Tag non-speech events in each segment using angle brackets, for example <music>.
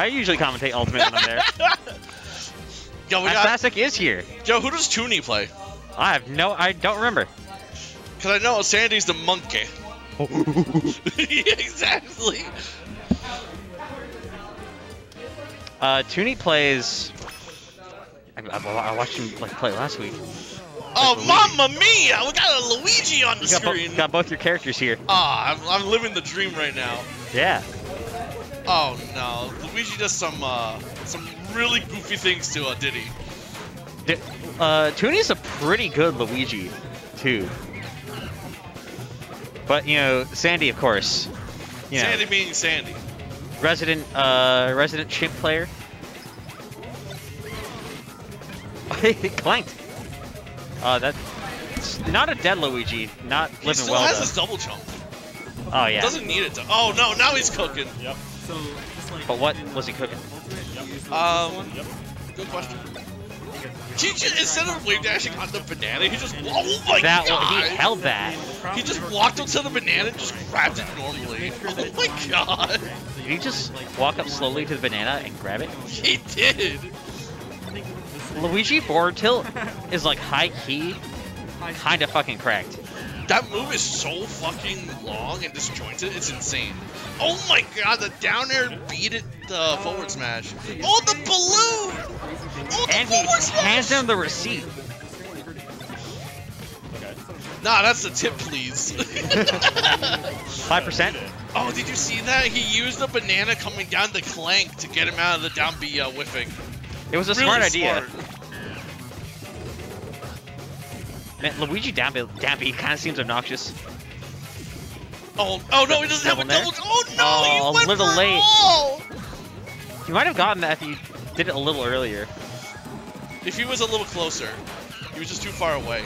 I usually commentate Ultimate when I'm there. <laughs> Yo, we got, Classic is here. yo, who does Toonie play? I have no. I don't remember. Because I know Sandy's the monkey. <laughs> <laughs> exactly. Uh, Toonie plays. I, I, I watched him play, play last week. Oh, mamma mia! We got a Luigi on the You got, bo- screen. got both your characters here. Ah, I'm, I'm living the dream right now. Yeah. Oh no, Luigi does some uh, some really goofy things to uh, Diddy. Di- Uh, Tooney's a pretty good Luigi, too. But you know, Sandy, of course. You know, Sandy being Sandy. resident uh resident chimp player. <laughs> Clanked. Uh, that it's not a dead Luigi, not living well. He still well. has though. his double jump. Oh yeah. Doesn't need it to. Oh no, now he's cooking. Yep. So like But what was he cooking? Um, good question. He just, instead of wave dashing on the banana, he just oh my that god! he held that. He just walked onto the banana and just grabbed it normally. Oh my god! Did he just walk up slowly to the banana and grab it? He did. Luigi forward tilt is like high key, kind of fucking cracked. That move is so fucking long and disjointed. It's insane. Oh my god, the down air beat it the forward smash. Oh, the balloon! Oh, the And he forward smash! hands him the receipt. Nah, that's the tip, please. <laughs> Five percent. oh, did you see that? He used the banana coming down the clank to get him out of the down B uh, whiffing. It was a Really smart idea. smart. Man, Luigi down B, down B kind of seems obnoxious. Oh, oh no, he doesn't have a Double double. Oh no, Oh, he a little for late. all. You might have gotten that if you did it a little earlier. If he was a little closer, he was just too far away.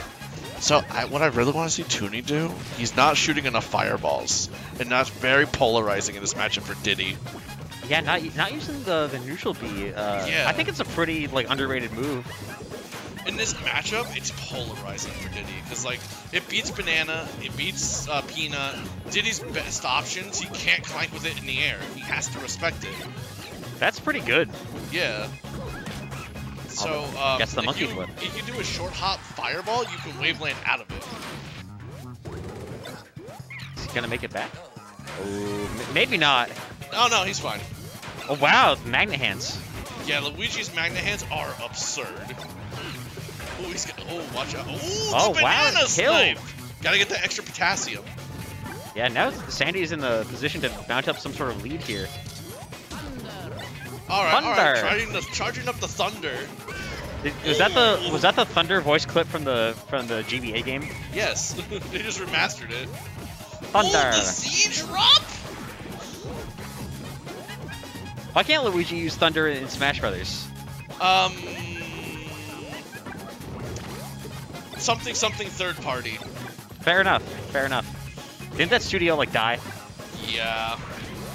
So I, what I really want to see Tooney do, he's not shooting enough fireballs, and that's very polarizing in this matchup for Diddy. Yeah, not not using the the neutral B. Uh, Yeah. I think it's a pretty like underrated move. In this matchup, it's polarizing for Diddy because like it beats Banana, it beats uh, Peanut. Diddy's best options, he can't clank with it in the air. He has to respect it. That's pretty good. Yeah. So um, Guess the if monkey you, flip. if you do a short hop fireball, you can wave land out of it. Is he gonna make it back? Oh, maybe not. Oh no, he's fine. Oh wow, magnet hands. Yeah, Luigi's magnet hands are absurd. Oh, he's got. Oh, watch out. Oh, Oh, the wow, banana kill. snipe. Gotta get the extra potassium. Yeah, now Sandy is in the position to mount up some sort of lead here. All right, all right. Thunder. Charging, the, charging up the thunder. Did, was that the was that the Thunder voice clip from the from the GBA game? Yes, <laughs> they just remastered it. Thunder. Oh, the siege drop. Why can't Luigi use Thunder in Smash Brothers? Um. Something, something third party. Fair enough. Fair enough. Didn't that studio like die? Yeah.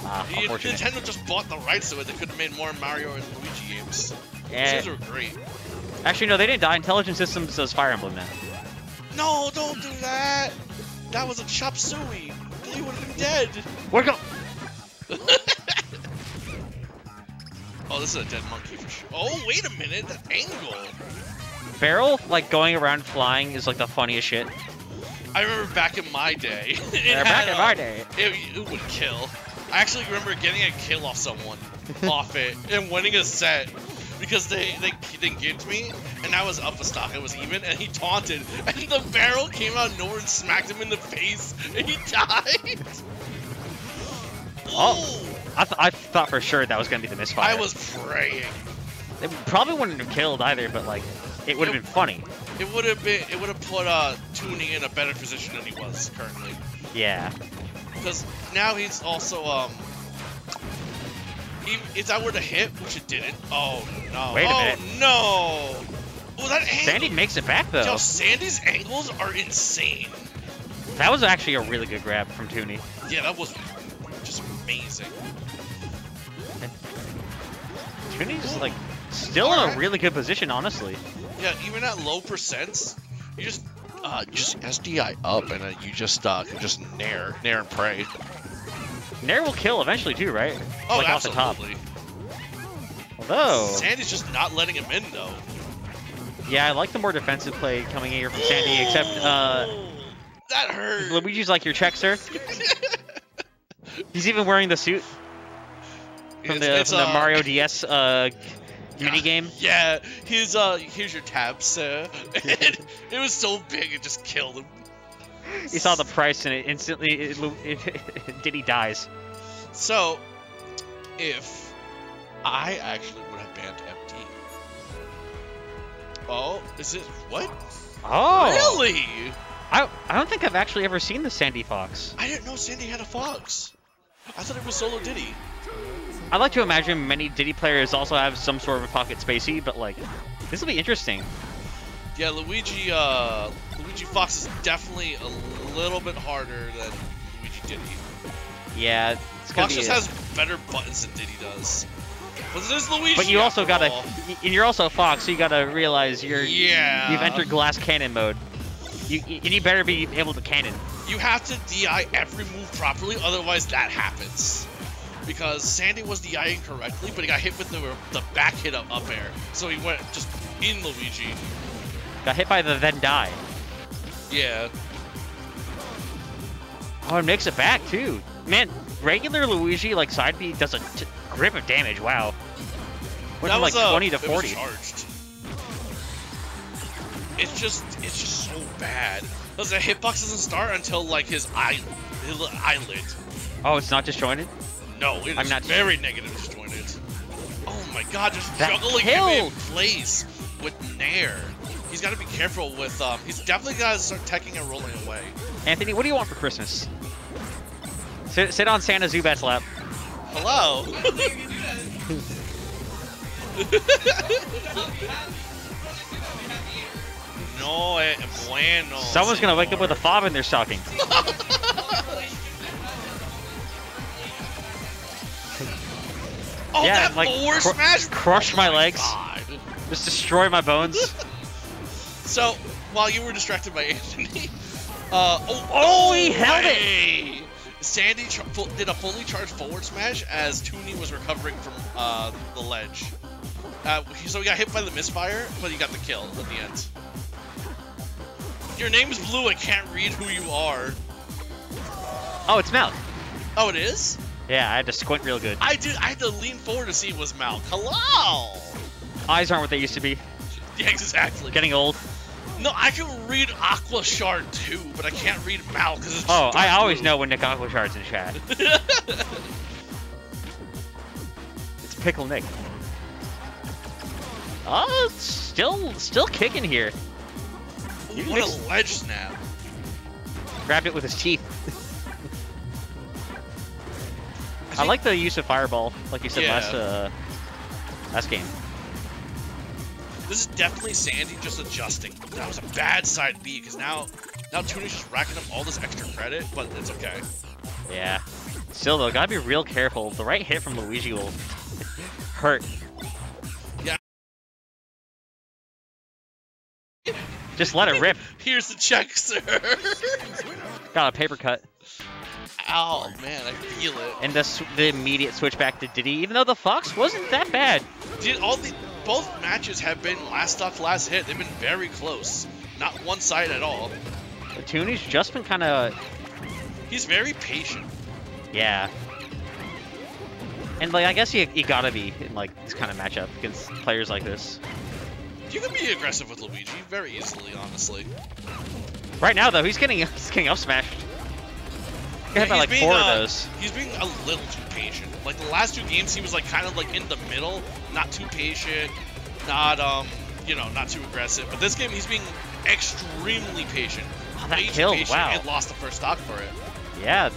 Ah, unfortunate. Nintendo just bought the rights to it. They could have made more Mario and Luigi games. Eh, Those are great. actually, no, they didn't die. Intelligent Systems does Fire Emblem now. No, don't do that. That was a chop suey. He would have been dead. We're go. <laughs> oh, this is a dead monkey for sure. Oh, wait a minute. That angle. Barrel like going around flying is like the funniest shit. I remember back in my day. <laughs> it Yeah, back in uh, my day. It, it would kill. I actually remember getting a kill off someone <laughs> off it and winning a set because they they they gimped me and I was up a stock. It was even and he taunted and the barrel came out of nowhere and smacked him in the face and he <laughs> died. Oh. I, th- I thought for sure that was gonna be the misfire. I was praying. It probably wouldn't have killed either, but like, it would have been funny. It would have been it would have put uh Toonie in a better position than he was currently. Yeah. Because now he's also, um. He, if that were to hit, which it didn't. Oh, no. Wait a oh, minute. no. Oh, that angle. Sandy makes it back though. Yo, Sandy's angles are insane. That was actually a really good grab from Tooney. Yeah, that was just amazing. Tooney's like still in a really good position, honestly. Yeah, even at low percents, you just. Uh, just SDI up and uh, you just uh just nair, nair and pray. Nair will kill eventually too, right? Oh, like off the top. absolutely. Although, Sandy's just not letting him in though. yeah, I like the more defensive play coming in here from Sandy, except uh, that hurt. Luigi's like your check, sir. <laughs> He's even wearing the suit from It's- the, it's, from the uh, Mario DS uh, mini game. Yeah, here's uh, here's your tab, sir. <laughs> And it was so big, it just killed him. He saw the price and it instantly it, it, <laughs> Diddy dies. So, if I actually would have banned MD. Oh, is it what? Oh, Really? I I don't think I've actually ever seen the Sandy Fox. I didn't know Sandy had a fox. I thought it was solo Diddy. I like to imagine many Diddy players also have some sort of a pocket spacey, but like, this will be interesting. Yeah, Luigi. Uh, Luigi Fox is definitely a little bit harder than Luigi Diddy. Yeah, it's Fox just a- has better buttons than Diddy does. But is Luigi. but you also gotta, all. and you're also a Fox, so you gotta realize you're Yeah. you've entered glass cannon mode. You y- and you better be able to cannon. You have to DI every move properly, otherwise that happens. Because Sandy was DIing correctly, but he got hit with the the back hit up up air, so he went just in Luigi. Got hit by the then die. Yeah. Oh, it makes it back too. Man, regular Luigi like side B does a t- grip of damage. Wow. Went that from like was, uh, 20 to it was 40. charged. It's just, it's just so bad. Because the hitbox doesn't start until like his eye, his eyelid. Oh, it's not disjointed. No, it is I'm not- very negative disjointed. Oh my god, just That juggling him in place with Nair. He's got to be careful with, um, he's definitely got to start teching and rolling away. Anthony, what do you want for Christmas? Sit, sit on Santa Zubat's lap. Hello? <laughs> <laughs> no eh, bueno. Someone's gonna wake up with a fob in their stocking. <laughs> Oh, Yeah, that like, forward cru- smash! crush my Oh legs. God. Just destroy my bones. <laughs> So, while you were distracted by <laughs> Anthony, uh, oh, Oh, he held it. it! Sandy did a fully charged forward smash as Tooney was recovering from uh, the ledge. Uh, so he got hit by the misfire, but he got the kill at the end. Your name's Blue. I can't read who you are. Oh, it's Malk. Oh, it is. Yeah, I had to squint real good. I did. I had to lean forward to see it was Malk. Hello. Eyes aren't what they used to be. <laughs> Yeah, exactly. Getting old. No, I can read Aqua Shard too, but I can't read Mal because it's. Oh, I always blue. know when Nick Aqua Shard's in chat. <laughs> It's Pickle Nick. Oh, it's still still kicking here. You what mixed- a ledge snap. Grabbed it with his teeth. I think- like the use of Fireball, like you said Yeah. last uh, last game. This is definitely Sandy just adjusting. That was a bad side B because now, now Tooney's just racking up all this extra credit, but it's okay. Yeah. Still though, gotta be real careful. The right hit from Luigi will hurt. Yeah. Just let it rip. <laughs> Here's the check, sir. Got a paper cut. Ow, man, I feel it. And the, the immediate switch back to Diddy, even though the Fox wasn't that bad. Dude, all the both matches have been last stock, last hit. They've been very close. Not one side at all. But Tooney's just been kind of, He's very patient. yeah. And like, I guess you, you gotta be in like this kind of matchup against players like this. You can be aggressive with Luigi very easily, honestly. Right now though, he's getting <laughs> he's getting up smashed. Got hit by he's like being, four uh, of those. He's being a little too patient. Like the last two games, he was like kind of like in the middle, not too patient, not um, you know, not too aggressive. But this game, he's being extremely patient. Oh, that killed, patient, wow. And lost the first stock for it. Yeah.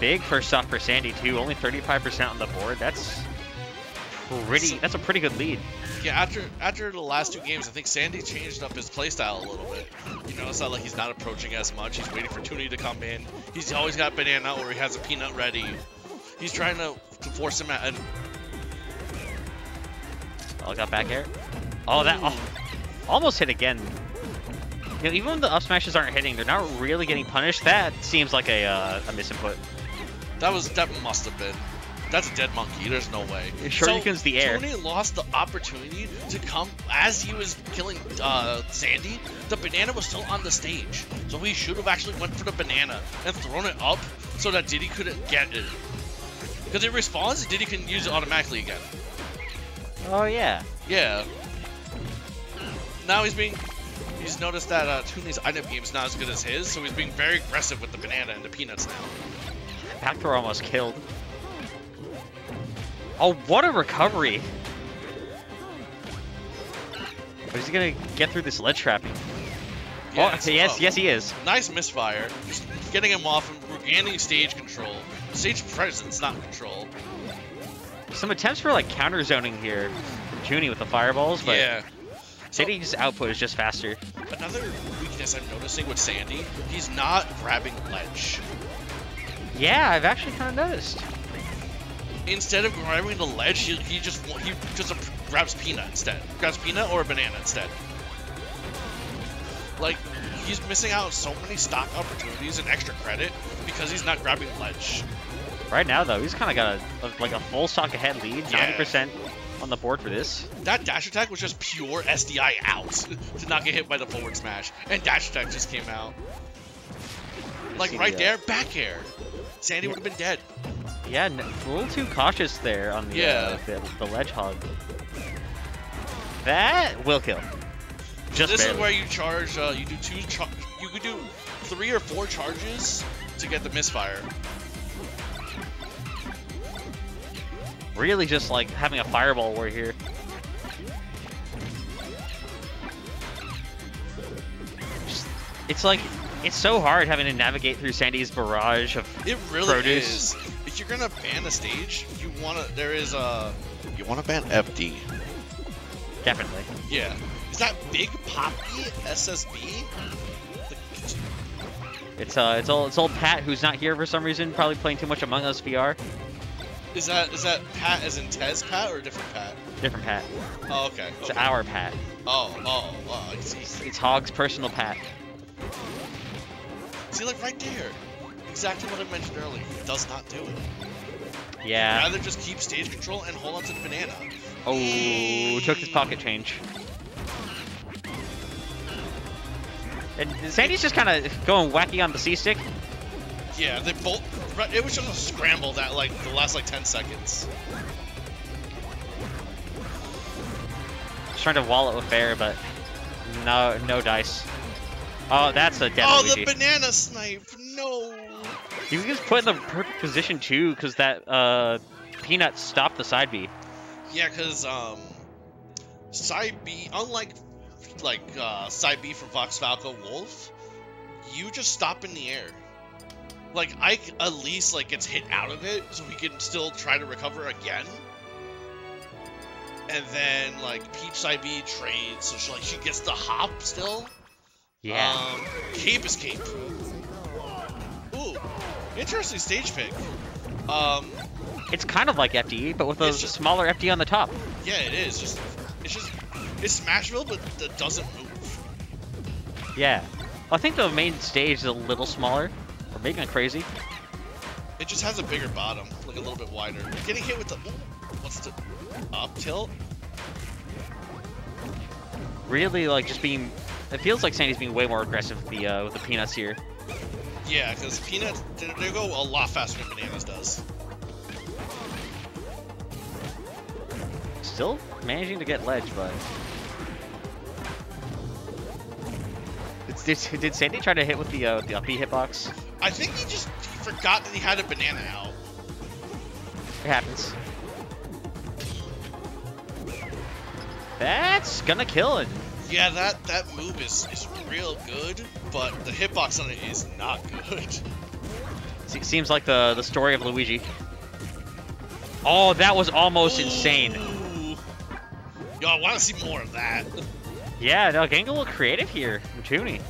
Big first stock for Sandy too. Only 35% on the board. That's pretty. That's a pretty good lead. Yeah, after after the last two games, I think Sandy changed up his playstyle a little bit. You know, it's not like he's not approaching as much. He's waiting for Tooney to come in. He's always got banana or he has a peanut ready. He's trying to, to force him out. And Oh, got back air. Oh, that oh, almost hit again. You know, even when the up smashes aren't hitting, they're not really getting punished. That seems like a uh, a misinput. that was that must have been. That's a dead monkey. There's no way. Shoryuken's the air. Tony lost the opportunity to come as he was killing uh, Sandy. The banana was still on the stage, so he should have actually went for the banana and thrown it up so that Diddy couldn't get it. Because it respawns, Diddy can use it automatically again. Oh yeah. Yeah. Now he's being. He's noticed that uh, Tooney's item game is not as good as his, so he's being very aggressive with the banana and the peanuts now. Throw almost killed. Oh, what a recovery! But is he gonna get through this ledge trapping? Oh, yes, tough. yes, he is. Nice misfire. Just getting him off and regaining stage control. Stage presence, not control. Some attempts for like counter zoning here from Junie with the fireballs, but yeah. So, Sandy's output is just faster. another weakness I'm noticing with Sandy, he's not grabbing ledge. Yeah, I've actually kind of noticed. Instead of grabbing the ledge, he, he just he just grabs peanut instead. Grabs peanut or a banana instead. Like he's missing out on so many stock opportunities and extra credit because he's not grabbing ledge. Right now, though, he's kind of got a, a- like a full stock ahead lead, 90% on the board for this. That dash attack was just pure SDI out <laughs> to not get hit by the forward smash, and dash attack just came out. Like right the, uh, there, back air. Sandy would have been dead. Yeah, a little too cautious there on the, Yeah. uh, the, the ledge hog. That will kill. Just this barely. is where you charge. Uh, you do two. You could do three or four charges to get the misfire. Really just like having a fireball war here. Just, it's like, it's so hard having to navigate through Sandy's barrage of It really Produce. is. If you're gonna ban a stage, you wanna. There is a. You wanna ban FD. definitely. Yeah. Is that Big Poppy SSB? It's uh, it's old, it's old Pat who's not here for some reason, probably playing too much Among Us VR. Is that is that Pat as in Tez Pat or a different Pat? Different Pat. Oh, okay. It's okay. our Pat. Oh, oh, oh, I see. It's Hog's personal Pat. See, like right there. Exactly what I mentioned earlier. It does not do it. Yeah. Rather just keep stage control and hold on to the banana. Oh, took his pocket change. And Sandy's just kind of going wacky on the C stick. Yeah, they both. It was just a scramble that like the last like 10 seconds. Just trying to wall it with bear, but no, no dice. Oh, that's a dead oh, Luigi. the banana snipe! No. He was put in the perfect position too, because that uh, peanut stopped the side B. Yeah, cause um, side B, unlike like uh, side B from Fox Falco Wolf, you just stop in the air. Like Ike at least like gets hit out of it, so he can still try to recover again. And then like Peach side B trades, so she like she gets the hop still. Yeah. Um, cape is cape. Interesting stage pick. Um, it's kind of like FDE, but with a just- smaller FDE on the top. yeah, it is. Just it's just it's Smashville, but it doesn't move. Yeah. I think the main stage is a little smaller. We're making it crazy. It just has a bigger bottom, like a little bit wider. Getting hit with the what's the up tilt? Really, like, just being... It feels like Sandy's being way more aggressive with the, uh, with the peanuts here. Yeah, because peanuts they, go a lot faster than bananas does. Still managing to get ledge, but... Did, did, did Sandy try to hit with the, uh, the uppy hitbox? I think he just he forgot that he had a banana out. It happens. That's gonna kill it. Yeah, that that move is is real good, but the hitbox on it is not good. <laughs> Se- Seems like the, the story of Luigi. Oh, that was almost insane. Ooh. Yo, I want to see more of that. <laughs> Yeah, no, getting a little creative here Tooney.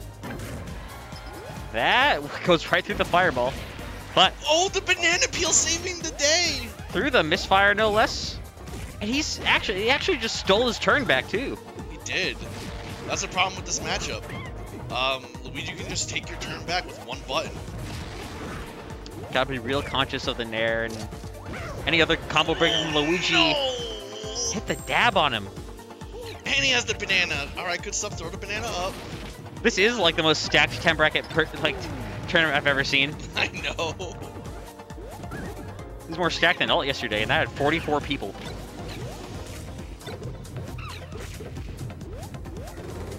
That <laughs> goes right through the fireball. But Oh, the banana peel saving the day. through the misfire, no less. And he's actually, he actually just stole his turn back, too. He did. That's the problem with this matchup. Um, Luigi can just take your turn back with one button. Gotta be real conscious of the Nair and any other combo break from Luigi. No! Hit the dab on him. And he has the banana. All right, good stuff. Throw the banana up. This is like the most stacked 10 bracket per, like tournament I've ever seen. <laughs> I know. It was more stacked than alt yesterday, and that had 44 people.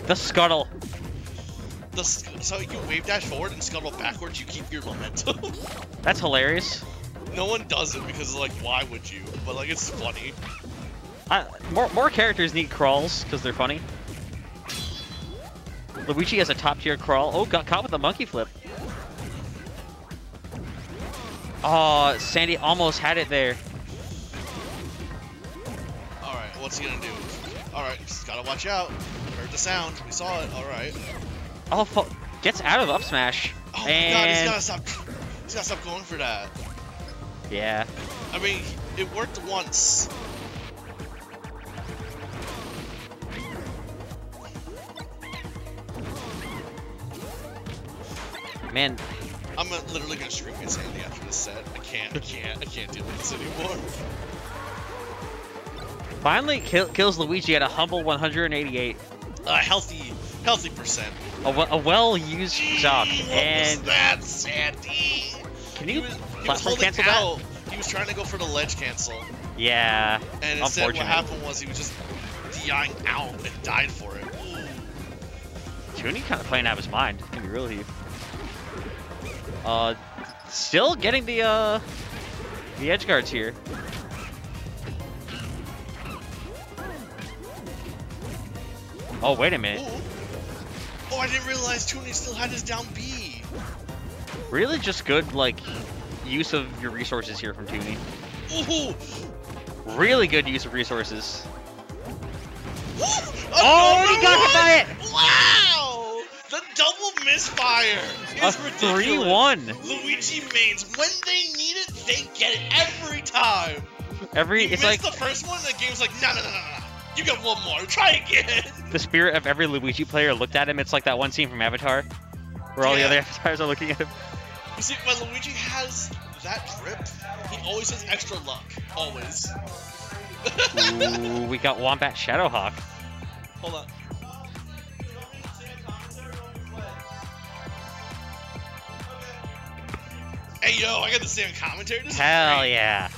The scuttle. The, so you wave dash forward and scuttle backwards. You keep your momentum. <laughs> That's hilarious. No one does it because like, why would you? But like, it's funny. I, more more characters need crawls because they're funny. Luigi has a top tier crawl. Oh, got caught with a monkey flip. Oh, Sandy almost had it there. All right, what's he gonna do? All right, just gotta watch out. Heard the sound. We saw it. All right. Oh, fu- gets out of up smash. Oh my god, he's and gotta stop. He's gotta stop going for that. yeah, I mean, it worked once. man, I'm literally gonna stream my Sandy after this set. I can't. I can't. I can't deal with this anymore. Finally kill, kills Luigi at a humble 188. A healthy, healthy percent. A, a well-used job. And that, Sandy? can He you was, platform cancel that? out. He was trying to go for the ledge cancel, Yeah, and instead what happened was he was just DIing out and died for it. Tooney kind of playing out of his mind. To be real you. Uh, still getting the uh the edge guards here. Oh wait a minute! Ooh. Oh, I didn't realize Tooney still had his down B. Really, just good like use of your resources here from Tooney. Ooh. Really good use of resources. Oh, oh he got hit by it! Wow! The double misfire A is ridiculous. three-one. Luigi mains, when they need it, they get it every time. Every You it's like the first one, the game's like, no, no, no, no, no. You got one more. Try again. The spirit of every Luigi player looked at him. It's like that one scene from Avatar, where all the other avatars are looking at him. You see, when Luigi has that drip, he always has extra luck. Always. Ooh, we got Wombat Shadowhawke. Hold on. Hey yo, I got the same commentary. This Hell yeah.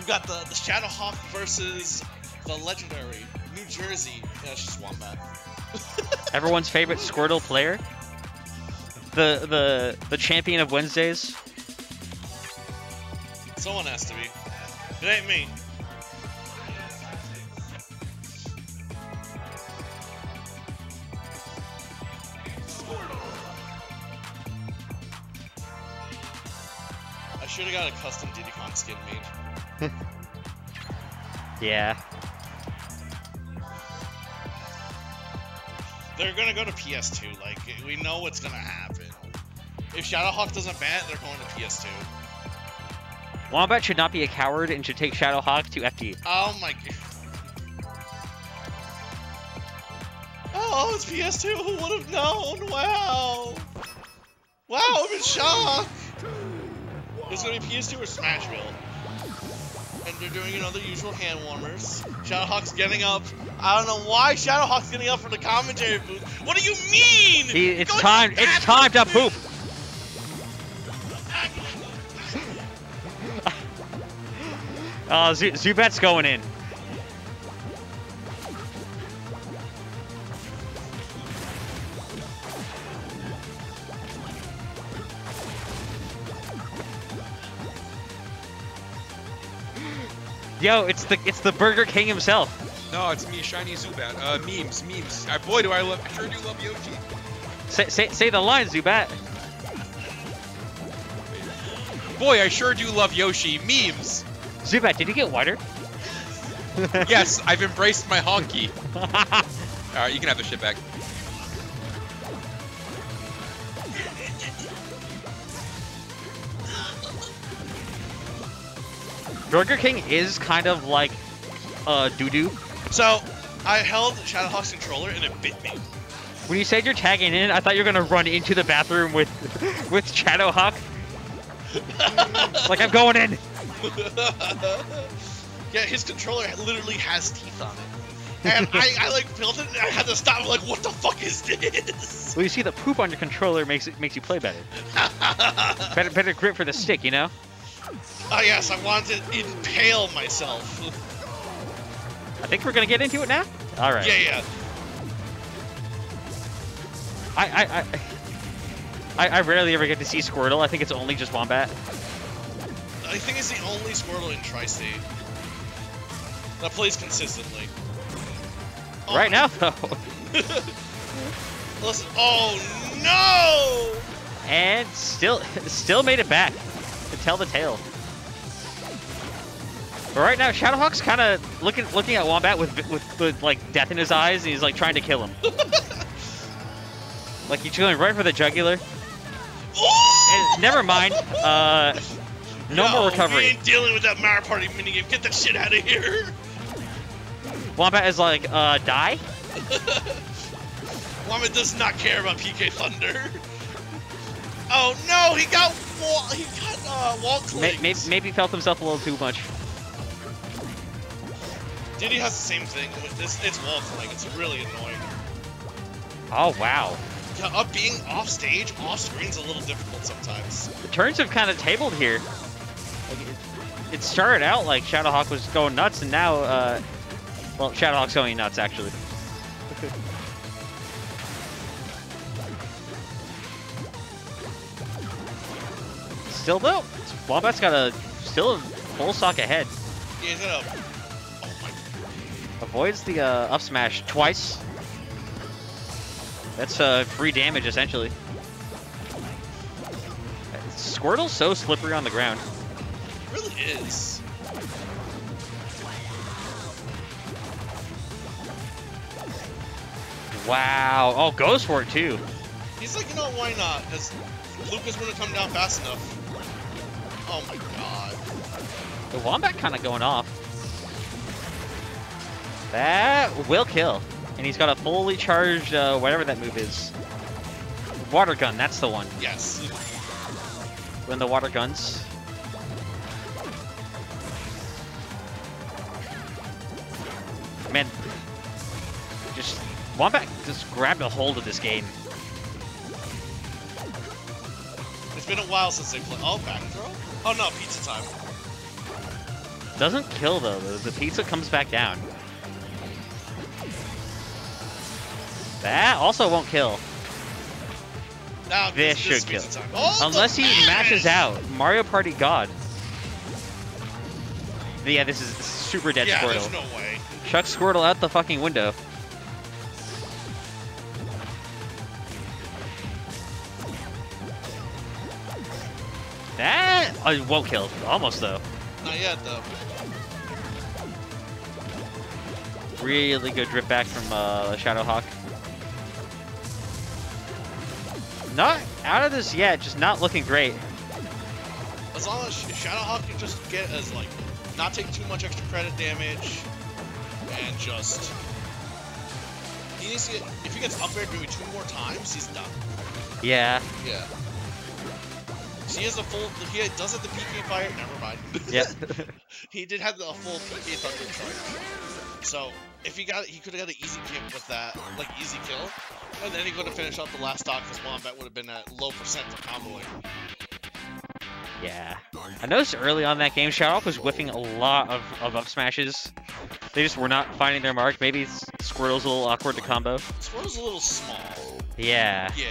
You got the the Shadowhawke versus the legendary New Jersey. Just Wombat. <laughs> Everyone's favorite Squirtle player. The the the champion of Wednesdays. Someone has to be. It ain't me. I should have got a custom Diddy Kong skin made. <laughs> Yeah. They're gonna go to PS2. Like we know what's gonna happen. If Shadowhawke doesn't ban it, they're going to PS2. Wombat should not be a coward and should take Shadowhawke to FD. Oh my god. Oh, it's PS2. Who would have known? Wow. Wow, I'm in shock. It's gonna be PS2 or Smashville. And they're doing, you know, the usual hand warmers. Shadowhawke's getting up. I don't know why Shadowhawke's getting up from the commentary booth. What do you mean? He, it's Go time. It's time to poop. <laughs> Uh, Zubat's going in. Yo, it's the it's the Burger King himself. No, it's me, Shiny Zubat. Uh, memes, memes. Uh, boy, do I love, I sure do love Yoshi. Say say, say the line, Zubat. Boy, I sure do love Yoshi. Memes. Zubat, did you get whiter? Yes, I've embraced my honky. <laughs> Alright, you can have the shit back. Burger King is kind of like uh doo doo. So, I held Shadowhawke's controller and it bit me. When you said you're tagging in, I thought you were gonna run into the bathroom with <laughs> with Shadowhawke. <laughs> like I'm going in. <laughs> yeah, his controller literally has teeth on it. And I, I like built it and I had to stop. I'm like, what the fuck is this? Well, you see, the poop on your controller makes it makes you play better. Better better grip for the stick, you know. Oh yes, I wanted to impale myself. I think we're gonna get into it now. All right. Yeah, yeah. I I I, I, I rarely ever get to see Squirtle. I think it's only just Wombat. I think it's the only Squirtle in Tri-State that plays consistently. Oh right now, <laughs> though. Listen. Oh no! And still, still made it back to tell the tale. But right now, Shadowhawke's kind of looking looking at Wombat with, with with like death in his eyes, and he's like trying to kill him. <laughs> like he's going right for the jugular. And never mind. Uh, no, more recovery. We ain't dealing with that Mario Party minigame. Get that shit out of here. Wombat is like, uh, die. <laughs> Wombat does not care about PK Thunder. Oh no, he got wall. He got uh, wall May, clicked. may, maybe felt himself a little too much. Diddy has the same thing. With this, it's wall cling. It's really annoying. Oh wow. Yeah, up being off stage, off screen's a little difficult sometimes. The turns have kind of tabled here. Like, it, started out like Shadowhawke was going nuts, and now, uh, well, Shadowhawke's going nuts actually. Still though, Wombat's got a still a full sock ahead. Yeah, he's. Avoids the uh, up smash twice. That's uh, free damage essentially. Squirtle's so slippery on the ground. It really is. Wow. Oh, goes for it too. He's like, you know, why not? Because Lucas wouldn't come down fast enough. Oh my god. The Wombat kind of going off. That will kill. And he's got a fully charged, uh, whatever that move is. Water gun, that's the one. Yes. When the water guns. Man, just Wombat just grabbed a hold of this game. It's been a while since they played. Oh, back throw? Oh no, pizza time. Doesn't kill though. The, the pizza comes back down. That also won't kill. Now This this, should kill. Oh, Unless he man! mashes out. Mario Party God. Yeah, this is super dead Yeah, Squirtle. there's no way. Chuck Squirtle out the fucking window. That uh, won't kill. Almost though. Not yet though. Really good drip back from uh, Shadowhawke. Not out of this yet, just not looking great. As long as Sh- Shadowhawke can just get as like not take too much extra credit damage and just he needs to get if he gets up air maybe two more times, he's done. Yeah. Yeah. He has a full he does have the PK fire, never mind. Yep. <laughs> <laughs> he did have the full PK thunder charge. So if he got he could have got an easy kick with that, like easy kill. And then he could have finished off the last stock because Wombat would have been at low percent for comboing. Yeah. I noticed early on that game, Shadowhawke was whiffing a lot of, of up smashes. They just were not finding their mark. Maybe Squirtle's a little awkward to combo. Squirtle's a little small. Yeah. Yeah.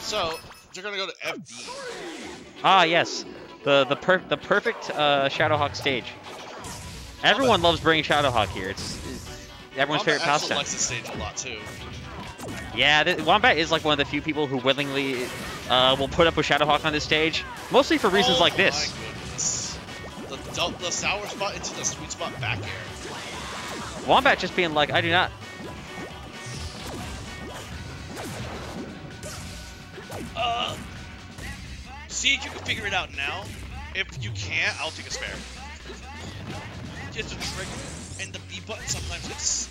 So they're gonna go to FD. Ah, yes. The the per the perfect uh, Shadowhawke stage. Everyone loves bringing Shadowhawke here. It's, it's everyone's Wombat favorite pastime. likes the stage a lot too. Yeah, th Wombat is like one of the few people who willingly uh, will put up with Shadowhawke on this stage, mostly for reasons oh like this. Goodness. The, the sour spot into the sweet spot back air. Wombat just being like, I do not. Uh, see if you can figure it out now. If you can't, I'll take a spare. Just a trigger and the B button sometimes it's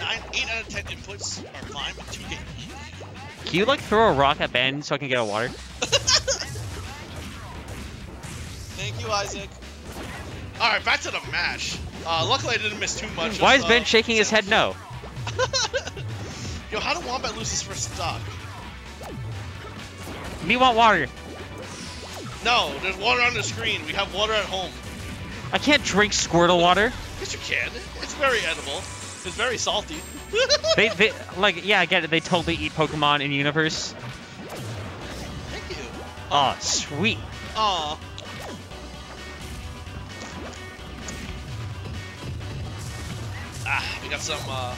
nine, eight out of ten inputs are fine, but two get Can you like throw a rock at Ben so I can get a water? <laughs> Thank you, Isaac. All right, back to the match. Uh, luckily, I didn't miss too much. Why is Ben uh, shaking his head no? <laughs> Yo, how did Wombat lose his first stock? Me want water. No, there's water on the screen. We have water at home. I can't drink Squirtle water. Yes, you can. It's very edible. It's very salty. <laughs> They, they, like, yeah, I get it. They totally eat Pokemon in universe. Thank you. Oh, sweet. Aw. Ah, we got some uh,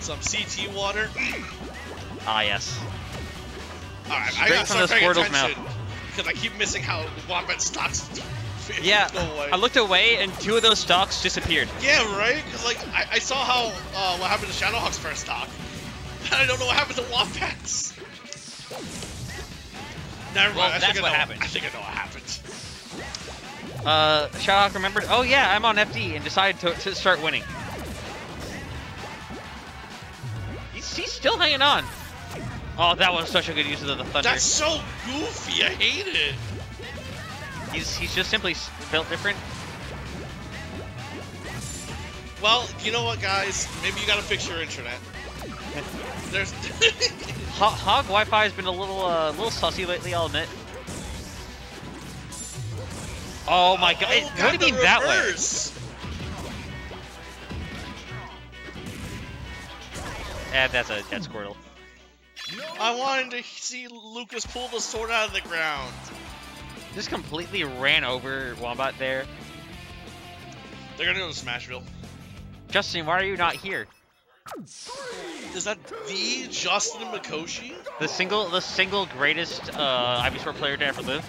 some CT water. Ah, yes. All right, I gotta start paying attention because I keep missing how Wombat <laughs> Yeah. I looked away and two of those stocks disappeared. Yeah, right? like, I, I saw how, uh, what happened to Shadowhawke's first stock. <laughs> I don't know what happened to Wombats. Never mind, Well, I that's think I what know, happened. I think I know what happened. Uh, Shadowhawke remembered, oh yeah, I'm on FD, and decided to, to start winning. He's, he's still hanging on. Oh, that was such a good use of the, the thunder. That's so goofy, I hate it. He's, he's just simply built different. Well, you know what, guys? Maybe you gotta fix your internet. There's... <laughs> Ho- Hog Wi-Fi has been a little, uh, little sussy lately, I'll admit. Oh my god, it- what do you mean that way? And that's a dead Squirtle. I wanted to see Lucas pull the sword out of the ground. Just completely ran over Wombat there. They're gonna go to Smashville. Justin, why are you not here? Is that the Justin Mikoshi? The single, the single greatest uh, Ivysaur player to ever live.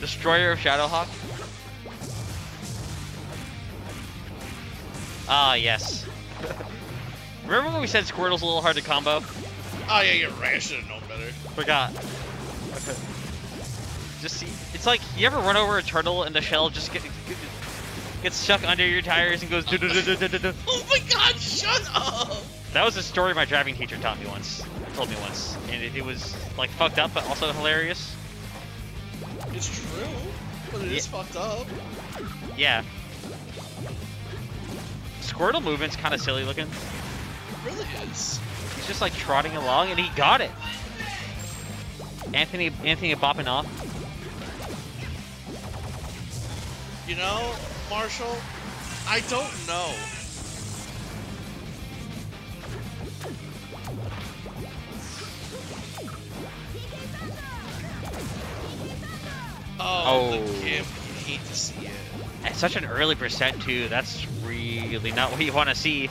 Destroyer of Shadowhawke. Ah, yes. <laughs> Remember when we said Squirtle's a little hard to combo? Oh yeah, you're right. I should have known better. Forgot. Okay. Just see, it's like you ever run over a turtle and the shell just get, gets stuck under your tires and goes. Oh my god, shut up! That was a story my driving teacher taught me once. Told me once, and it, it was like fucked up, but also hilarious. It's true, but it is Yeah. fucked up. Yeah. Squirtle movement's kind of silly looking. It really is. Just like trotting along, and he got it. Anthony, Anthony bopping off. You know, Marshall, I don't know. Oh, the Oh. Gimp. You hate to see it. At such an early percent too. That's really not what you want to see.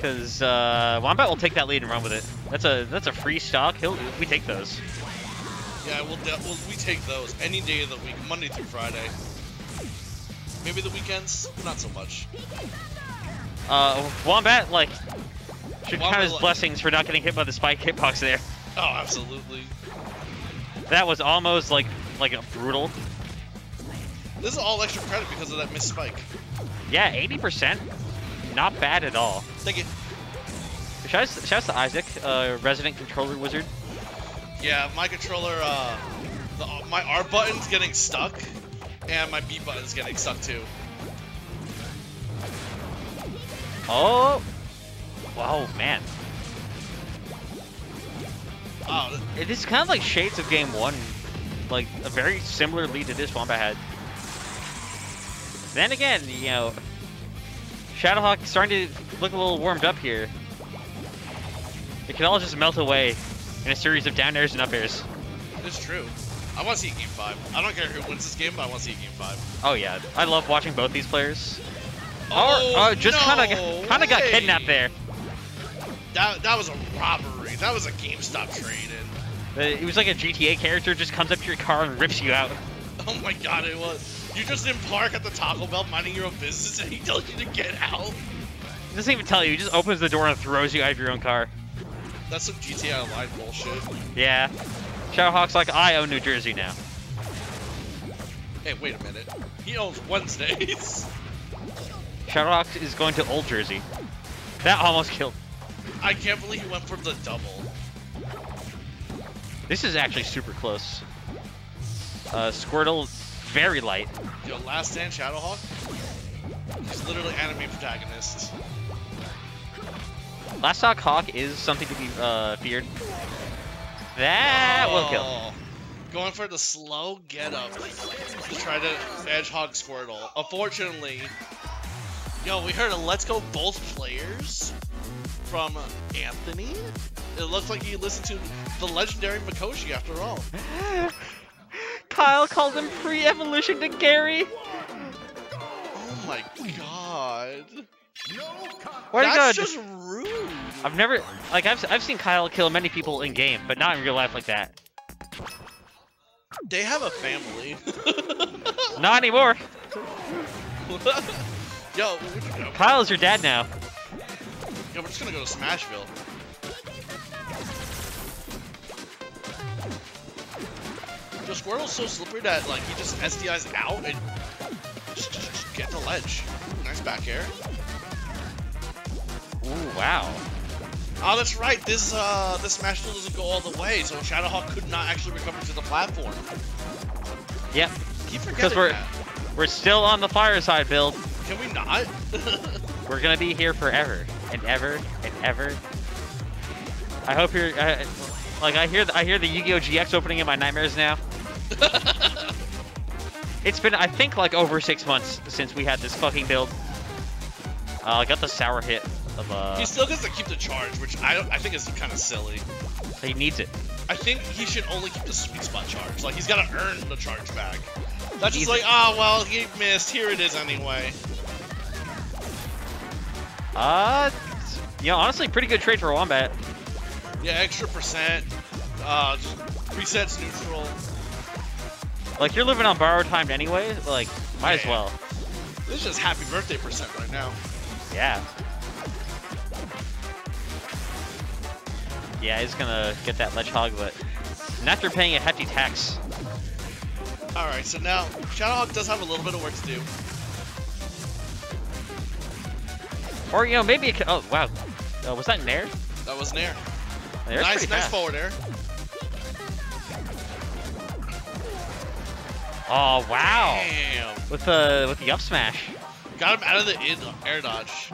Because uh, Wombat will take that lead and run with it. That's a that's a free stock. He'll we take those. Yeah, we'll, we'll we take those any day of the week, Monday through Friday. Maybe the weekends, not so much. Uh, Wombat like should count his like- blessings for not getting hit by the spike hitbox there. Oh, absolutely. That was almost like like a brutal. This is all extra credit because of that missed spike. Yeah, 80%. Not bad at all. Thank you. Shouts, shouts to Isaac, uh, resident controller wizard. Yeah, my controller, uh, the, my R button's getting stuck, and my B button's getting stuck too. Oh, wow, man. Oh, It is kind of like shades of game one. Like, a very similar lead to this Wombat had. Then again, you know, Shadowhawke starting to look a little warmed up here. It can all just melt away in a series of down airs and up airs. it's true. I want to see Game 5. I don't care who wins this game, but I want to see Game 5. Oh yeah, I love watching both these players. Oh, or, uh, just kind no of kind of got kidnapped there. That, that was a robbery. That was a GameStop trade-in. Uh, It was like a GTA character just comes up to your car and rips you out. Oh my god, it was. You just didn't park at the Taco Bell minding your own business and he tells you to get out. He doesn't even tell you. He just opens the door and throws you out of your own car. That's some GTA Online bullshit. Yeah. Shadowhawke's like, I own New Jersey now. Hey, wait a minute. He owns Wednesdays. <laughs> Shadowhawke is going to Old Jersey. That almost killed. I can't believe he went for the double. This is actually super close. Uh, Squirtle, very light. Yo, Last Stand Shadowhawke. He's literally anime protagonist. Last Hawk Hawk is something to be uh, feared. That will kill. Oh. going for the slow get up to try to edge hog Squirtle. Unfortunately, yo, we heard a let's go both players from Anthony. It looks like he listened to the legendary Mikoshi after all. <laughs> Kyle called him pre-evolution to Gary. Oh my god. Why That's just rude. I've never like I've I've seen Kyle kill many people in game, but not in real life like that. They have a family. <laughs> Not anymore. <laughs> Yo, where'd you go? Kyle's your dad now. Yo, we're just gonna go to Smashville. Yo, Squirtle's so slippery that like he just SDIs out and just, just, just get the ledge. Nice back air. Ooh, wow. Oh, that's right. This uh, this Smashville doesn't go all the way, so Shadowhawke could not actually recover to the platform. Yep. Keep Because forgetting we're that. we're still on the fireside build. Can we not? <laughs> We're gonna be here forever and ever and ever. I hope you're uh, like I hear the, I hear the Yu-Gi-Oh GX opening in my nightmares now. <laughs> It's been I think like over six months since we had this fucking build. Uh, I got the sour hit of uh. he still gets to keep the charge, which I I think is kind of silly. He needs it. I think he should only keep the sweet spot charge. Like he's got to earn the charge back. That's just like, oh well, he missed. Here it is anyway. Uh, you know, honestly, pretty good trade for a wombat. Yeah, extra percent. Uh, resets neutral. Like you're living on borrowed time anyway. Like, might as well. This is just happy birthday percent right now. Yeah. Yeah, he's gonna get that ledge hog, but not after paying a hefty tax. All right, so now Shadowhawke does have a little bit of work to do. Or you know, maybe it could. Oh wow, uh, was that an air? That was an air. Air's nice, nice fast. forward air. Oh wow, Damn. with the with the up smash. Got him out of the in air dodge.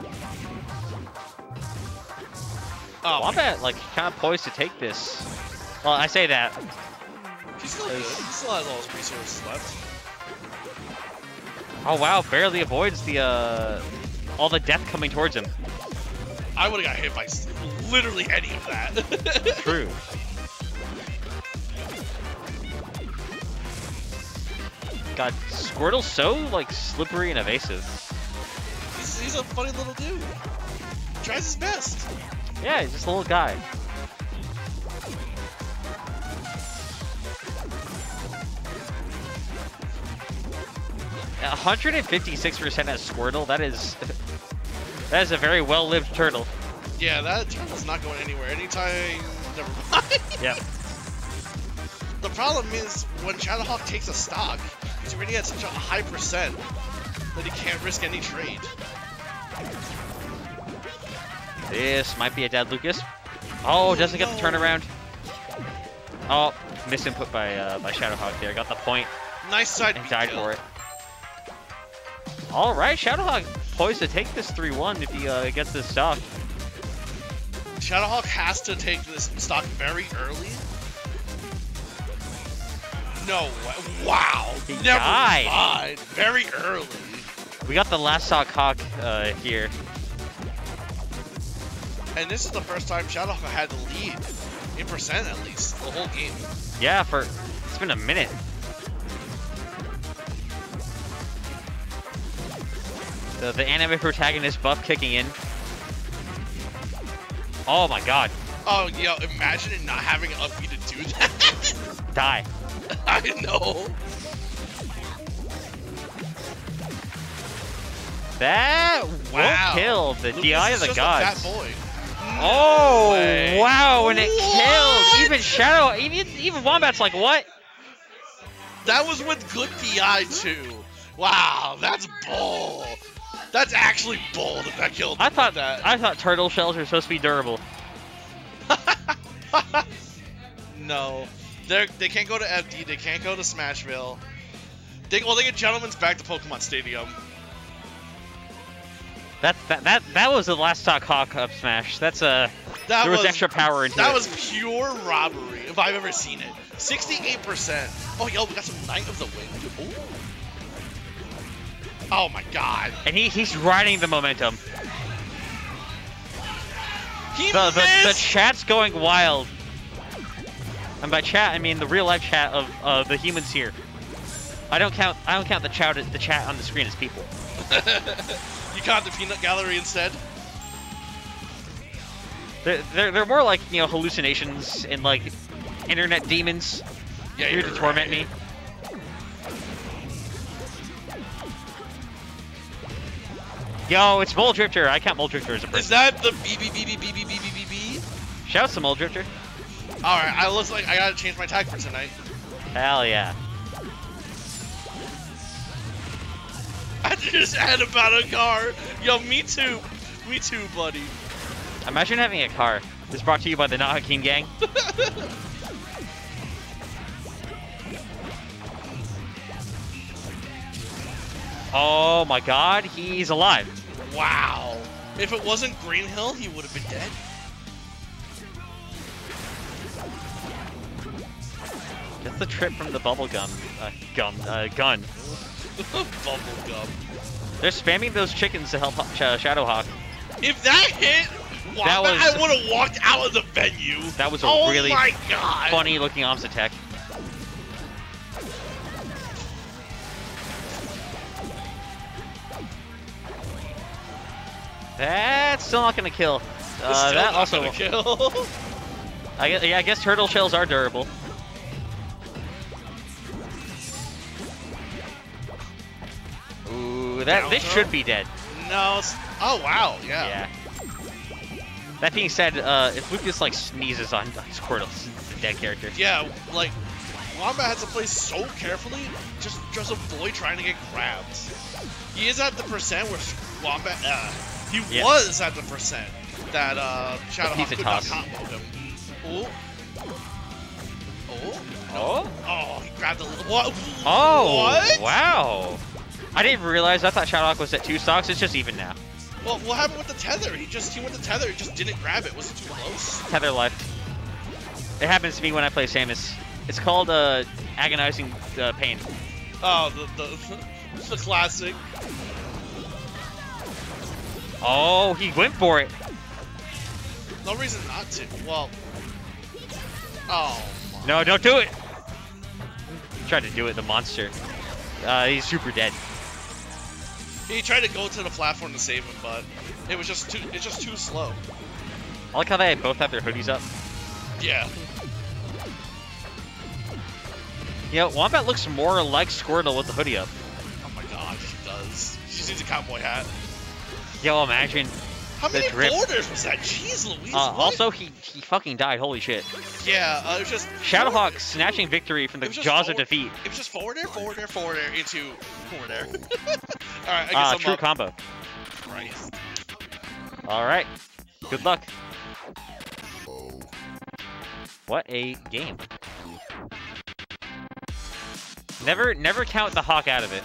Oh, Wombat like kind of poised to take this. Well, I say that. he's still good. He still has all his resources left. Oh wow, barely avoids the uh all the death coming towards him. I would have got hit by literally any of that. <laughs> True. God, Squirtle's so like slippery and evasive. he's, he's a funny little dude. Tries his best. Yeah, he's just a little guy. A 156% as Squirtle, that is <laughs> that is a very well-lived turtle. Yeah, that turtle's not going anywhere. Anytime, never mind. Yep. <laughs> The problem is when Shadowhawke takes a stock, he's already at such a high percent that he can't risk any trade. This might be a dead Lucas. Oh, doesn't get the turnaround. Oh, misinput by uh, by Shadowhawke there. Got the point Nice side and died for it. All right, Shadowhawke poised to take this 3-1 if he uh, gets this stock. Shadowhawke has to take this stock very early. No way. Wow. He Never died. mind. Very early. We got the last stock hawk uh, here. And this is the first time Shadowhawke had the lead. In percent at least. The whole game. Yeah, for it's been a minute. The, the anime protagonist buff kicking in. Oh my god. Oh, yo, imagine not having an up to do that. Die. <laughs> I know. That Wow. will kill the Lucas DI of the gods. Oh wow, and it What? killed. Even Shadow, even even Wombat's like, what? That was with good DI too. Wow, that's bull. That's actually bull that that killed I thought that. I thought turtle shells are supposed to be durable. <laughs> no, they they can't go to FD. They can't go to Smashville. They well, they get Gentlemen's back to Pokemon Stadium. That that that that was the last stock hawk up smash. That's a That there was, extra power into That it. was pure robbery, if I've ever seen it. 68%. Oh, yo, we got some Knight of the Wind. Ooh. Oh my god. and he, he's riding the momentum. He The, the, the chat's going wild. And by chat, I mean the real-life chat of uh, the humans here. I don't count. I don't count the chat. The chat on the screen as people. you count the peanut gallery instead. They're, they're, they're more like you know hallucinations and like internet demons. Yeah, here to right. torment me. Yo, it's Mole Drifter. I count Mole Drifter as a person. Is that the BB BB BB BB Shout out to Mole Drifter. Alright, I looks like I gotta change my tag for tonight. Hell yeah. I just had about a car. Yo, me too. Me too, buddy. Imagine having a car. This brought to you by the Not Hakeem Gang. <laughs> Oh my god, he's alive. Wow. If it wasn't Green Hill, he would have been dead. Gets the trip from the bubblegum uh, gum uh, gun. <laughs> Bubblegum. They're spamming those chickens to help Sh- Shadowhawke. If that hit, That was- I would have walked out of the venue. That was a oh really. Funny looking arms attack. That's still not gonna kill. Uh, that not also, kill. I guess, yeah, I guess turtle shells are durable. That this should be dead. no. Oh wow. Yeah. Yeah. That being said, uh, if Lucas like sneezes on, on Squirtle, a dead character. Yeah, like Wombat has to play so carefully, just just avoid trying to get grabbed. He is at the percent where Wombat, uh, he Yeah. was at the percent that uh, Shadowhawke could not combo him. Oh, oh, Oh. oh! He grabbed a little. What? Oh. What? Wow. I didn't realize. I thought Shadowhawke was at two stocks. It's just even now. Well, what happened with the tether? He just he went to tether. He just didn't grab it. Was it too close? Tether life. It happens to me when I play Samus. It's called uh, agonizing uh, pain. Oh, the the, <laughs> the classic. Oh, he went for it. No reason not to. Well. Oh. my- No, don't do it. He Tried to do it, the monster. Uh, he's super dead. He tried to go to the platform to save him, but it was just too. It's just too slow. I like how they both have their hoodies up. Yeah. Know, Wombat looks more like Squirtle with the hoodie up. Oh my god, he does. He just needs a cowboy hat. Yo, imagine. How The many drip. borders was that? Jeez Louise. Uh, also, he, he fucking died. Holy shit. Yeah, uh, it was just. Shadowhawke snatching victory from the It was just jaws of defeat. It was just forward air, forward air, forward air into forward air. <laughs> Alright, I guess Ah, I'm true up. combo. Christ. All right. Good luck. What a game. Never, never count the hawk out of it.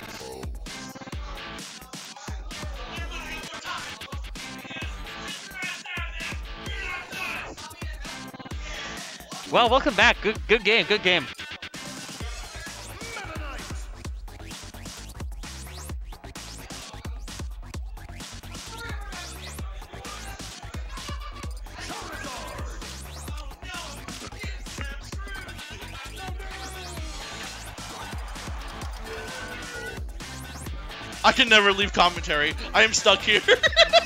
Well, welcome back. Good, good game. Good game. I can never leave commentary. I am stuck here.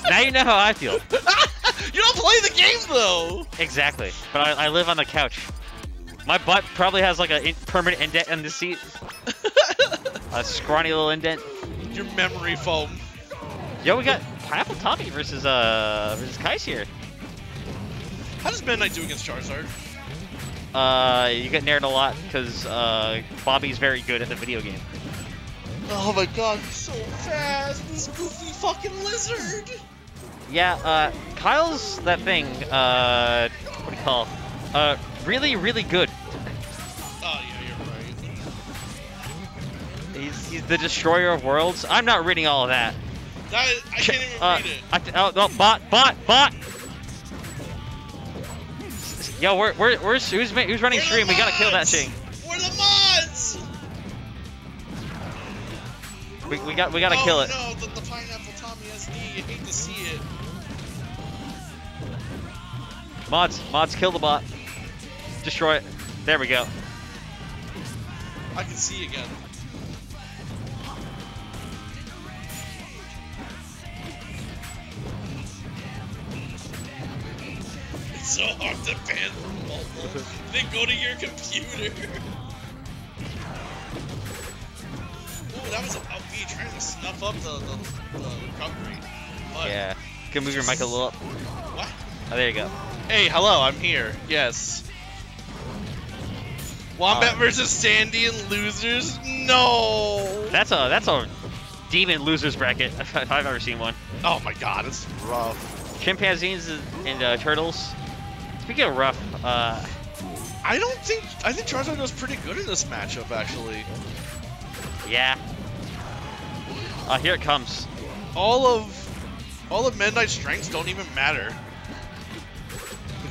Now you know how I feel. <laughs> you don't play the game though. Exactly. But I, I live on the couch. My butt probably has like a in- permanent indent in the seat. <laughs> A scrawny little indent. Your memory foam. Yo, we got Pineapple Tommy versus uh versus Kycse here. How does Meta Knight do against Charizard? Uh, you get nared a lot because uh Bobby's very good at the video game. Oh my god, he's so fast. This goofy fucking lizard. Yeah, uh, Kyle's that thing. Uh, what do you call? Uh, really, really good. Oh yeah, you're right. He's he's the destroyer of worlds. I'm not reading all of that. That is, I can't even Uh, read it. I oh, no, bot, bot, bot. Yo, we're, we're, where's, who's, who's running We're stream? We gotta kill that thing. We're the mods! We, we got we gotta oh, kill it. no, the, the Mods, mods, kill the bot. Destroy it. There we go. I can see again. It's so hard to ban from mobile. then go to your computer. Ooh, that was about me trying to snuff up the, the, the recovery. But, Yeah. Can move your mic a little up. What? Oh, there you go. Hey, hello, I'm here. Yes. Wombat Uh, versus Sandy and losers? No. That's a that's a demon losers bracket <laughs> if I've ever seen one. Oh my god, it's rough. Chimpanzees and uh, turtles. Speaking of rough, uh, I don't think I think Charizard was pretty good in this matchup actually. yeah. Uh, here it comes. All of all of Meta Knight's strengths don't even matter.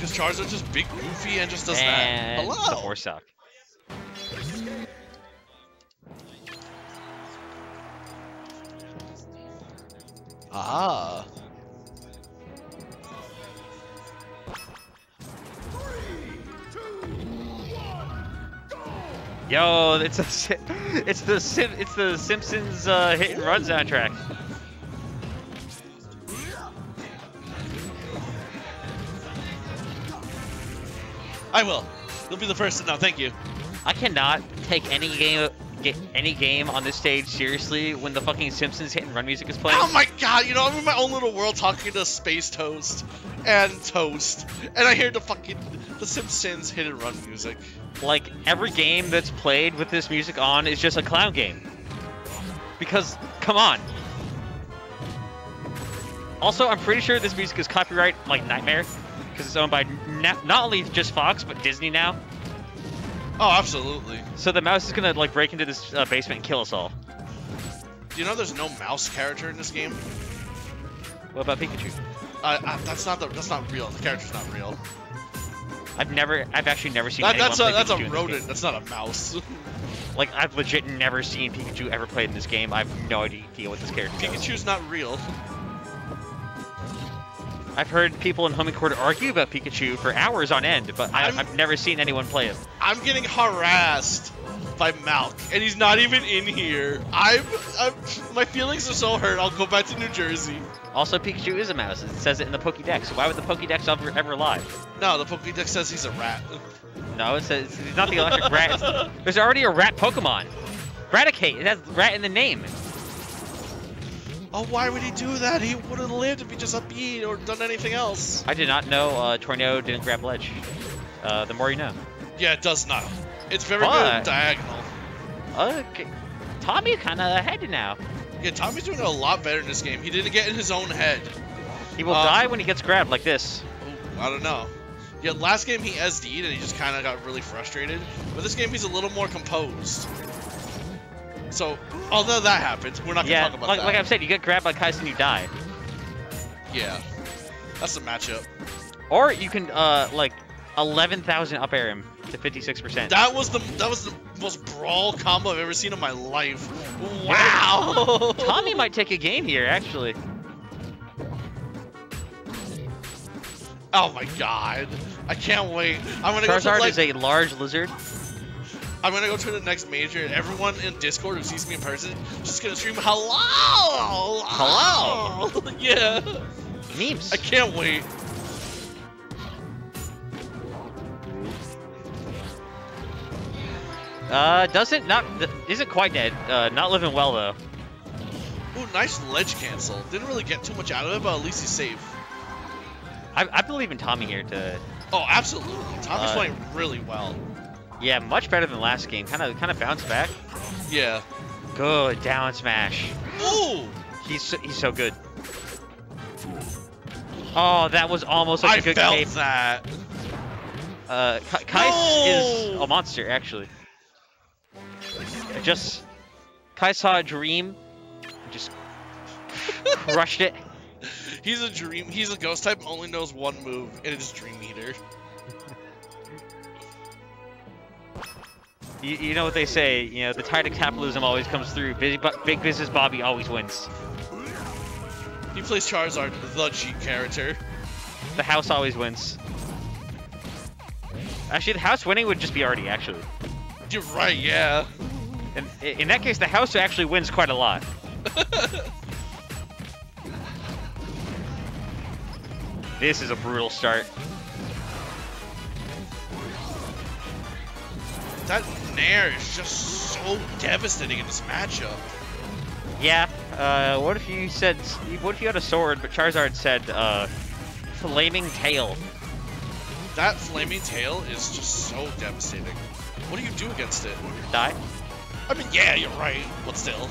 Because Charizard's just big goofy and just does and that. the Hello. horse sock. Ah. Yo, it's a Si- it's the Sim it's the Simpsons uh, hit and run soundtrack. I will. You'll be the first to know. Thank you. I cannot take any game get any game on this stage seriously when the fucking Simpsons hit and run music is playing. Oh my god, you know, I'm in my own little world talking to Space Toast and Toast, and I hear the fucking the Simpsons hit and run music. Like every game that's played with this music on is just a clown game. Because come on. Also, I'm pretty sure this music is copyright like Nightmare because it's owned by not only just Fox but Disney now. Oh, absolutely. So the mouse is gonna like break into this uh, basement and kill us all. Do you know there's no mouse character in this game? What about Pikachu? Uh, uh, that's not the that's not real. The character's not real. I've never, I've actually never seen That, that's a that's a Pikachu in this game. rodent. That's not a mouse. <laughs> Like I've legit never seen Pikachu ever played in this game. I have no idea what this character does. Pikachu's not real. I've heard people in Homing Court argue about Pikachu for hours on end, but I, I've never seen anyone play it. I'm getting harassed by Malk, and he's not even in here. I'm, I'm my feelings are so hurt. I'll go back to New Jersey. Also, Pikachu is a mouse. It says it in the Pokédex. So why would the Pokédex ever, ever lie? No, the Pokédex says he's a rat. No, it says it's not the electric rat. There's already a rat Pokemon. Raticate. It has rat in the name. Oh, why would he do that? He would have lived if he just upbeat or done anything else. I did not know uh, Tornado didn't grab ledge. Uh, the more you know. Yeah, it does not. It's very But- good diagonal. Okay. Tommy kind of ahead now. Yeah, Tommy's doing a lot better in this game. He didn't get in his own head. He will Uh, die when he gets grabbed like this. Ooh, I don't know. Yeah, last game he SD'd and he just kind of got really frustrated. But this game he's a little more composed. So, although that happens, we're not gonna Yeah, talk about like, that. like I've said, you get grabbed by Kaisen, you die. yeah, that's the matchup. Or you can, uh, like, 11,000 up air him to 56%. That was the that was the most brawl combo I've ever seen in my life. Wow. <laughs> Tommy might take a game here, actually. Oh my god. I can't wait. I'm gonna go to Charizard like, is a large lizard. I'm gonna go to the next major and everyone in Discord who sees me in person is just gonna scream hello. Hello. <laughs> yeah. Memes. I can't wait. Uh, doesn't, not, isn't quite dead. Uh, not living well, though. Ooh, nice ledge cancel. Didn't really get too much out of it, but at least he's safe. I, I believe in Tommy here to, Oh, absolutely. Tommy's Uh, playing really well. Yeah, much better than last game. Kind of, kind of bounce back. Yeah. Good down smash. Ooh! He's so, he's so good. Oh, that was almost such I a good felt cape. that. Uh, Ka- Kycse No! is a monster, actually. I just Kai saw a dream, and just crushed it. <laughs> He's a dream. He's a ghost type. Only knows one move, and it's Dream Eater. You, you know what they say, you know, the tide of capitalism always comes through. Big, big business Bobby always wins. He plays Charizard, the cheat character. The house always wins. Actually, the house winning would just be Artie, actually. You're right, yeah. In, in that case, the house actually wins quite a lot. <laughs> This is a brutal start. that Nair is just so devastating in this matchup. Yeah, uh, what if you said, what if you had a sword, but Charizard said, uh, flaming tail? That flaming tail is just so devastating. What do you do against it? Die? I mean, yeah, you're right, but still.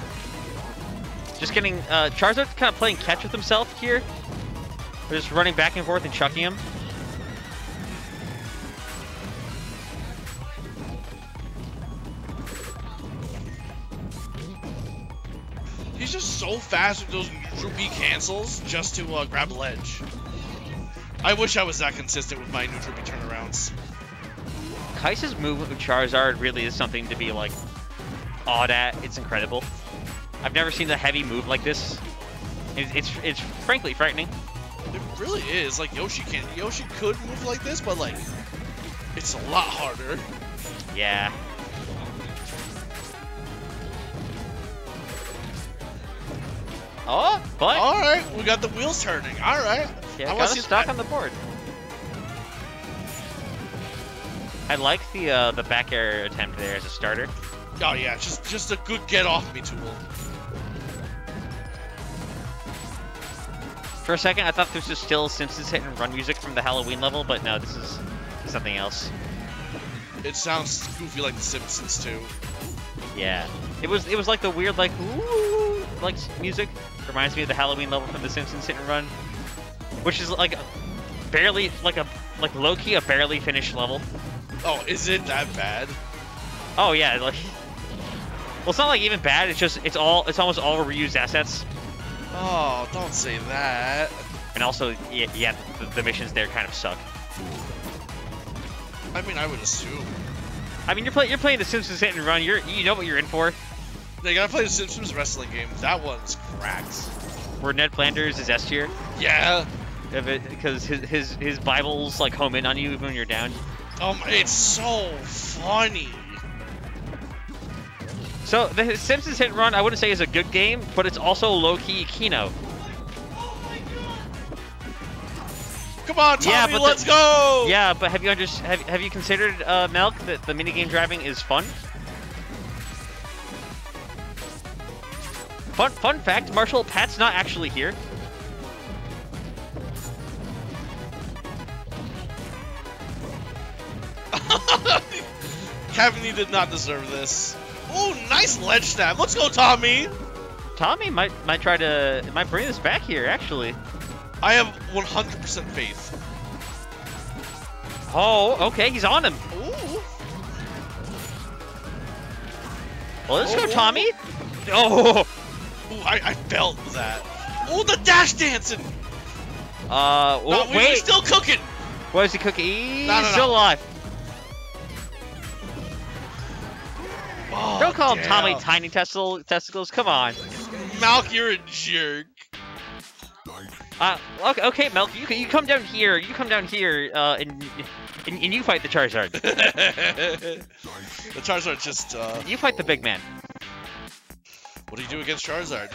Just getting, uh, Charizard's kind of playing catch with himself here. Just running back and forth and chucking him. He's just so fast with those neutral B cancels just to uh, grab ledge. I wish I was that consistent with my neutral B turnarounds. Kycse's movement with Charizard really is something to be, like, awed at. It's incredible. I've never seen a heavy move like this. It's, it's, it's frankly frightening. It really is. Like Yoshi can Yoshi could move like this, but like it's a lot harder. Yeah. Oh, but All right, we got the wheels turning. All right. yeah, I got stock that. on the board. I like the uh, the back air attempt there as a starter. Oh yeah, just just a good get off me tool. For a second, I thought this was still Simpsons hit and run music from the Halloween level, but no, this is something else. It sounds goofy like The Simpsons too. Yeah, it was it was like the weird like ooh like music. Reminds me of the Halloween level from the Simpsons hit and run, which is like barely like a like low key a barely finished level. Oh, is it that bad? Oh yeah, like well, it's not like even bad. It's just it's all it's almost all reused assets, Oh, don't say that. and also yeah, yeah the, the missions there kind of suck. I mean, I would assume. I mean, you're playing you're playing the Simpsons hit and run. You're you know what you're in for. They gotta play the Simpsons wrestling game. That one's cracked. Where Ned Flanders is S tier, Yeah. because his his his Bible's like home in on you even when you're down. Um, it's so funny. So the Simpsons Hit and Run, I wouldn't say is a good game, but it's also low-key Kino. Come on, Tommy, Yeah, but let's go! Yeah, but have you under have, have you considered uh, Melk that the minigame driving is fun? Fun fun fact, Marshall Pat's not actually here. <laughs> Cavani did not deserve this. Oh, nice ledge stab. Let's go, Tommy. Tommy might might try to might bring this back here actually. I have 100% faith. Oh, okay, he's on him. Ooh. Well, let's go, Oh. Tommy. Oh, Ooh, I, I felt that. Oh, the dash dancing. uh, No, wait. We're still cooking. What is he cooking? He's No, no, still alive. Oh, Don't call him damn. Tommy Tiny Testicle, Testicles. Come on. Malk, you're a jerk. Uh, okay, okay, Melk, you you come down here. You come down here, uh, and and, and you fight the Charizard. <laughs> the Charizard just, uh, You fight the big man. What do you do against Charizard?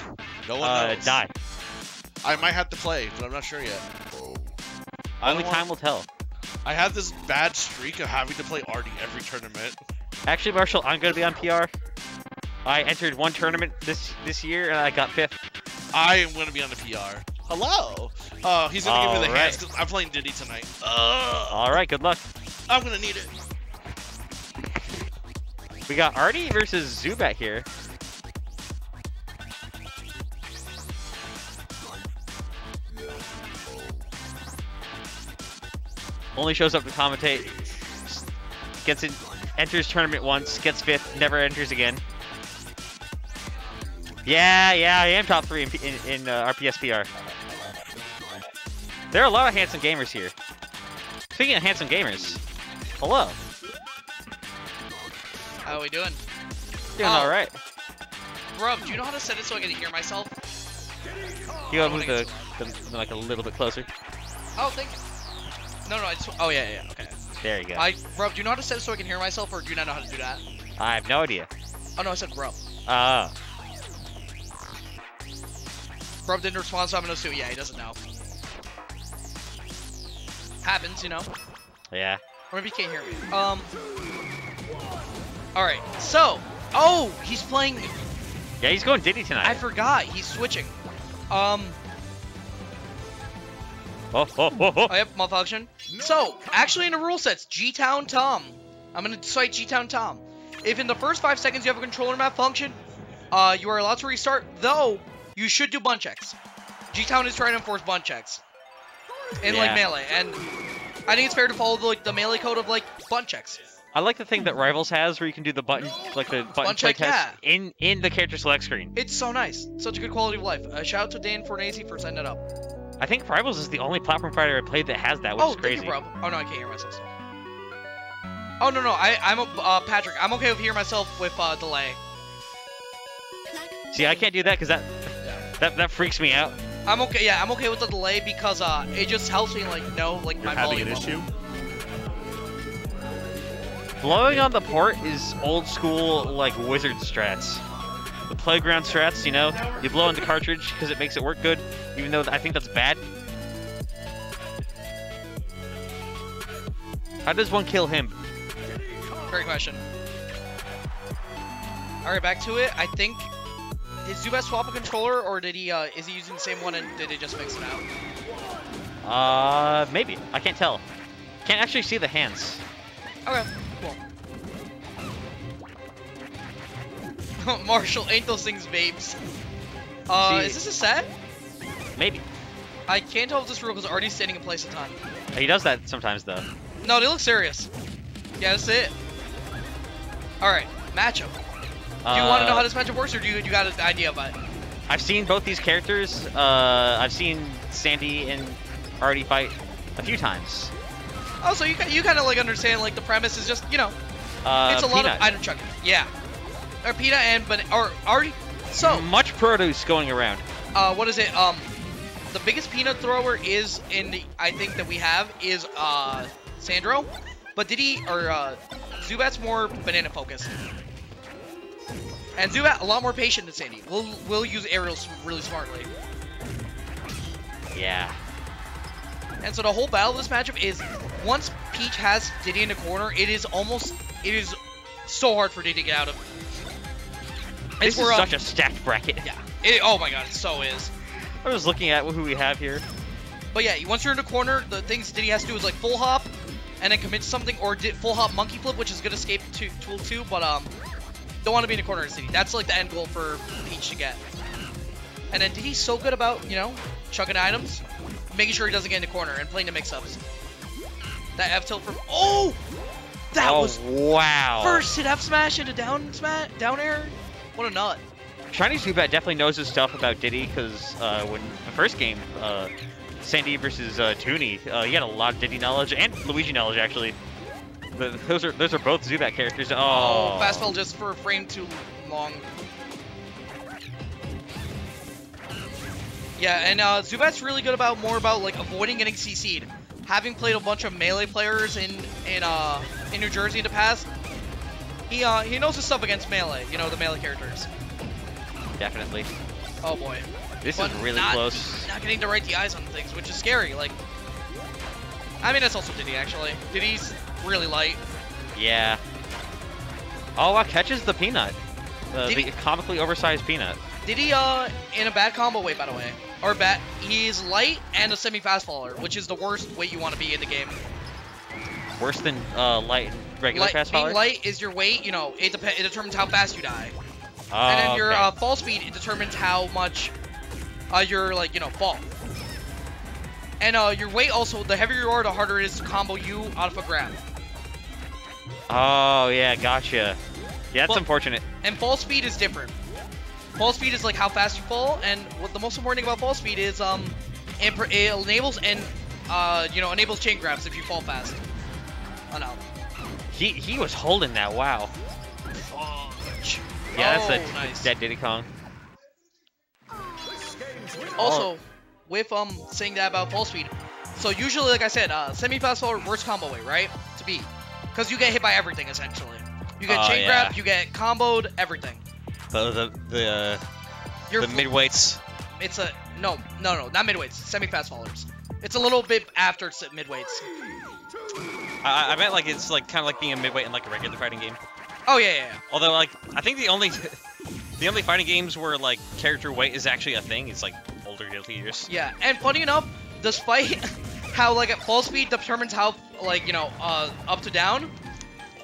No one Uh, knows. die. I might have to play, but I'm not sure yet. I Only time want- will tell. I have this bad streak of having to play Artie every tournament. Actually, Marshall, I'm gonna be on PR. I entered one tournament this this year and I got fifth. I am going to be on the PR. Hello. Oh, he's going to give me the All hands because I'm playing Diddy tonight. Ugh. All right, good luck. I'm going to need it. We got Artie versus Zubat here. Only shows up to commentate. Gets in, enters tournament once, gets fifth, never enters again. Yeah, yeah, I am top three in, in, in uh, RPSPR. There are a lot of handsome gamers here. Speaking of handsome gamers, hello. How are we doing? Doing Oh. all right. Bro, do you know how to set it so I can hear myself? You gotta move the, the, the like a little bit closer. Oh, thank you. No, no, I just. Oh, yeah, yeah, okay. There you go. I, bro, do you know how to set it so I can hear myself, or do you not know how to do that? I have no idea. Oh, no, I said bro. Ah. Bro didn't respond, so I'm gonna assume, yeah, he doesn't know. Happens, you know? yeah. Or maybe he can't hear me. Um. Alright, so. Oh, he's playing. Yeah, he's going Diddy tonight. I forgot, he's switching. Um. Oh, oh, oh, oh. Have malfunction. So, actually in the rule sets, G-Town Tom. I'm gonna cite G-Town Tom. If in the first five seconds you have a controller malfunction, uh, you are allowed to restart, though you should do bun checks. G-Town is trying to enforce bun checks. In like melee, and I think it's fair to follow the, like the melee code of like bun checks. I like the thing that Rivals has where you can do the button, like the button check, test yeah. in in the character select screen. It's so nice, such a good quality of life. Uh, shout out to Dan Fornace for setting it up. I think Rivals is the only platform fighter I played that has that, which oh, is crazy. thank you, bro. Oh no, I can't hear myself. still. Oh no, no, I, I'm a, uh, Patrick. I'm okay with hearing myself with uh, delay. See, I can't do that because that, that that freaks me out. I'm okay. Yeah, I'm okay with the delay because uh, it just helps me like know like You're my having volume an level. issue? Blowing on the port is old school like wizard strats. Playground strats, you know, you blow on the cartridge because it makes it work good, even though I think that's bad. How does one kill him? Great question. All right, back to it. I think did Zubat swap a controller or did he? Uh, is he using the same one and did it just mix it out? Uh, maybe. I can't tell. Can't actually see the hands. Okay, <laughs> Marshall ain't those things babes. Uh, is this a set? Maybe. I can't tell if this rule is already standing in place a ton. He does that sometimes though. No, they look serious. Yeah, that's it. All right, matchup. Do you want to know how this matchup works, or do you, you got an idea about it? I've seen both these characters. Uh, I've seen Sandy and Artie fight a few times. Oh, so you you kind of like understand like the premise is just you know Uh, it's a lot of item chucking. Yeah. Or Peta and but or already. So much produce going around. uh, what is it? Um, the biggest peanut thrower is in the I think that we have is uh Sandro, but did he or uh Zubat's more banana focused. And Zubat a lot more patient than Sandy. We'll we'll use aerials really smartly. Yeah. And so the whole battle of this matchup is once Peach has Diddy in the corner, it is almost it is so hard for Diddy to get out of. This It's is such a stacked bracket. Yeah. It, oh my god, it so is. I was looking at who we have here. But yeah, once you're in the corner, the things Diddy has to do is like full hop, and then commit something, or di- full hop monkey flip, which is good escape to tool two, but um, don't want to be in the corner of city. That's like the end goal for Peach to get. And then Diddy's so good about you know chucking items, making sure he doesn't get in the corner and playing the mix-ups. That F tilt from oh, that oh was wow. first hit F smash into down smash down air. What a nut. Chinese Zubat definitely knows his stuff about Diddy because uh, when the first game, uh, Sandy versus uh, Toonie, uh, he had a lot of Diddy knowledge and Luigi knowledge actually. The, those are those are both Zubat characters. Oh, Oh, fast fell just for a frame too long. Yeah, and uh, Zubat's really good about more about like avoiding getting CC'd. Having played a bunch of melee players in in uh in New Jersey in the past, he uh he knows his stuff against melee. You know the melee characters. definitely. Oh boy, This But is really not- close. not getting to right the eyes on things, which is scary. Like, I mean that's also Diddy actually. Diddy's really light. Yeah. Oh, wow, catches the peanut. Uh, the he- comically oversized peanut. Did he, uh, in a bad combo weight, by the way? Or bad, he's light and a semi-fast faller, which is the worst weight you want to be in the game. Worse than uh, light and regular Light, fast being light is your weight, you know, it, it determines how fast you die. Oh, and then your okay. uh, fall speed, it determines how much uh, your, like, you know, fall. And uh, your weight also, the heavier you are, the harder it is to combo you out of a grab. Oh, yeah, gotcha. Yeah, that's Well- unfortunate. And fall speed is different. Fall speed is like how fast you fall, and what the most important thing about fall speed is um, it, it enables and uh, you know enables chain grabs if you fall fast. Oh no. He he was holding that. Wow. Fudge. Yeah, oh, that's a nice. dead Diddy Kong. Also, with um saying that about full speed, so usually, like I said, uh, semi fast forward worst combo way, right? To be, because you get hit by everything essentially. You get Oh, chain yeah. grab, you get comboed, everything. The the the, uh, You're the midweights. It's a no, no, no, not midweights, semi fast fallers. It's a little bit after s- midweights. I, I meant like it's like kind of like being a midweight in like a regular fighting game. Oh yeah, yeah, yeah. Although like I think the only <laughs> the only fighting games where like character weight is actually a thing. It's like older Guilty Gears. Yeah, and funny enough, despite <laughs> how like at full speed determines how like you know uh up to down,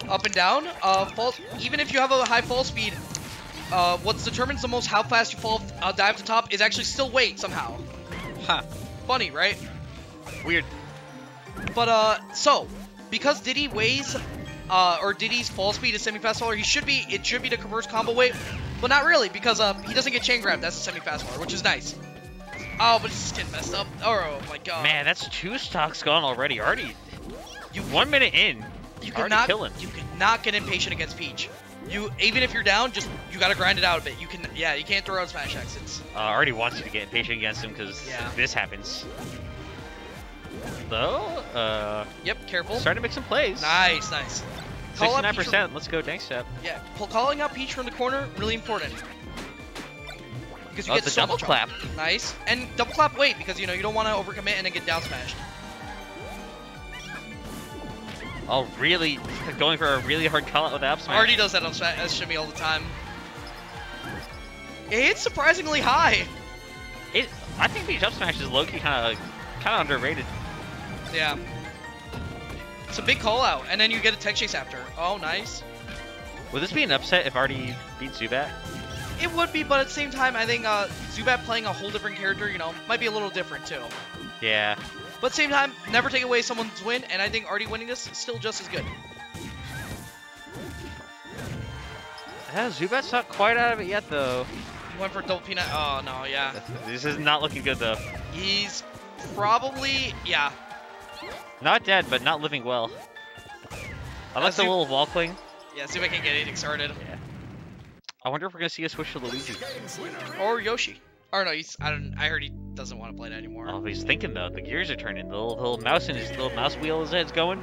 up and down, uh fall even if you have a high fall speed, uh what determines the most how fast you fall uh, dive to top is actually still weight somehow. Huh. Funny, right? Weird. But uh so because Diddy weighs uh or Diddy's fall speed is semi fast faller, he should be it should be the converse combo weight, but not really because uh he doesn't get chain grab. That's a semi fast faller, which is nice. Oh, but it's getting messed up. Oh my god. Man, that's two stocks gone Artie. Already You one minute in. You already cannot killing. you cannot get impatient against Peach. You even if you're down, just you gotta grind it out a bit. You can yeah, you can't throw out smash exits. Uh, already wants you to get impatient against him because Yeah. this happens. Though, uh, Yep, careful. starting to make some plays. Nice, nice. Call out Sixty-nine Peach percent. Let's go, dank step. Yeah, pull, calling out Peach from the corner really important. Because you Oh, get the so double clap. Nice. And double clap weight because you know you don't want to overcommit and then get down smashed. Oh, really? Going for a really hard call out with the up smash. Artie does that on uh, shimmy all the time. It's surprisingly high. It, I think Peach up smash is low key kind of kind of underrated. Yeah. It's a big call out, and then you get a tech chase after. Oh, nice. Would this be an upset if Artie beat Zubat? It would be, but at the same time, I think uh, Zubat playing a whole different character, you know, might be a little different too. Yeah. But at the same time, never take away someone's win, and I think Artie winning this is still just as good. Yeah, Zubat's not quite out of it yet, though. He went for double peanut. Oh no, yeah. This is not looking good, though. He's probably yeah. Not dead, but not living well. I like Uh, the little wall cling. Yeah, see if I can get anything started. Yeah. I wonder if we're gonna see a switch to Luigi. Or Yoshi. Or no, he's I don't. I heard he doesn't want to play it anymore. Oh, he's thinking though. The gears are turning. The little, the little mouse in his little mouse wheel, his head's going.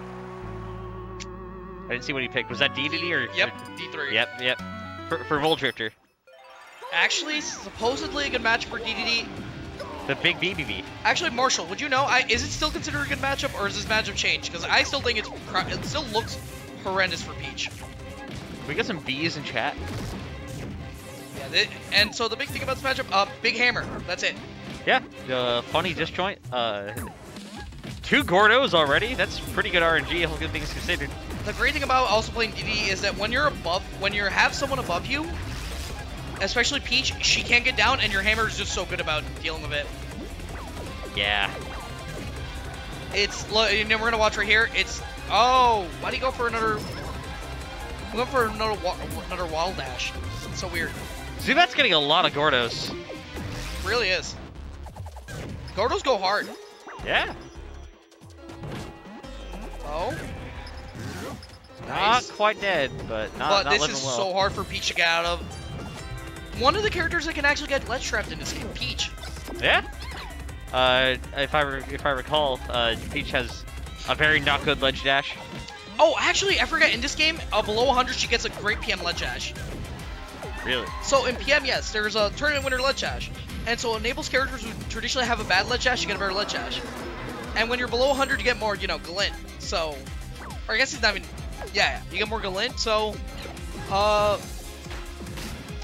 I didn't see what he picked. Was that DDD or? Yep, D3. Yep. Yep. For, for Volt Drifter, Actually, supposedly a good match for DDD. The big BBB. Actually, Marshall, would you know? I, is it still considered a good matchup, or is this matchup changed? Because I still think it's it still looks horrendous for Peach. We got some B's in chat. Yeah, and so the big thing about this matchup, uh, big hammer. That's it. Yeah. The funny disjoint. Uh, two Gordos already. That's pretty good RNG. All good things considered. The great thing about also playing DD is that when you're above, when you have someone above you, especially Peach, she can't get down, and your hammer is just so good about dealing with it. Yeah. It's look, and then we're gonna watch right here. It's oh, why do you go for another? I'm going for another wa- another wall dash. It's so weird. Zubat's getting a lot of Gordos. really is. Gordos go hard. Yeah. Oh, Not nice. quite dead, but not, but not this is well. so hard for Peach to get out of. One of the characters that can actually get ledge trapped in this game, Peach. Yeah. Uh, if I if I recall, uh, Peach has a very not good ledge dash. Oh, actually, I forgot. In this game, uh, below 100, she gets a great PM ledge dash. Really. So in PM, yes, there's a tournament winner ledge dash, and so it enables characters who traditionally have a bad ledge dash to get a better ledge dash. And when you're below 100, you get more, you know, glint. So, or I guess it's not even. Yeah, yeah, you get more glint. So, uh,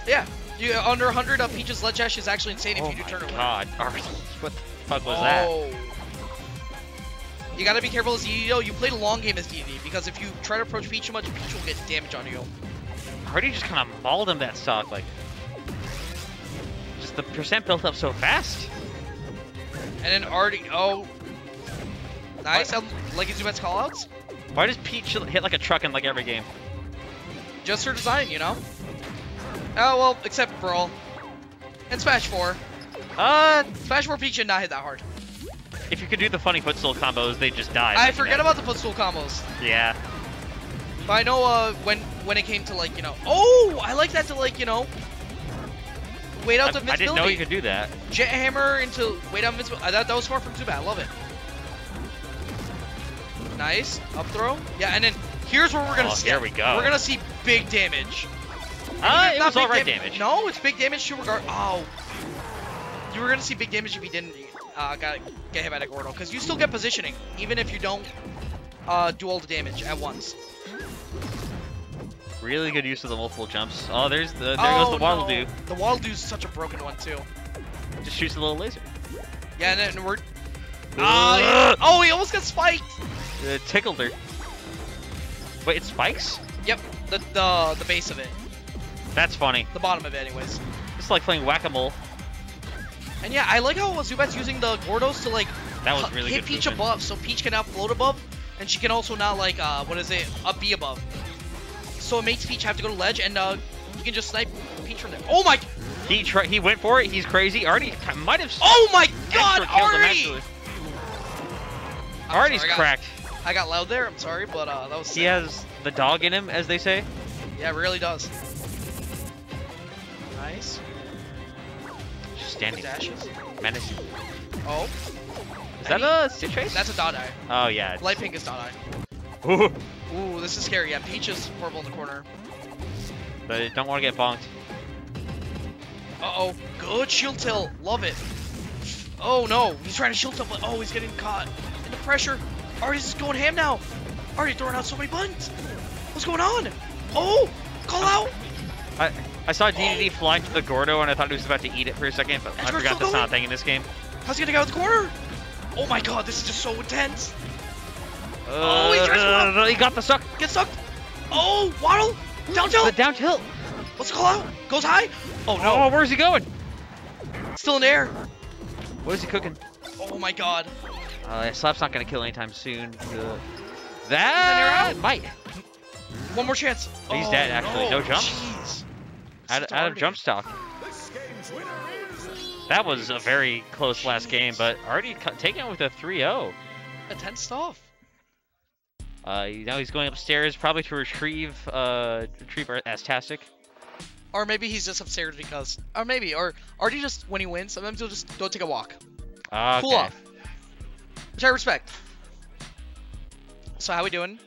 yeah, you under 100, uh, Peach's ledge dash is actually insane if oh you do my tournament winner. god. <laughs> Artie, what the fuck was that? Oh. You gotta be careful as DDD. You played a long game as DDD because if you try to approach Peach too much, Peach will get damage on you. Artie just kind of mauled him that stock, like. Just the percent built up so fast. And then already, oh, nice. I like Zubat's callouts. Why does Peach hit like a truck in like every game? Just her design, you know. Oh well, except for Brawl and Smash 4. Uh, Smash 4 Peach did not hit that hard. if you could do the funny footstool combos, they just die. I forget about the footstool combos. Yeah. But I know uh, when when it came to like you know, oh, I like that to like you know, wait out I, the I didn't know you could do that. Jet hammer into wait out invincibility. That that was smart from Zubat. I love it. Nice up throw. Yeah, and then here's where we're gonna Oh, see. there we go. We're gonna see big damage. Ah, it was alright dam- damage. No, it's big damage to regard. Oh, you were gonna see big damage if you didn't uh, got get hit by the Gordo, because you still get positioning even if you don't uh, do all the damage at once. Really good use of the multiple jumps. Oh, there's the there oh, goes the Waddle Doo. no. The Waddle Doo's such a broken one too. Just shoots a little laser. Yeah, and then we're. Ah, yeah. Oh, he almost got spiked. Uh, tickled her. Wait, it spikes? Yep, the the the base of it, That's funny. the bottom of it, anyways. It's like playing whack-a-mole. And yeah, I like how Zubat's using the Gordos to like That was really hit good Peach movement. above, so Peach can now float above, and she can also now like uh what is it, up B above. So it makes Peach have to go to ledge, and uh you can just snipe Peach from there. Oh my, He try he went for it. He's crazy. Already might have. oh my God, extra killed him, Ari! actually. I'm Artie's sorry, I got- cracked. I got loud there. I'm sorry, but uh that was. He has the dog in him, as they say. Yeah, it really does. Dashes. Menacing. Oh, Is that a Citrace? that's a dot eye. Oh yeah. it's- Light pink is dot eye. Ooh. Ooh, this is scary. Yeah, Peach is horrible in the corner. But don't want to get bonked. Uh-oh. Good shield tilt. Love it. Oh, no. He's trying to shield tilt, but oh, he's getting caught in the pressure. Artie's just going ham now. Artie throwing out so many buttons. What's going on? Oh, call out. I I saw DDD Oh. flying to the Gordo and I thought he was about to eat it for a second, but I forgot that's not a thing in this game. How's he gonna get out of the corner? Oh my god, this is just so intense. Oh, he to he got the suck. Get sucked. Oh, Waddle. Down tilt. The down tilt. What's the call out? Goes high. Oh, Oh, no. where's he going? Still in the air. What is he cooking? Oh my god. Uh, Slap's not gonna kill anytime soon. Uh, that might. One more chance. He's Oh, dead, actually. No jumps? Jeez. Out, out of Artie. jump stock. That was a very close last game, but Artie taking it with a 3-0. Intense stuff. Uh, now he's going upstairs, probably to retrieve, uh, retrieve our AssTAStic. Or maybe he's just upstairs because, or maybe, or Artie just when he wins, sometimes he'll just go take a walk, Okay. cool off, which I respect. So how we doing?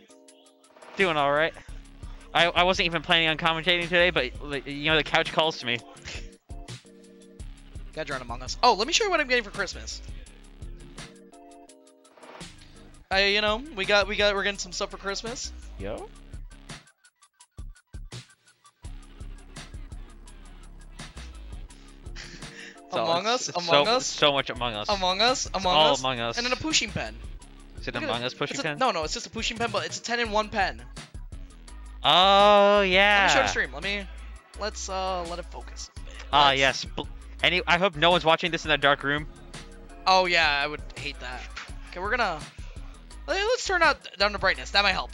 Doing all right. I, I wasn't even planning on commentating today, but you know the couch calls to me. Got drawn Among Us. Oh, let me show you what I'm getting for Christmas. I, you know, we got, we got, we're getting some stuff for Christmas. Yo. <laughs> Among Us, Among so, Us, So much Among Us. Among Us, It's Among all Us, Among Us. and then a pushing pen. Is it Look Among. Us pushing a- pen? No, no, it's just a pushing pen, but it's a 10 in one pen. Oh yeah. Let yeah. me show the stream. Let me, let's uh, let it focus. Ah Let's- yes. Any, I hope no one's watching this in that dark room. Oh yeah, I would hate that. Okay, we're gonna let- let's turn out down the brightness. That might help.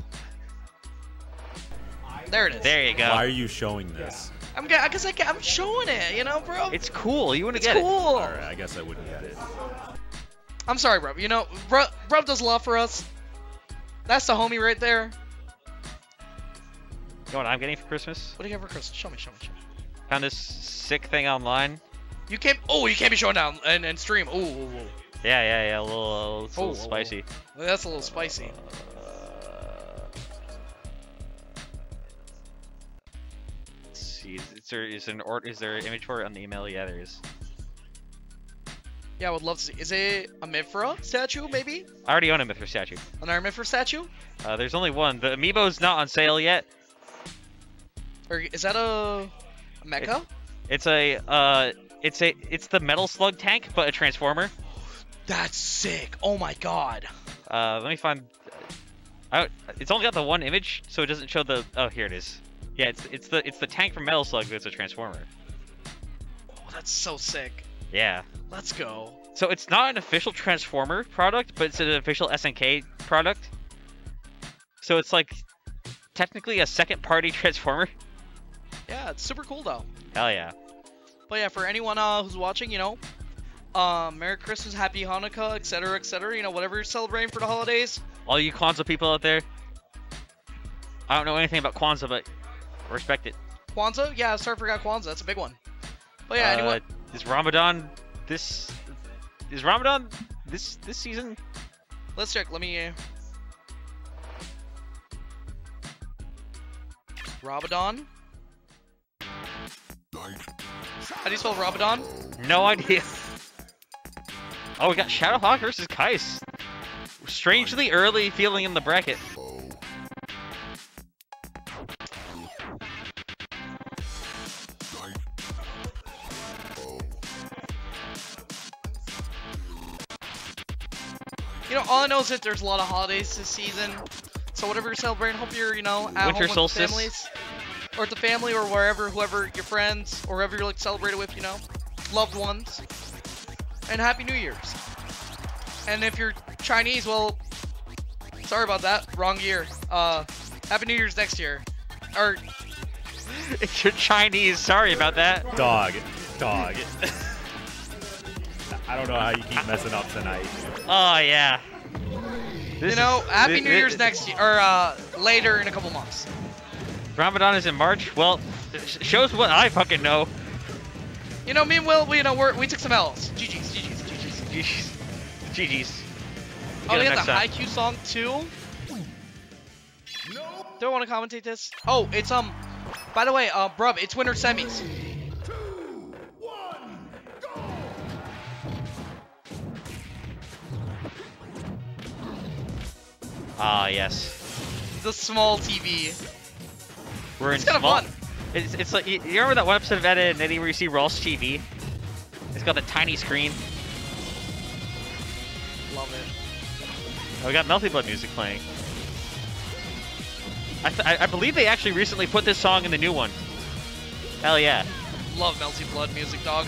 There it is. There you go. Why are you showing this? I'm ga- cause I ca- I'm showing it, you know, bro. It's cool. You want to It's get cool. Alright, I guess I wouldn't get it. I'm sorry, bro. You know, bro, bro does love for us. That's the homie right there. Know what I'm getting for Christmas? What do you have for Christmas? Show me, show me, show me. Found this sick thing online. You can't. Oh, you can't be showing down and, and stream. Ooh. Yeah, yeah, yeah. A little, a Oh, little oh, spicy. That's a little spicy. Uh, let's see. Is, there is there an or, is there an image for it on the email? Yeah, there is. Yeah, I would love to see. Is it a Mythra statue, maybe? I already own a Mythra statue. An Iron Mythra statue? Uh, there's only one. The amiibo's not on sale yet. Or is that a, a mecha? It's a uh, it's a it's the metal slug tank, but a transformer. That's sick. Oh my god. Uh, let me find. I, it's only got the one image, so it doesn't show the. Oh, here it is. Yeah, it's it's the it's the tank from Metal Slug, it's a transformer. Oh, that's so sick. Yeah. Let's go. So it's not an official Transformer product, but it's an official SNK product. So it's like technically a second party <laughs> Transformer. Yeah, it's super cool though. Hell yeah. But yeah, for anyone uh, who's watching, you know, um, Merry Christmas, Happy Hanukkah, etc., etc. You know, whatever you're celebrating for the holidays. All you Kwanzaa people out there. I don't know anything about Kwanzaa, but respect it. Kwanzaa? Yeah, sorry, I forgot Kwanzaa. That's a big one. But yeah, Uh, anyone. Is Ramadan this? Is Ramadan this this season? Let's check. Let me. Uh... Ramadan. How do you spell Ramadan? No idea. Oh, we got Shadowhawke versus Kycse. Strangely early feeling in the bracket. You know, all I know is that there's a lot of holidays this season. So whatever you're celebrating, hope you're, you know, at Winter home with solstice. families. Or at the family or wherever, whoever your friends or whoever you're like celebrating with, you know. Loved ones. And Happy New Year's. And if you're Chinese, well, sorry about that. Wrong year. Uh, Happy New Year's next year. Or, <laughs> If you're Chinese, sorry about that. Dog. Dog. I don't know how you keep messing up tonight. Oh yeah. This you know, Happy thi- New thi- Year's next year. Or, uh, later in a couple months. Ramadan is in March. Well, it shows what I fucking know. You know, me and Will, we, you know, we're, we took some L's. GG's, GG's, GG's. GG's. GG's. Oh, they got the time. Haikyuu song too. Don't want to commentate this? Oh, it's um. By the way, uh, brub, it's winter semis. Ah yes. The small TV. We're It's in kinda small. fun. It's, it's like you remember that one episode of Ed, and Eddie where you see Ross TV? It's got a tiny screen. Love it. Oh, we got Melty Blood music playing. I, th- I I believe they actually recently put this song in the new one. Hell yeah. Love Melty Blood music, dog.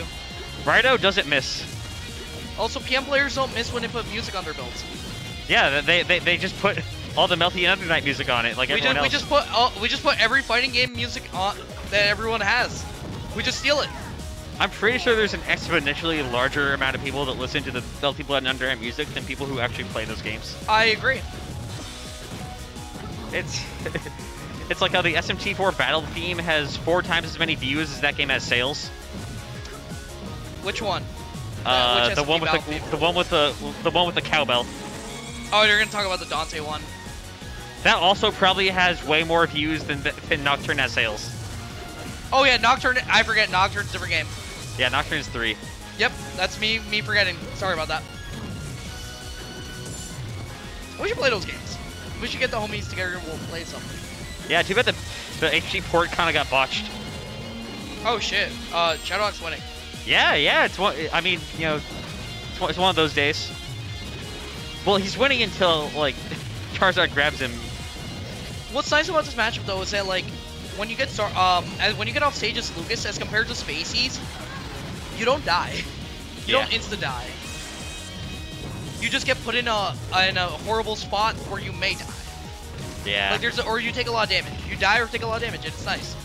Rido doesn't miss. Also, PM players don't miss when they put music on their builds. Yeah, they, they, they just put all the Melty and Undernight music on it, like We everyone just, we just put all, we just put every fighting game music on that everyone has. We just steal it. I'm pretty sure there's an exponentially larger amount of people that listen to the Melty Blood and Undernight music than people who actually play those games. I agree. It's <laughs> it's like how the SMT4 battle theme has four times as many views as that game has sales. Which one? Uh, which the one with the, the one with the the one with the cowbell. Oh, you're gonna talk about the Dante one. That also probably has way more views than than Nocturne has sales. Oh yeah, Nocturne. I forget Nocturne's a different game. Yeah, Nocturne's three. Yep, that's me me forgetting. Sorry about that. We should play those games. We should get the homies together and we'll play some. Yeah, too bad the the HD port kind of got botched. Oh shit. Uh, Shadowhawke's winning. Yeah, yeah, it's one. I mean, you know, it's one, it's one of those days. Well, he's winning until like <laughs> Charizard grabs him. What's nice about this matchup though is that like when you get start um when you get off stage as Lucas as compared to Spaceys, you don't die. <laughs> You don't Yeah. insta die. You just get put in a in a horrible spot where you may die. Yeah. Like there's a, or you take a lot of damage. You die or take a lot of damage, and it's nice.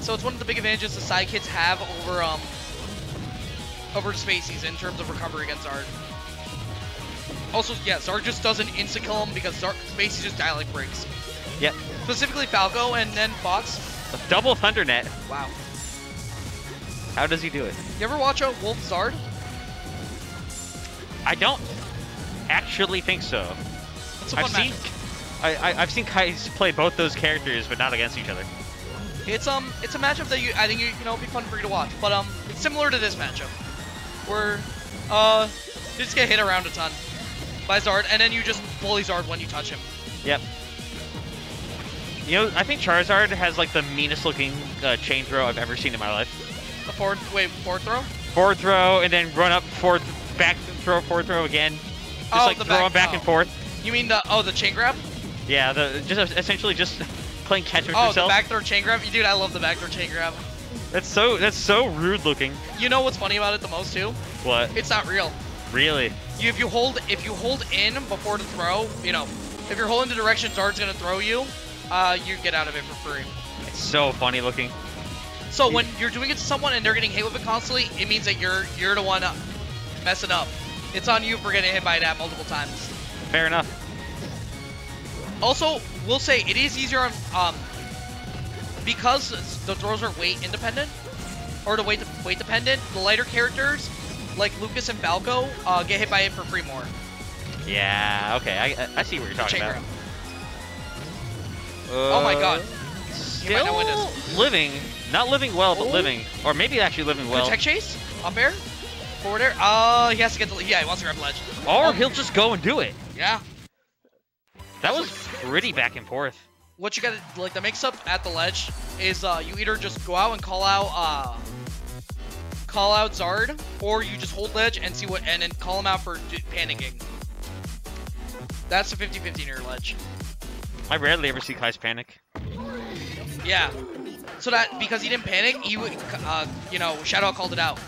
So it's one of the big advantages the side kids have over um over Spaceys in terms of recovery against Zard. Also, yeah, Zard just doesn't insta kill him because Zard Spaceys just die like bricks. Yep. Specifically Falco and then Fox. A double Thundernet. Wow. How does he do it? You ever watch a Wolf Zard? I don't actually think so. It's a fun I've seen. I, I, I've seen Kycse play both those characters, but not against each other. It's um, it's a matchup that you, I think you, you know, would be fun for you to watch. But um, it's similar to this matchup, where uh, you just get hit around a ton by Zard, and then you just bully Zard when you touch him. Yep. You know, I think Charizard has like the meanest looking uh, chain throw I've ever seen in my life. The forward, wait, forward throw? Forward throw and then run up, forward, back throw, forward throw again. Just Oh, like the throwing back- back, oh. and forth. You mean the oh the chain grab? Yeah, the just essentially just <laughs> playing catch with Oh, yourself. the back throw chain grab. Dude, I love the back throw chain grab. That's so that's so rude looking. You know what's funny about it the most too? What? It's not real. Really? You, if you hold if you hold in before the throw, you know, if you're holding the direction Zard's gonna throw you, uh, you get out of it for free. It's so funny looking. So when you're doing it to someone and they're getting hit with it constantly, it means that you're you're the one uh, messing up. It's on you for getting hit by that multiple times. Fair enough. Also, we'll say it is easier on um because the throws are weight independent or the weight weight dependent. The lighter characters like Lucas and Falco uh, get hit by it for free more. Yeah, okay, I, I- I see what you're talking Chain about. grab. Oh my Uh, god. You might not win Still this. living, not living well, but Oh. living, or maybe actually living well. Good tech chase? Up air? Forward air? Oh, he has to get the yeah, he wants to grab ledge. Or he'll just go and do it. Yeah. That was pretty back and forth. What you gotta like the mix up at the ledge is uh you either just go out and call out uh call out Zard, or you just hold ledge and see what and then call him out for d- panicking. That's a 50-50 near ledge. I rarely ever see Kycse's panic. Yeah. So that because he didn't panic, he would uh you know, Shadow called it out.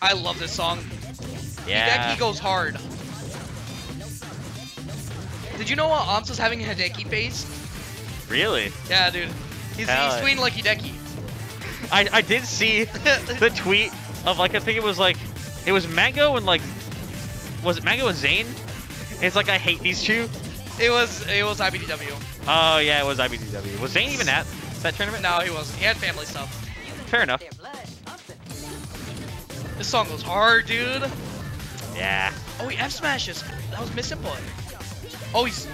I love this song. Yeah. Hideki goes hard. Did you know uh, Amsa's having a Hideki phase? Really? Yeah, dude. He's, Hell. he's tweeting like Hideki. I, I did see <laughs> the tweet of like I think it was like it was Mango and like was it Mango and Zain? It's like I hate these two. It was it was IBDW. Oh yeah, it was IBDW. Was Zain even at that tournament? No, he wasn't. He had family stuff. Fair enough. This song goes hard, dude. Yeah. Oh, he F smashes. That was misinput. Oh, he's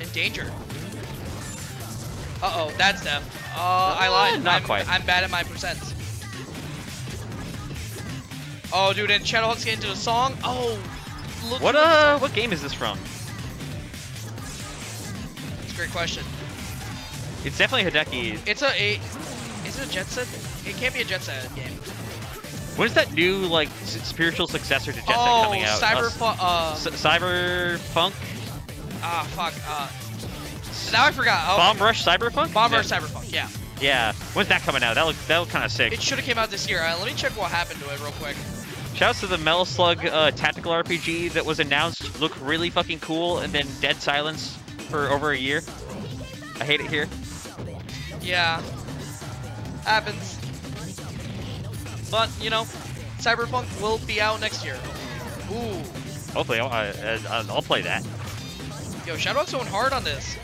in danger. Uh oh, that's them. Uh, I lied. not I'm, quite. I'm bad at my percents. Oh, dude, and Shadowhawke's get into the song. Oh, look. What uh what game is this from? It's a great question. It's definitely Hideki. It's a, a is it a Jet Set? It can't be a Jet Set game. When's that new like s- spiritual successor to Jet Set oh, coming out? Cyberpunk. Uh, S- Cyberpunk? ah, fuck. Uh, now I forgot. Oh, Bomb Rush Cyberfunk? Bomb yeah. Rush Cyberpunk. Yeah. Yeah. When's that coming out? That look that look kind of sick. It should have came out this year. Uh, let me check what happened to it real quick. Shouts to the Metal Slug uh, tactical RPG that was announced. Looked really fucking cool, and then dead silence for over a year. I hate it here. Yeah. Happens. But, you know, Cyberpunk will be out next year. Ooh. Hopefully, I'll, I, I- I'll play that. Yo, Shadowhawke's going hard on this.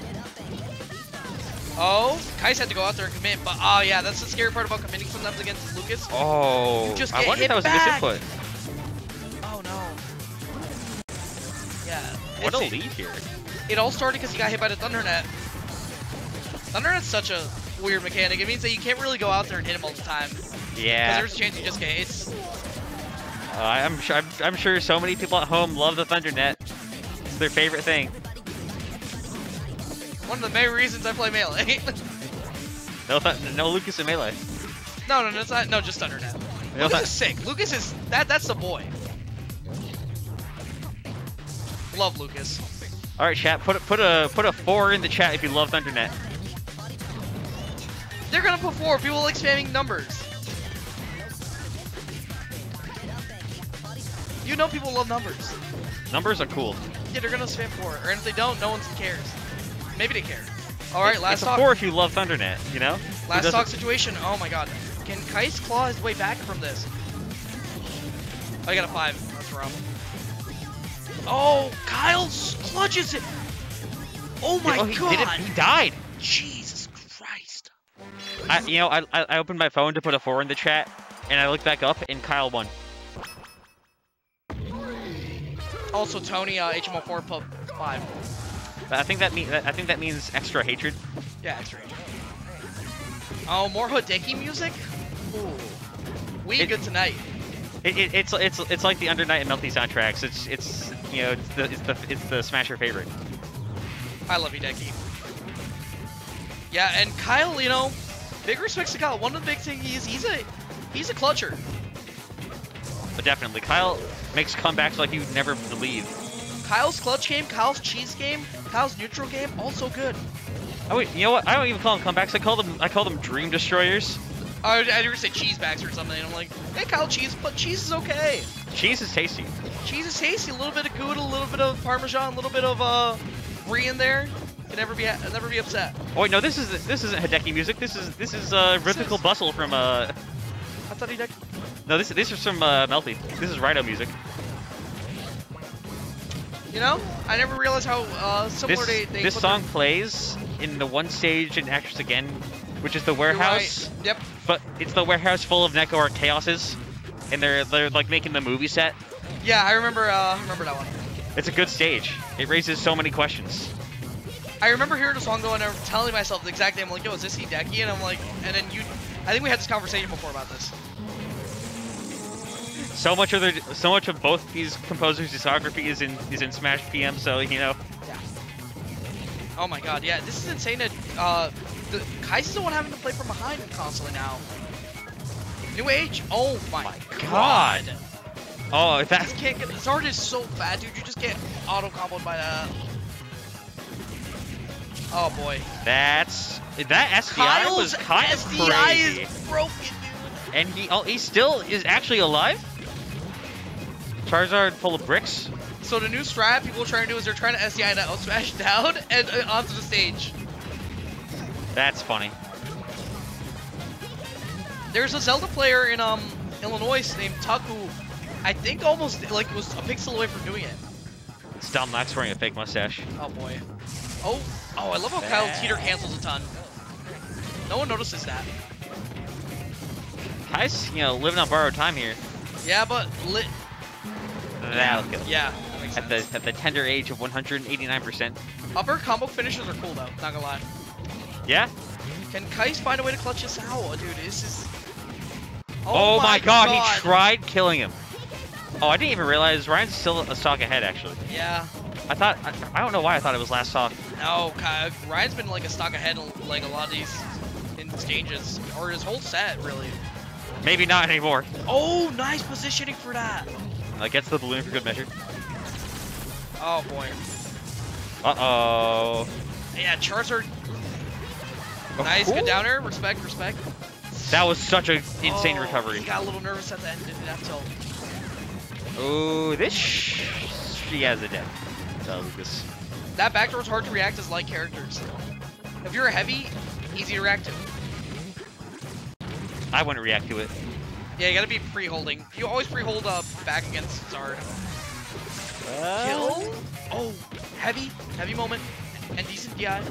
Oh, Kycse's had to go out there and commit, but oh yeah, that's the scary part about committing sometimes against Lucas. Oh, I wonder hit if that was back. a misinput. Oh no. Yeah. What a lead here. It all started because he got hit by the Thundernet. Thundernet's such a weird mechanic. It means that you can't really go out there and hit him all the time. Yeah. Because there's a chance you just get hits. uh, I'm sure. I'm, I'm sure so many people at home love the Thundernet. It's their favorite thing. One of the main reasons I play Melee. <laughs> No, no Lucas and Melee. no, no, no, it's not. No, just Thundernet. No, Lucas is sick. Lucas is that. That's the boy. Love Lucas. All right, chat. Put a, put a put a four in the chat if you love Thundernet. They're gonna put four. People like spamming numbers. You know people love numbers. Numbers are cool. Yeah, they're gonna spam four. and if they don't, no one cares. Maybe they care. All right, last it's talk. Four if you love Thundernet, you know. Last talk situation. Oh my God, can Kycse claw his way back from this? I got a five. That's wrong. Oh, Kyle clutches it. Oh my oh, he God. He died. Jesus Christ. I, you know, I, I opened my phone to put a four in the chat, and I looked back up, and Kyle won. Also, Tony, uh, HMO4 put 5. But I think that means I think that means extra hatred. Yeah, extra. Hatred. Oh, more Hideki music. Ooh, we it, good tonight. It, it, it's it's it's like the Under Night and Melty soundtracks. It's it's you know it's the it's the it's the Smasher favorite. I love Hideki. Yeah, and Kyle, you know, big respects to Kyle. One of the big things is he's a he's a clutcher. But definitely, Kyle makes comebacks like you never believe. Kyle's clutch game, Kyle's cheese game, Kyle's neutral game, also good. Oh wait, you know what? I don't even call them comebacks. I call them I call them dream destroyers. I never say cheese backs or something. I'm like, hey, Kyle, cheese, but cheese is okay. Cheese is tasty. Cheese is tasty. A little bit of Gouda, a little bit of Parmesan, a little bit of uh, brie in there. Can never be never be upset. Oh wait, no, this is this isn't Hideki music. This is this is uh, rhythmical bustle from uh. I thought Hideki. No, this this is from uh, Melty. This is Rido music. You know, I never realized how uh, similar This they, they this song their- plays in the one stage in Actress Again, which is the You're right. warehouse. Yep. But it's the warehouse full of Neko-Arc Chaoses, and they're they're like making the movie set. Yeah, I remember. Uh, I remember that one. It's a good stage. It raises so many questions. I remember hearing the song though, and I'm telling myself the exact name. I'm like, yo, is this Hideki? And I'm like, and then you, I think we had this conversation before about this. So much of their so much of both these composers' discography is in is in Smash PM. So you know, Oh my god, yeah, this is insane that uh, the Kycse's is the one having to play from behind constantly now. New age? Oh my, god. oh You that just can't get, Zard is so bad, dude, you just get auto comboed by that. Oh boy. that's that SDI Kyle's was kind of SDI crazy, is broken, dude. and he oh he still is actually alive. Charizard full of bricks. So the new strat people are trying to do is they're trying to SDI that out smash down <laughs> and uh, onto the stage. That's funny. There's a Zelda player in um Illinois named who I think almost like was a pixel away from doing it. It's Dom Max wearing a fake mustache. Oh boy. Oh, oh, I love how Kyle teeter cancels a ton. No one notices that. Kycse's, you know, living on borrowed time here. Yeah, but. That'll kill. Yeah, At the at the tender age of 189%. Upper combo finishes are cool though. Not gonna lie. Yeah. Can Kycse find a way to clutch this out, dude? This is. Oh, oh my god, he tried killing him. Oh, I didn't even realize Ryan's still a stock ahead actually. Yeah. I thought I, I don't know why I thought it was last stock. No, Kai, Ryan's been like a stock ahead in, like a lot of these in stages or his whole set really. Maybe not anymore. Oh, nice positioning for that. Uh, gets the balloon for good measure. Oh boy. Uh oh. Yeah, Charizard. Nice, good downer. Respect, respect. That was such an insane Oh, recovery. He got a little nervous at the end, didn't have to. Oh, this sh- she has a death. Uh, Lucas. That backdoor is hard to react as light characters. If you're a heavy, easy to react to. I wouldn't react to it. Yeah, you gotta be pre-holding. You always pre-hold uh, back against Zard. Kill? Oh, heavy, heavy moment, and decent DI.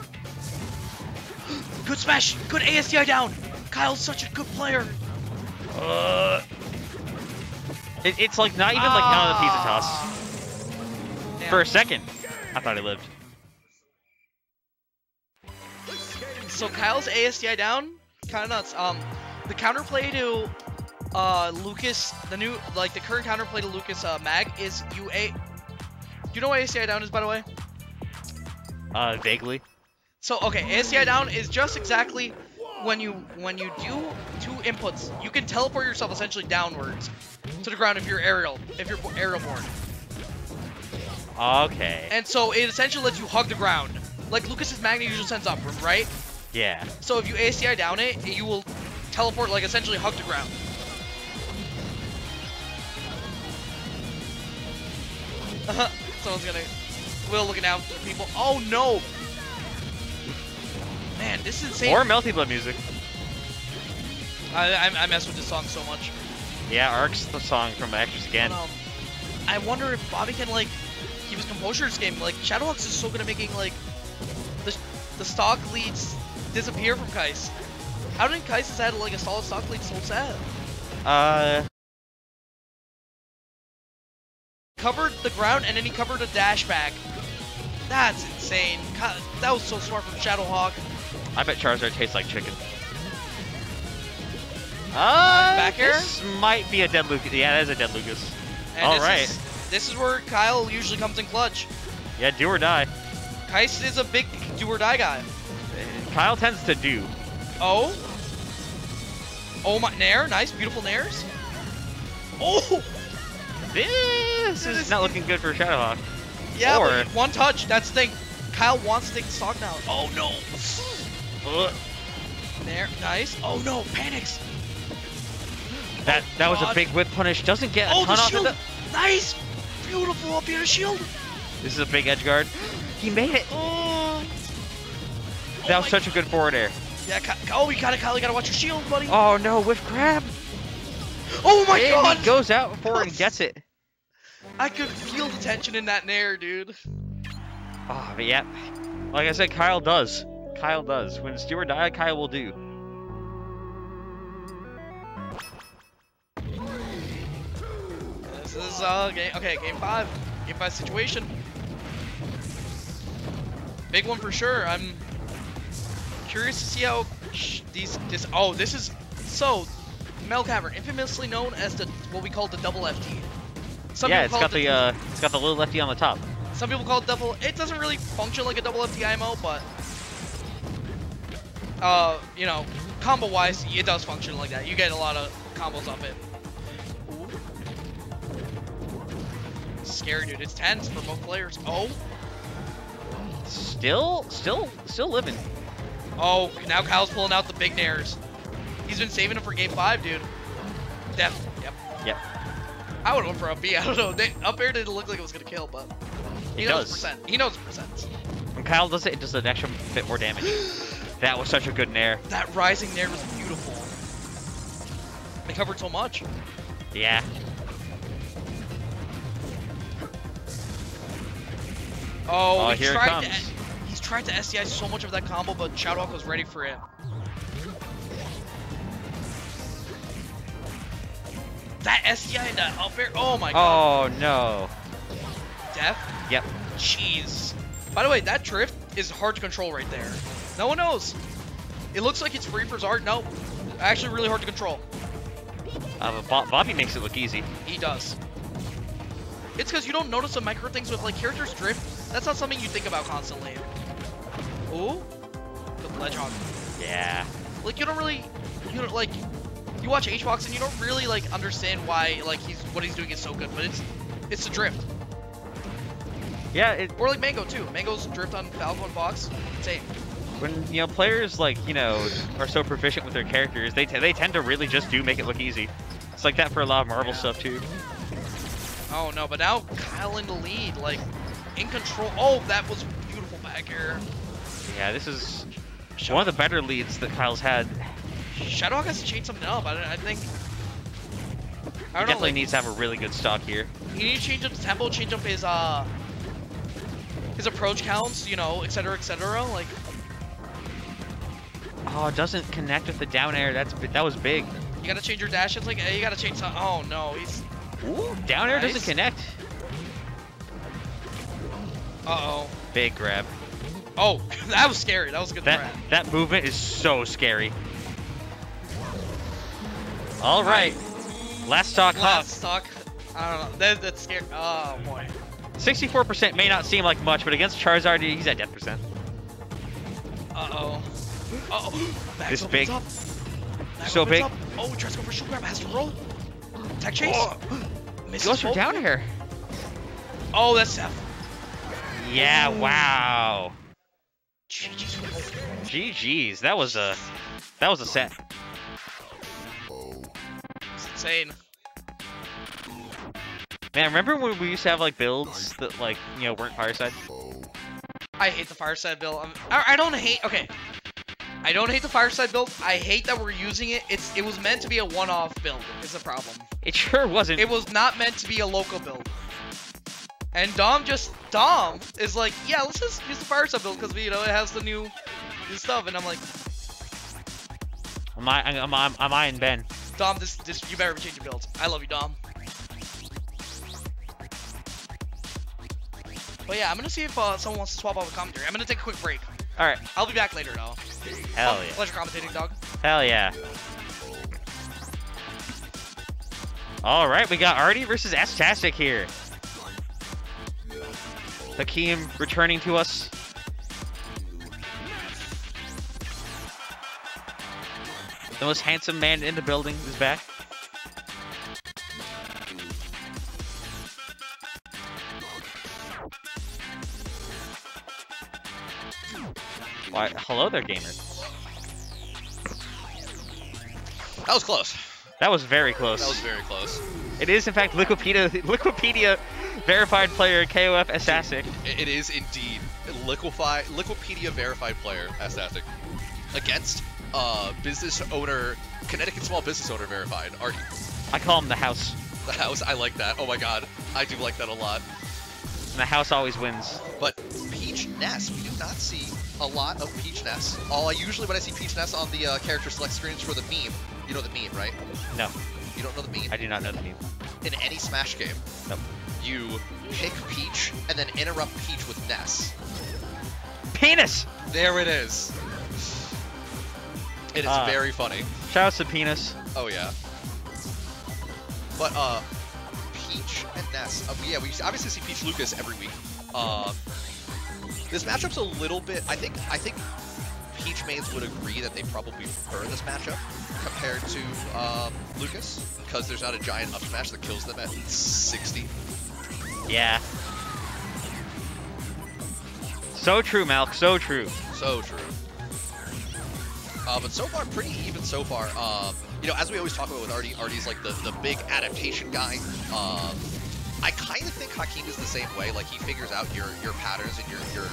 good smash, good ASDI down. Kyle's such a good player. Uh, it, it's like not even like out of the pizza toss. Damn. For a second, I thought he lived. So Kyle's ASDI down, kind of nuts. Um, the counterplay to uh Lucas, the new like the current counterplay to Lucas uh, Mag is UA. Do you know what ASDI down is by the way? Uh, vaguely. So okay, ASDI down is just exactly when you when you do two inputs, you can teleport yourself essentially downwards to the ground if you're aerial, if you're aerial born. Okay. And so it essentially lets you hug the ground. Like Lucas's magnet usually sends upward, right? Yeah. So if you ASDI down it, you will teleport like essentially hug the ground. <laughs> Someone's gonna Will looking out for people. Oh no! Man, this is insane. Or Melty Blood music. I, I, I mess with this song so much. Yeah, Ark's the song from Actress Again. But, um, I wonder if Bobby can like keep his composure in this game. Like Shadowhawke's is so good at making like the the stock leads disappear from Kycse. How did Kycse has had like a solid stock lead whole set? Uh, Covered the ground and then he covered a dash back. That's insane. That was so smart from Shadowhawke. I bet Charizard tastes like chicken. Uh, Back air? This might be a dead Lucas. Yeah, that is a dead Lucas. And All this right. Is, this is where Kyle usually comes in clutch. Yeah, do or die. Kycse is a big do or die guy. Kyle tends to do. Oh. Oh my nair, nice, beautiful nairs. Oh, This is not looking good for Shadowhawke. yeah, Or- one touch. That's the thing. Kyle wants to stock now. Oh no. Ugh. Nair, nice. Oh no, panics. That that was a big whip punish. Doesn't get a Oh, ton the off shield. of the. Nice, beautiful up here shield. This is a big edge guard. He made it. Oh. That oh was such a good forward air. Yeah, Ky- oh, you gotta, Kyle, you gotta watch your shield, buddy. Oh no, whiff grab. Oh my and god. he goes out forward and gets it. I could feel the tension in that nair, dude. Oh, but yeah. Like I said, Kyle does. Kyle does. When it's do or die, Kyle will do. This is uh game okay, game five. Game five situation. Big one for sure. I'm curious to see how sh- these this oh this is so Mel Cavern, infamously known as the what we call the double FT. Some yeah, people it's call got it the uh, it's got the little lefty on the top. Some people call it double. It doesn't really function like a double FT IMO, but uh, you know, combo wise, it does function like that. You get a lot of combos off it. Ooh. Scary, dude. It's tense for both players. Oh, Still, still, still living. oh. Now Kyle's pulling out the big nairs. He's been saving them for game five, dude. Def. Yep. Yep. I would have went for up B. <laughs> I don't know. They, up air didn't look like it was gonna kill, but he It knows does. percent. He knows percent. When Kyle does it, it does an extra bit more damage. <gasps> that was such a good nair. That rising nair was beautiful. They covered so much. Yeah. Oh, Oh, he's here it tried to comes. he's tried to SDI so much of that combo, but Shadowhawke was ready for it. That and that up air, oh my god. Oh no. Death? Yep. Jeez. By the way, that drift is hard to control right there. No one knows. It looks like it's free for Zard. No. Actually really hard to control. Uh, but Bob- Bobby makes it look easy. He does. It's because you don't notice the micro things with like characters drift. That's not something you think about constantly. Ooh, the ledge hog. Yeah. Like you don't really, you don't like, you watch HBox and you don't really like understand why like he's what he's doing is so good, but it's it's the drift. Yeah. It, Or like Mango too. Mango's drift on Falco and Fox. Same. when you know players like you know are so proficient with their characters, they t- they tend to really just do make it look easy. It's like that for a lot of Marvel stuff too. Oh no, but now Kyle in the lead, like in control. Oh, that was beautiful back here. Yeah, this is one of the better leads that Kyle's had. He Shadowhawke has to change something up. I, I think. I don't know, definitely like, needs to have a really good stock here. He needs to change up the tempo, change up his uh his approach counts, you know, etc. etc. Like Oh, it doesn't connect with the down air. That's that was big. you gotta change your dash. It's like eh, you gotta change some. Oh no, he's. Ooh, down air Nice. doesn't connect. Uh oh. Big grab. Oh, <laughs> that was scary. That was a good That threat. that movement is so scary. All right, last stock Last stock. I don't know. That, that's scary. Oh boy. 64% may not seem like much, but against Charizard, he's at death percent. Uh oh. Uh oh. Max <gasps> This big. Up. Max So big. Up. Oh, tries to go for shoot grab. Has to roll. Tech chase. <gasps> Misses Goes for down here. Oh, that's Seth. Yeah, wow. GG's. GG's. That was a that was a set. Insane. Man, remember when we used to have like builds that like you know weren't fireside? I hate the fireside build. Um, I, I don't hate. Okay, I don't hate the fireside build. I hate that we're using it. It's it was meant to be a one-off build. Is the problem. It sure wasn't. It was not meant to be a local build. And Dom just Dom is like, yeah, let's just use the fireside build because you know it has the new, new stuff. And I'm like, Am I am I am I and Ben? Dom, this this you better change your build. I love you, Dom. But yeah, I'm gonna see if uh, someone wants to swap out a commentary. I'm gonna take a quick break. All right. I'll be back later, though. Hell yeah. Pleasure commentating, dog. Hell yeah. All right, we got Artie versus AssTAStic here. Hakeem returning to us. The most handsome man in the building is back. Why, hello there, gamer. That was close. That was very close. That was very close. It is, in fact, Liquipedia, Liquipedia verified player KOF Assassin. It, is indeed liquefy Liquipedia verified player AssTAStic against uh business owner Connecticut small business owner verified Artie. I call him the house. The house, I like that. Oh my god, I do like that a lot. And the house always wins. But Peach Ness, we do not see a lot of Peach Ness. All I usually when I see Peach Ness on the uh, character select screen is for the meme. You know the meme, right? No, You don't know the meme? I do not know the meme. In any Smash game, Nope. you pick Peach and then interrupt Peach with Ness. Penis! There it is. It is Ah. very funny. Shout out to Penis. Oh yeah. But uh, Peach and Ness. Uh, yeah, we obviously see Peach Lucas every week. Um, this matchup's a little bit. I think. I think Peach mains would agree that they probably prefer this matchup compared to um, Lucas because there's not a giant up smash that kills them at 60. Yeah. So true, Malk. So true. So true. Uh, but so far, pretty even so far. Um, you know, as we always talk about with Artie, Artie's like the, the big adaptation guy. Um, I kind of think Hakeem is the same way. Like he figures out your your patterns and your your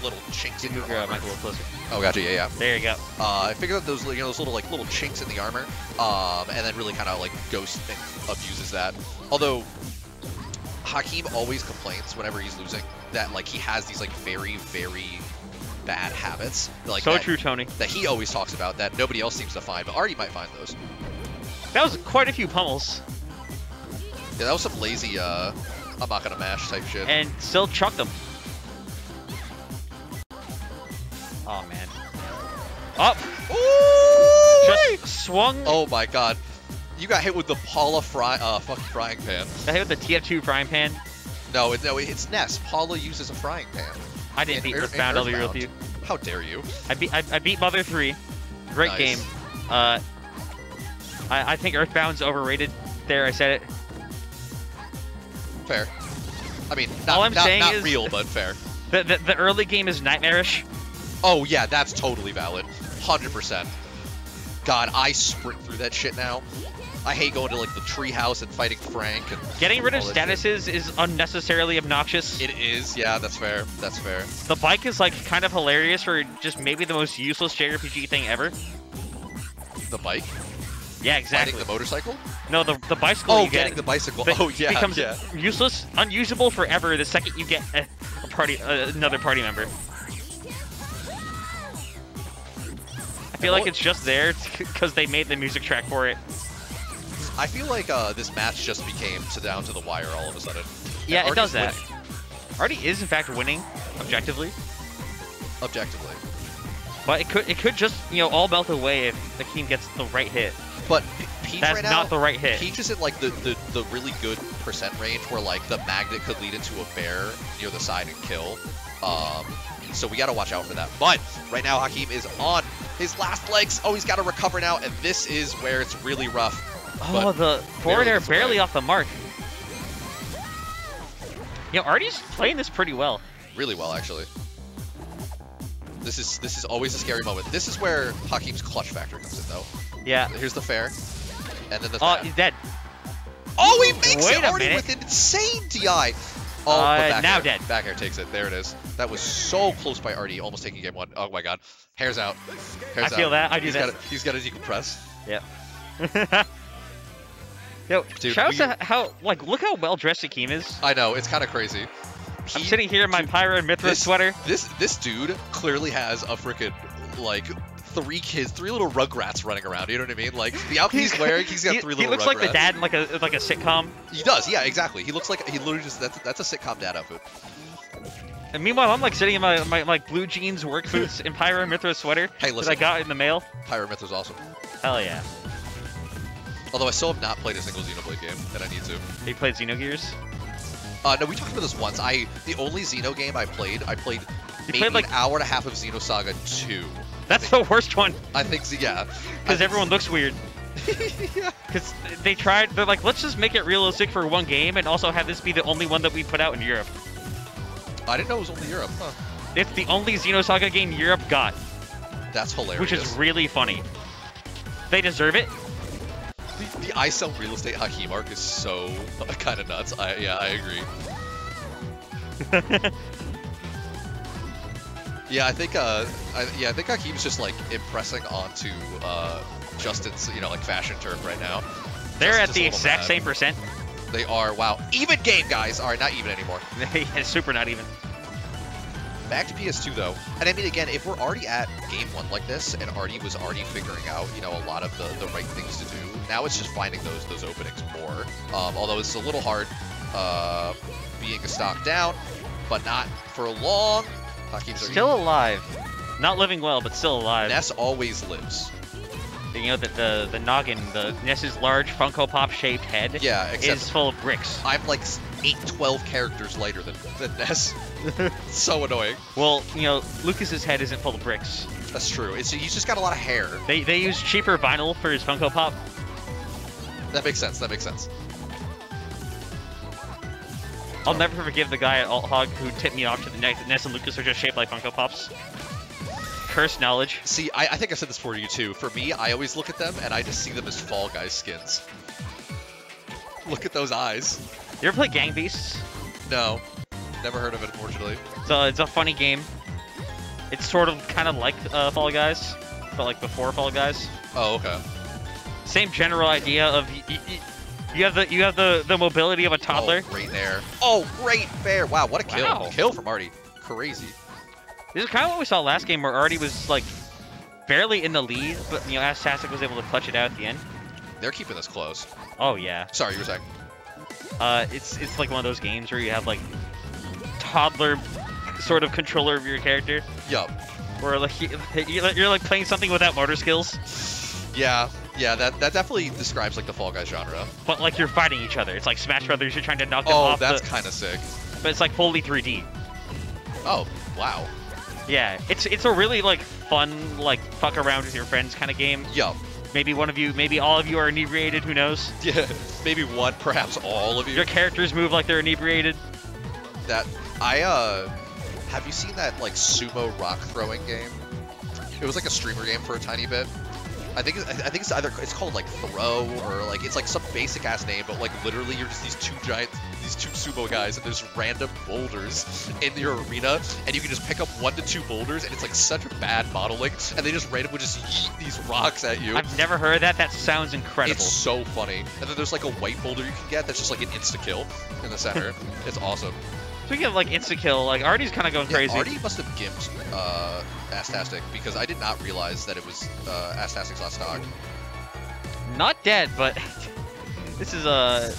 little chinks in your armor. mic a little closer. Oh, gotcha. Yeah, yeah. There you go. Uh, I figured out those you know those little like little chinks in the armor, um, and then really kind of like Ghost thing abuses that. Although Hakeem always complains whenever he's losing that like he has these like very very bad habits. Like so that, true, Tony. that he always talks about that nobody else seems to find, but Artie might find those. That was quite a few pummels, Yeah, that was some lazy uh, I'm not gonna mash type shit. and still chucked them. Oh man. Up. Ooh! Just swung. Oh my god. You got hit with the Paula fry uh fucking frying pan. I hit with the TF2 frying pan. No, it, no, it's Ness. Paula uses a frying pan. I didn't beat Earthbound. I'll be real with you. How dare you? I beat I, I beat Mother 3. Great Nice. game. Uh, I, I think Earthbound's overrated. There, I said it. Fair. I mean, not, All I'm not, saying not is- real, but fair. <laughs> The, the the early game is nightmarish. Oh yeah, that's totally valid. 100%. God, I sprint through that shit now. I hate going to like the treehouse and fighting Frank and Getting rid of statuses is unnecessarily obnoxious. It is, yeah, that's fair. That's fair. The bike is like kind of hilarious for just maybe the most useless JRPG thing ever. The bike, Yeah, exactly. riding the motorcycle. no, the the bicycle Oh, getting get the bicycle. Oh yeah, becomes yeah. useless, unusable forever the second you get a, a party uh, another party member. I feel like it's just there because they made the music track for it. I feel like uh, this match just became to down to the wire all of a sudden. And Yeah, it Artie's does that. winning, Artie is in fact winning objectively, objectively. but it could it could just you know all melt away if the team gets the right hit. But Peach That's right now, not the right hit. Peach is in like the, the, the really good percent range where like the magnet could lead into a bear near the side and kill. Um, so we got to watch out for that. But right now Hakeem is on his last legs. Oh, he's got to recover now, and this is where it's really rough. Oh, the forward barely air gets away. off the mark. You know, Artie's playing this pretty well. Really well, actually. This is this is always a scary moment. This is where Hakeem's clutch factor comes in, though. Yeah. Here's the fair, and then the. Oh, he's dead. Oh, he makes Wait it a already minute. with an insane DI. Oh, Uh, now air. dead. Back air takes it. There it is. That was so close by Artie, almost taking game one. Oh my god. Hair's out. Hair's I feel out. that. I do He's that. Gotta, he's got to decompress. <laughs> Yo, Dude, shout we- out to how like look how well dressed Akeem is. I know. It's kind of crazy. I'm sitting here in my dude, Pyra and Mythra this- sweater. This this dude clearly has a freaking like three kids, three little Rugrats running around. You know what I mean? Like the <laughs> outfit he's, wearing, he's got he, three he little. looks like the dad in like a like a sitcom. He does. Yeah, exactly. He looks like he literally just that's that's a sitcom dad outfit. And meanwhile, I'm like sitting in my, my like blue jeans work boots <laughs> and Pyra and Mythra sweater Hey, that listen. I got in the mail. Pyramith is awesome. Hell yeah. Although I still have not played a single Xenoblade game, and I need to. He played Xenogears. Uh, no, we talked about this once. I the only Xeno game I played, I played maybe played, like- an hour and a half of Xenosaga 2. That's the worst one I think, yeah. because everyone looks weird. <laughs> yeah. Because they tried, they're like, let's just make it realistic for one game and also have this be the only one that we put out in Europe. I didn't know it was only Europe. Huh. It's the only Xenosaga game Europe got, That's hilarious. which is really funny. They deserve it. The, the I sell real estate Hakeem arc is so <laughs> kind of nuts. I yeah, I agree. <laughs> Yeah, I think uh, I, yeah, I think Hakeem's just like impressing onto uh, Justin's you know like fashion turf right now. They're Just- at the exact mad. same percent. They are. Wow. Even game, guys. All right, not even anymore. <laughs> it's super not even. Back to PS2 though, and I mean again, if we're already at game one like this, and Artie was already figuring out, you know, a lot of the, the right things to do. Now it's just finding those those openings more. Um, although it's a little hard, uh, being a stock down, but not for long. Hakeem's Still alive. Not living well, but still alive. Ness always lives. You know that the the noggin, the Ness's large Funko Pop shaped head, Yeah, is full of bricks. I'm like 8, 12 characters lighter than, than Ness. <laughs> so annoying. Well, you know, Lucas's head isn't full of bricks. That's true. It's, he's just got a lot of hair. They they use cheaper vinyl for his Funko Pop. That makes sense. That makes sense. I'll never forgive the guy at Alt Hog who tipped me off to the Ness and Lucas are just shaped like Funko Pops. Cursed knowledge. See, I, I think I said this for you too. For me, I always look at them and I just see them as Fall Guys skins. Look at those eyes. You ever play Gang Beasts? No, never heard of it, unfortunately. It's a, it's a funny game. It's sort of kind of like uh, Fall Guys, but like before Fall Guys. Oh, okay. Same general idea of y- y- y- you have the you have the the mobility of a toddler. Oh, great there. Oh, great fair. Wow, what a kill. Wow. Kill from Artie. Crazy. This is kind of what we saw last game, where Artie was like barely in the lead, but you know, AssTAStic was able to clutch it out at the end. They're keeping this close. Oh yeah. Sorry, you were saying. Uh, it's it's like one of those games where you have like toddler sort of controller of your character, Yup. where like you- you're you're like playing something without motor skills, Yeah, yeah, that, that definitely describes like the Fall Guys genre. but like you're fighting each other. It's like Smash Brothers. You're trying to knock them Oh, off, that's the, kind of sick. but it's like fully 3D. Oh, wow. Yeah, it's it's a really like fun like fuck around with your friends kind of game. Yup. Maybe one of you, maybe all of you are inebriated. Who knows? <laughs> Yeah, maybe one, perhaps all of you. Your characters move like they're inebriated. That I uh, have you seen that like sumo rock throwing game? It was like a streamer game for a tiny bit. I think I think it's either it's called like throw or like it's like some basic ass name, but like literally you're just these two giant these two sumo guys and there's random boulders in your arena and you can just pick up one to two boulders and it's like such a bad modeling and they just randomly just yeet these rocks at you. I've never heard that. That sounds incredible. It's so funny. And then there's like a white boulder you can get that's just like an insta kill in the center. <laughs> it's awesome. Speaking of like insta kill, like Artie's kind of going Yeah, crazy. Artie must have gimped uh, AssTAStic because I did not realize that it was uh, AssTAStic's last stock. Not dead, but <laughs> this is Uh...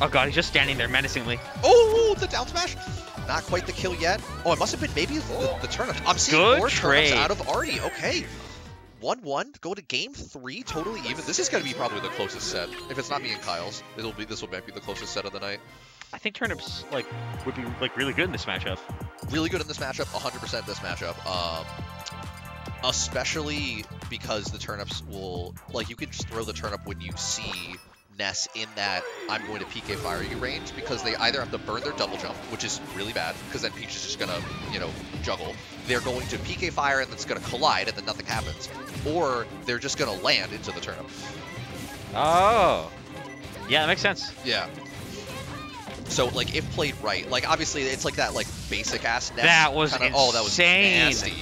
Oh god, he's just standing there menacingly. Oh, the down smash! Not quite the kill yet. Oh, it must have been maybe the, the turnip. I'm seeing Good more trade. out of Artie. Okay. 1-1, go to game three, totally even. This is going to be probably the closest set. If it's not me and Kyle's, it'll be this will be the closest set of the night. I think turnips like would be like really good in this matchup. really good in this matchup, 100% this matchup. Um, especially because the turnips will, like, you can just throw the turnip when you see Ness in that I'm going to PK fire you range because they either have to burn their double jump, which is really bad because then Peach is just gonna, you know, juggle. They're going to PK fire and it's gonna collide and then nothing happens, or they're just gonna land into the turnip. Oh. Yeah, that makes sense. Yeah. So like if played right, like obviously it's like that like basic ass Ness. That was kinda, Oh, that was insane. nasty.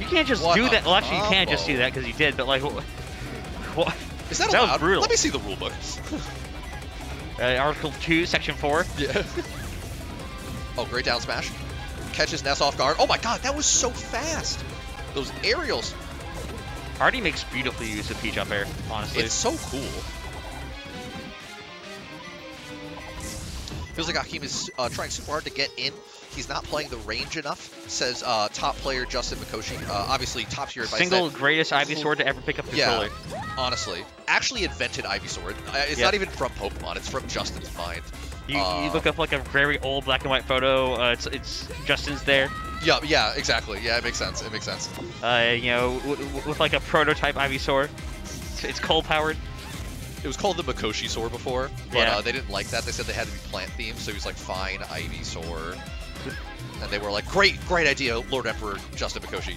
You can't just What do that. Well, actually, you can't just do that because you did. But like, what? Is that, That was allowed? brutal. Let me see the rulebook. <laughs> uh, Article two, Section four. yeah. oh, great down smash. Catches Ness off guard. Oh my god, that was so fast. Those aerials. Artie makes beautiful use of Peach up air. Honestly, It's so cool. Feels like Hakeem is uh, trying super hard to get in. He's not playing the range enough, says uh, top player Justin Mikoshi. Uh, obviously, top tier advice. single that- greatest Ivysaur to ever pick up controller. Yeah, honestly. Actually invented Ivysaur. Uh, It's Yeah. not even from Pokemon, it's from Justin's mind. You, you Uh, look up like a very old black and white photo. Uh, it's it's Justin's there. Yeah, yeah, exactly. Yeah, it makes sense. It makes sense. Uh, you know, with like a prototype Ivysaur. It's, it's coal powered. It was called the Mikoshi Sword before, but Yeah. uh, they didn't like that. They said they had to be plant themed, so he was like, fine, Ivysaur. And they were like, great, great idea, Lord Emperor Justin Mikoshi,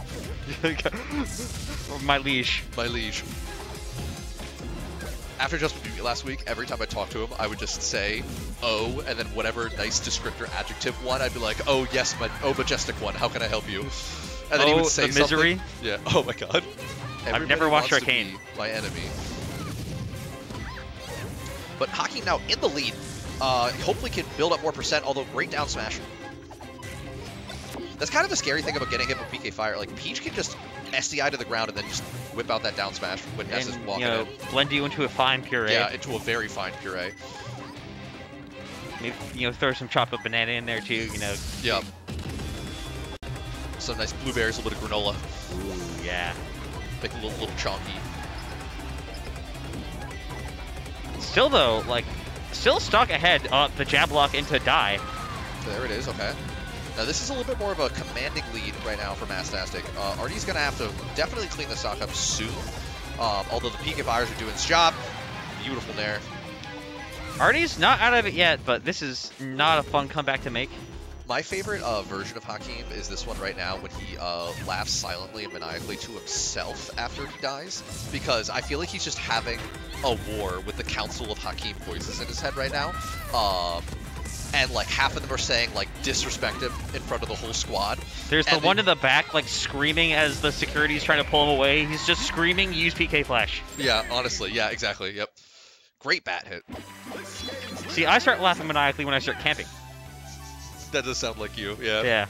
<laughs> My leash. my liege. After Justin beat me last week, every time I talked to him, I would just say, oh, and then whatever nice descriptor adjective one, I'd be like, oh, yes, my, oh, majestic one, how can I help you? And then he Oh, would say the misery? something. Yeah, <laughs> oh my god. Everybody I've never watched Arcane. My enemy. But Hakeem now in the lead. Uh, hopefully can build up more percent, although great down smash. That's kind of the scary thing about getting hit with PK Fire. Like, Peach can just SDI to the ground and then just whip out that down smash when Ness is and, walking you know, in. blend you into a fine puree. Yeah, into a very fine puree. Maybe, you know, throw some chopped up banana in there too. You know. Yep. Some nice blueberries, a little bit of granola. Ooh, yeah. Make it a little, little chunky. Still though, like, still stuck ahead. Uh, the jab lock into die. There it is, okay. Now this is a little bit more of a commanding lead right now for Mastastic. Uh, Artie's going to have to definitely clean the stock up soon. Um, although the PK Fires are doing its job. Beautiful there. Artie's not out of it yet, but this is not a fun comeback to make. My favorite uh, version of Hakim is this one right now when he uh, laughs silently and maniacally to himself after he dies. Because I feel like he's just having a war with the Council of Hakim voices in his head right now. Um, and like half of them are saying like disrespect him in front of the whole squad. There's the And one they- in the back, like screaming as the security's trying to pull him away. He's just screaming, "Use PK Flash." Yeah, honestly, yeah, exactly, yep. Great bat hit. See, I start laughing maniacally when I start camping. <laughs> That does sound like you, yeah. Yeah.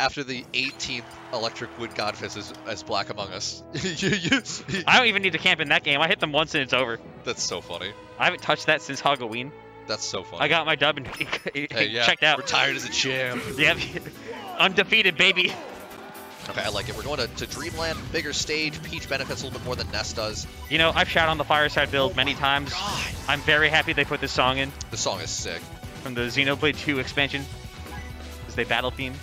After the 18th Electric Wood Godfist as, as Black Among Us. <laughs> You- you- I don't even need to camp in that game. I hit them once and it's over. That's so funny. I haven't touched that since Halloween. That's so funny. I got my dub and <laughs> hey, yeah, checked out. Retired as a champ. yeah, Undefeated, baby. Okay, I like it. We're going to, to Dreamland, bigger stage. Peach benefits a little bit more than Ness does. You know, I've shot on the Fireside build many oh times. God, I'm very happy they put this song in the song is sick. From the Xenoblade 2 expansion. Is they battle theme.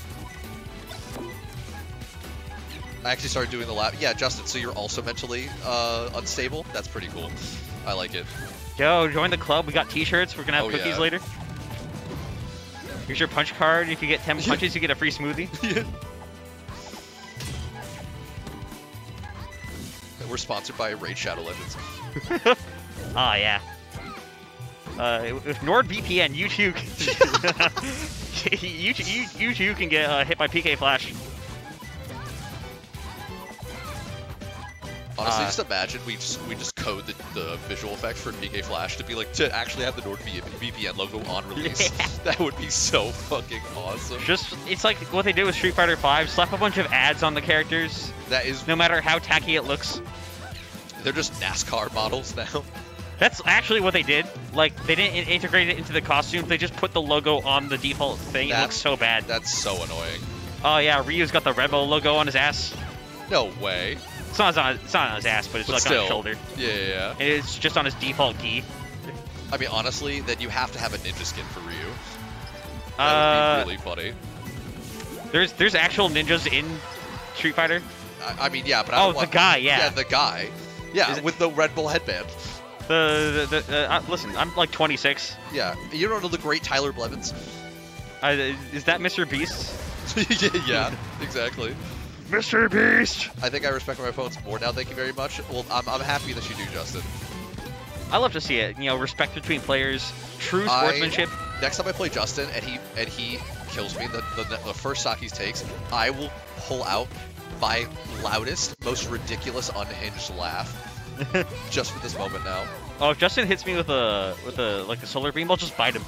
I actually started doing the lap. Yeah, Justin, so you're also mentally uh, unstable? That's pretty cool. I like it. Yo, join the club. We got t-shirts. We're gonna have Oh, cookies yeah. later. Here's your punch card. If you get 10 <laughs> punches, you get a free smoothie. <laughs> We're sponsored by Raid Shadow Legends. <laughs> oh, yeah. Uh, with NordVPN, you too, can- <laughs> you, you, you too can get uh, hit by PK Flash. Honestly, Uh, just imagine we just we just code the, the visual effects for PK Flash to be like to actually have the NordVPN logo on <laughs> release. Yeah. That would be so fucking awesome. Just, it's like what they did with Street Fighter V. Slap a bunch of ads on the characters, That is, no matter how tacky it looks. they're just NASCAR models now. <laughs> That's actually what they did. Like, they didn't integrate it into the costumes. They just put the logo on the default thing. It looks so bad. That's so annoying. Oh yeah, Ryu's got the Red Bull logo on his ass. No way. It's not on, it's not on his ass, but it's But like on his shoulder. Yeah, yeah, yeah. It's just on his default gi. I mean, honestly, then you have to have a ninja skin for Ryu. That Uh, would be really funny. there's there's actual ninjas in Street Fighter. I, I mean, yeah, but I Oh, don't want the want, guy, yeah. Yeah, the guy. Yeah, Is it- with the Red Bull headband. The, the, the uh, uh, listen, I'm like 26. Yeah, you don't know the great Tyler Blevins? Uh, is that Mr. Beast? <laughs> yeah, yeah, exactly. Mr. Beast. I think I respect my opponents more now. Thank you very much. Well, I'm, I'm happy that you do, Justin. I love to see it. You know, respect between players, true I- sportsmanship. Next time I play Justin and he and he kills me, the, the, the first stock he takes, I will pull out my loudest, most ridiculous, unhinged laugh <laughs> just for this moment now. Oh, if Justin hits me with a with a like a solar beam, I'll just bite him. <laughs>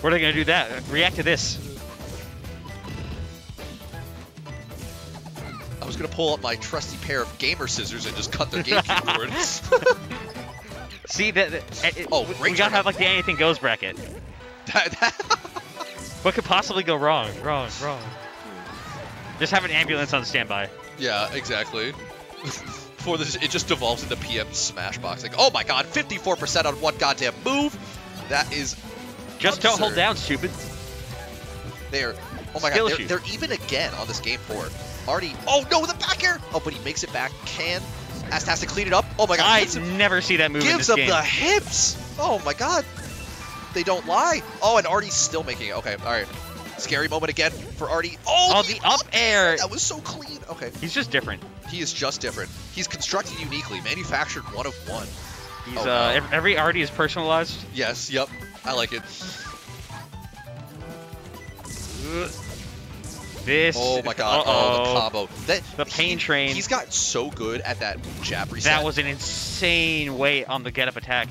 what are they gonna do that? React to this. I was gonna pull up my trusty pair of gamer scissors and just cut their game <laughs> keyboard. See that? that- eh, it- Oh, we- gotta have like the anything goes bracket. What could possibly go wrong? Wrong, wrong. Just have an ambulance on standby. yeah, exactly. Before this, it just devolves into PM Smashbox. Like, oh my god, 54% on one goddamn move. That is Just don't hold down, stupid. They're, oh my Skill god, they're, they're even again on this game four. Already, oh no, the back air! Oh, but he makes it back. Can has, has to clean it up. Oh my god, I him, never see that move in gives up game. the hips. Oh my god, they don't lie. Oh, and Artie's still making it. Okay, all right. Scary moment again for Artie. Oh, Oh, the up air. That was so clean. Okay, He's just different. he is just different. He's constructed uniquely, manufactured one of one. He's Oh, uh, every Artie is personalized. Yes, yep, I like it. This. Oh my god! Oh, Uh-oh. the combo. That The pain train. He's got so good at that jab reset. That was an insane weight on the get up attack.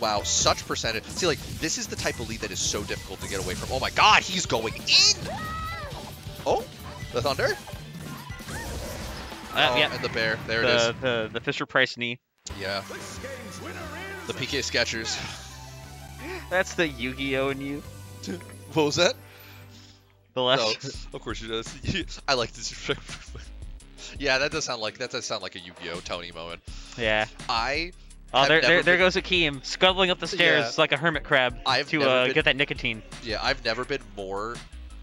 Wow, such percentage. See, like this is the type of lead that is so difficult to get away from. Oh my god, he's going in. Oh, the thunder. Uh, oh, yeah. and the bear. There it is. The, the the Fisher Price knee. Yeah. The PK Sketchers. That's the Yu-Gi-Oh in you. <laughs> What was that? The last. No, of course you does. <laughs> I like this. <laughs> yeah, that does sound like that does sound like a Yu-Gi-Oh Tony moment. Yeah. I Oh, I've there, there, there goes Akeem, scuttling up the stairs Yeah. like a hermit crab I've to uh, been- get that nicotine. yeah, I've never been more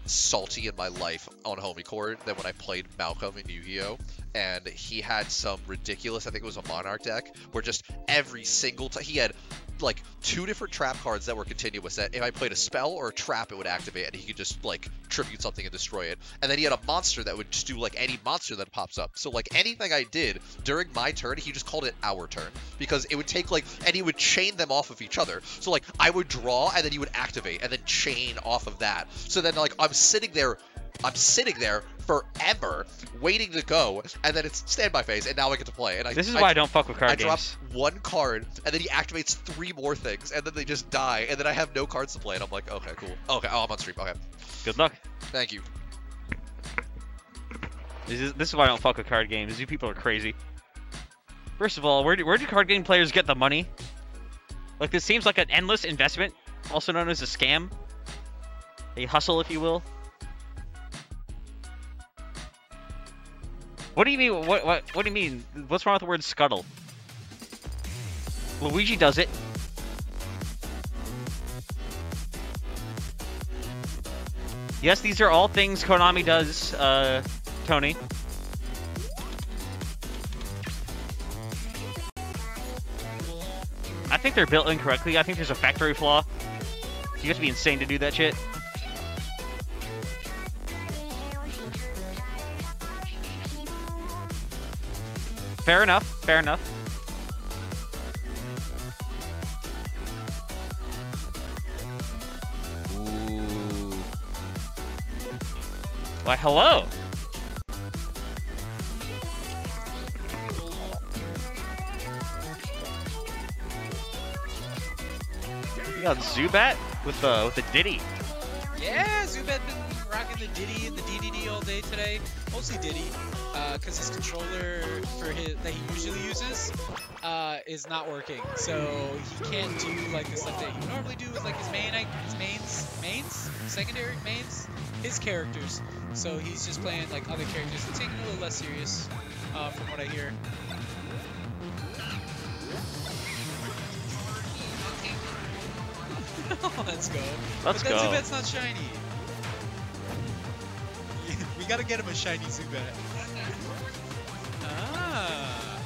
salty in my life on Homie Court than when I played Malcolm in Yu-Gi-Oh! And he had some ridiculous, I think it was a Monarch deck, where just every single time he had like two different trap cards that were continuous. That if I played a spell or a trap, it would activate, and he could just like tribute something and destroy it. And then he had a monster that would just do like any monster that pops up. So like anything I did during my turn, he just called it our turn because it would take like, and he would chain them off of each other. So like I would draw, and then he would activate, and then chain off of that. So then like I'm sitting there. I'm sitting there forever waiting to go, and then it's standby phase, and now I get to play. And I, This is I, why I don't fuck with card I drop one card, and then he activates three more things, and then they just die, and then I have no cards to play, and I'm like, okay, cool. Okay, oh, I'm on stream. Okay, Good luck. thank you. This is, this is why I don't fuck with card games. You people are crazy. First of all, where do, where do card game players get the money? Like, this seems like an endless investment, also known as a scam. A hustle, if you will. What do you mean? What what what do you mean? What's wrong with the word scuttle? Luigi does it. Yes, these are all things Konami does, uh, Tony. I think they're built incorrectly. I think there's a factory flaw. You have to be insane to do that shit. Fair enough. Fair enough. Ooh. Why, hello. You got Zubat with the with the Diddy. Yeah, Zubat been rocking the Diddy and the DDD all day today. Mostly Diddy, because his controller for his that he usually uses uh, is not working. So he can't do like the stuff that he normally do with like his main, his mains, mains, secondary mains, his characters. So he's just playing like other characters taking it a little less serious, uh, from what I hear. <laughs> Let's go. Let's but that go. Zubat's not shiny. We gotta get him a shiny Zubat. Ah.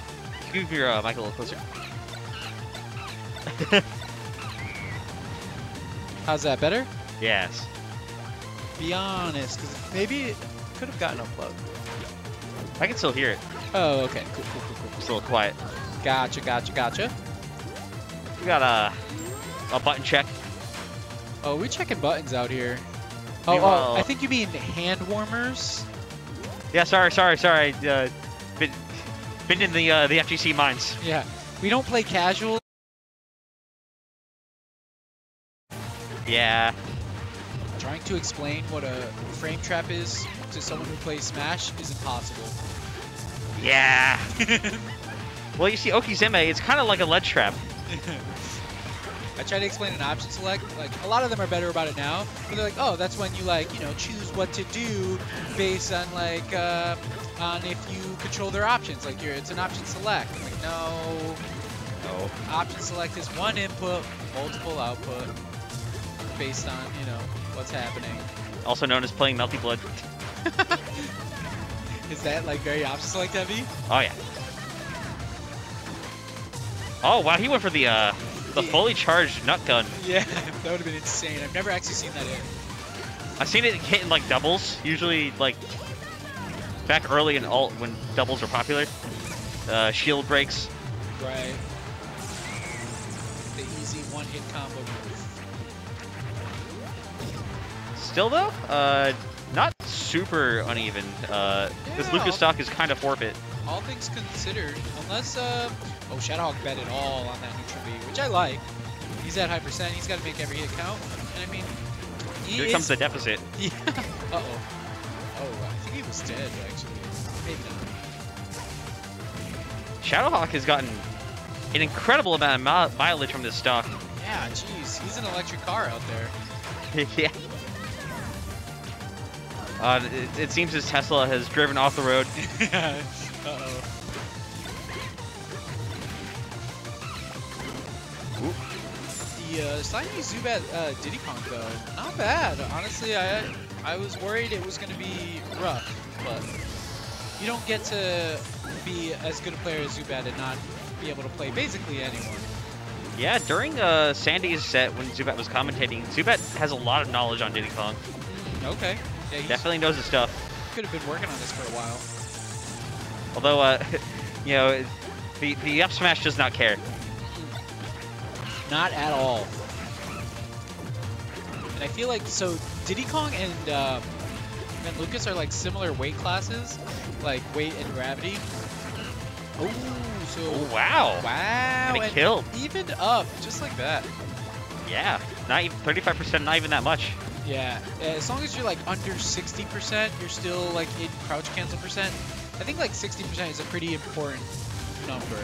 Move your uh, mic a little closer. <laughs> How's that better? Yes. Be honest, because maybe it could have gotten unplugged. I can still hear it. Oh, okay. Cool, cool, cool, cool. It's a little quiet. Gotcha, gotcha, gotcha. We got a a button check. Oh, we checking buttons out here. Oh, oh, I think you mean hand warmers. Yeah, sorry, sorry, sorry. Uh, been been in the uh, the FGC mines. Yeah, we don't play casual. Yeah. Trying to explain what a frame trap is to someone who plays Smash is impossible. Yeah. <laughs> well, you see, Okizeme, it's kind of like a ledge trap. <laughs> I try to explain an option select. Like a lot of them are better about it now, but they're like, oh, that's when you like, you know, choose what to do based on like uh, on if you control their options. Like you're, it's an option select. I'm like no, no. Option select is one input, multiple output, based on you know what's happening. Also known as playing Melty Blood. <laughs> Is that like very option select heavy? Oh yeah. Oh wow, he went for the uh the fully charged nut gun. <laughs> Yeah, that would have been insane. I've never actually seen that hit. I've seen it hit in like doubles. Usually like back early in alt when doubles were popular. Uh, shield breaks. Right. The easy one-hit combo move. Still though, uh, not super uneven. Uh, this Yeah, Lucas stock is kind of forfeit. All things considered, unless uh, oh Shadowhawke bet it all on that neutral B, which I like. He's at high percent. He's got to make every hit count. And I mean, he Here is. comes the deficit. <laughs> Yeah. Uh oh. Oh, I think he was dead actually. Maybe not. Shadowhawke has gotten an incredible amount of mi- mileage from this stock. Yeah, jeez, he's an electric car out there. <laughs> yeah. Uh, it, it seems his Tesla has driven off the road. <laughs> The uh, Siamese Zubat uh, Diddy Kong though, not bad. Honestly, I I was worried it was gonna be rough, but you don't get to be as good a player as Zubat and not be able to play basically anyone. Yeah, during uh, Sandy's set when Zubat was commentating, Zubat has a lot of knowledge on Diddy Kong. Okay. Yeah, Definitely knows his stuff. could have been working on this for a while. Although, uh, <laughs> you know, the the up smash does not care. Not at all. And I feel like so Diddy Kong and um, and Lucas are like similar weight classes, like weight and gravity. Oh, so Oh, wow. wow, And it and killed. evened up just like that. Yeah, not even 35%, not even that much. Yeah, as long as you're like under 60%, you're still like in crouch cancel percent. I think like 60% is a pretty important number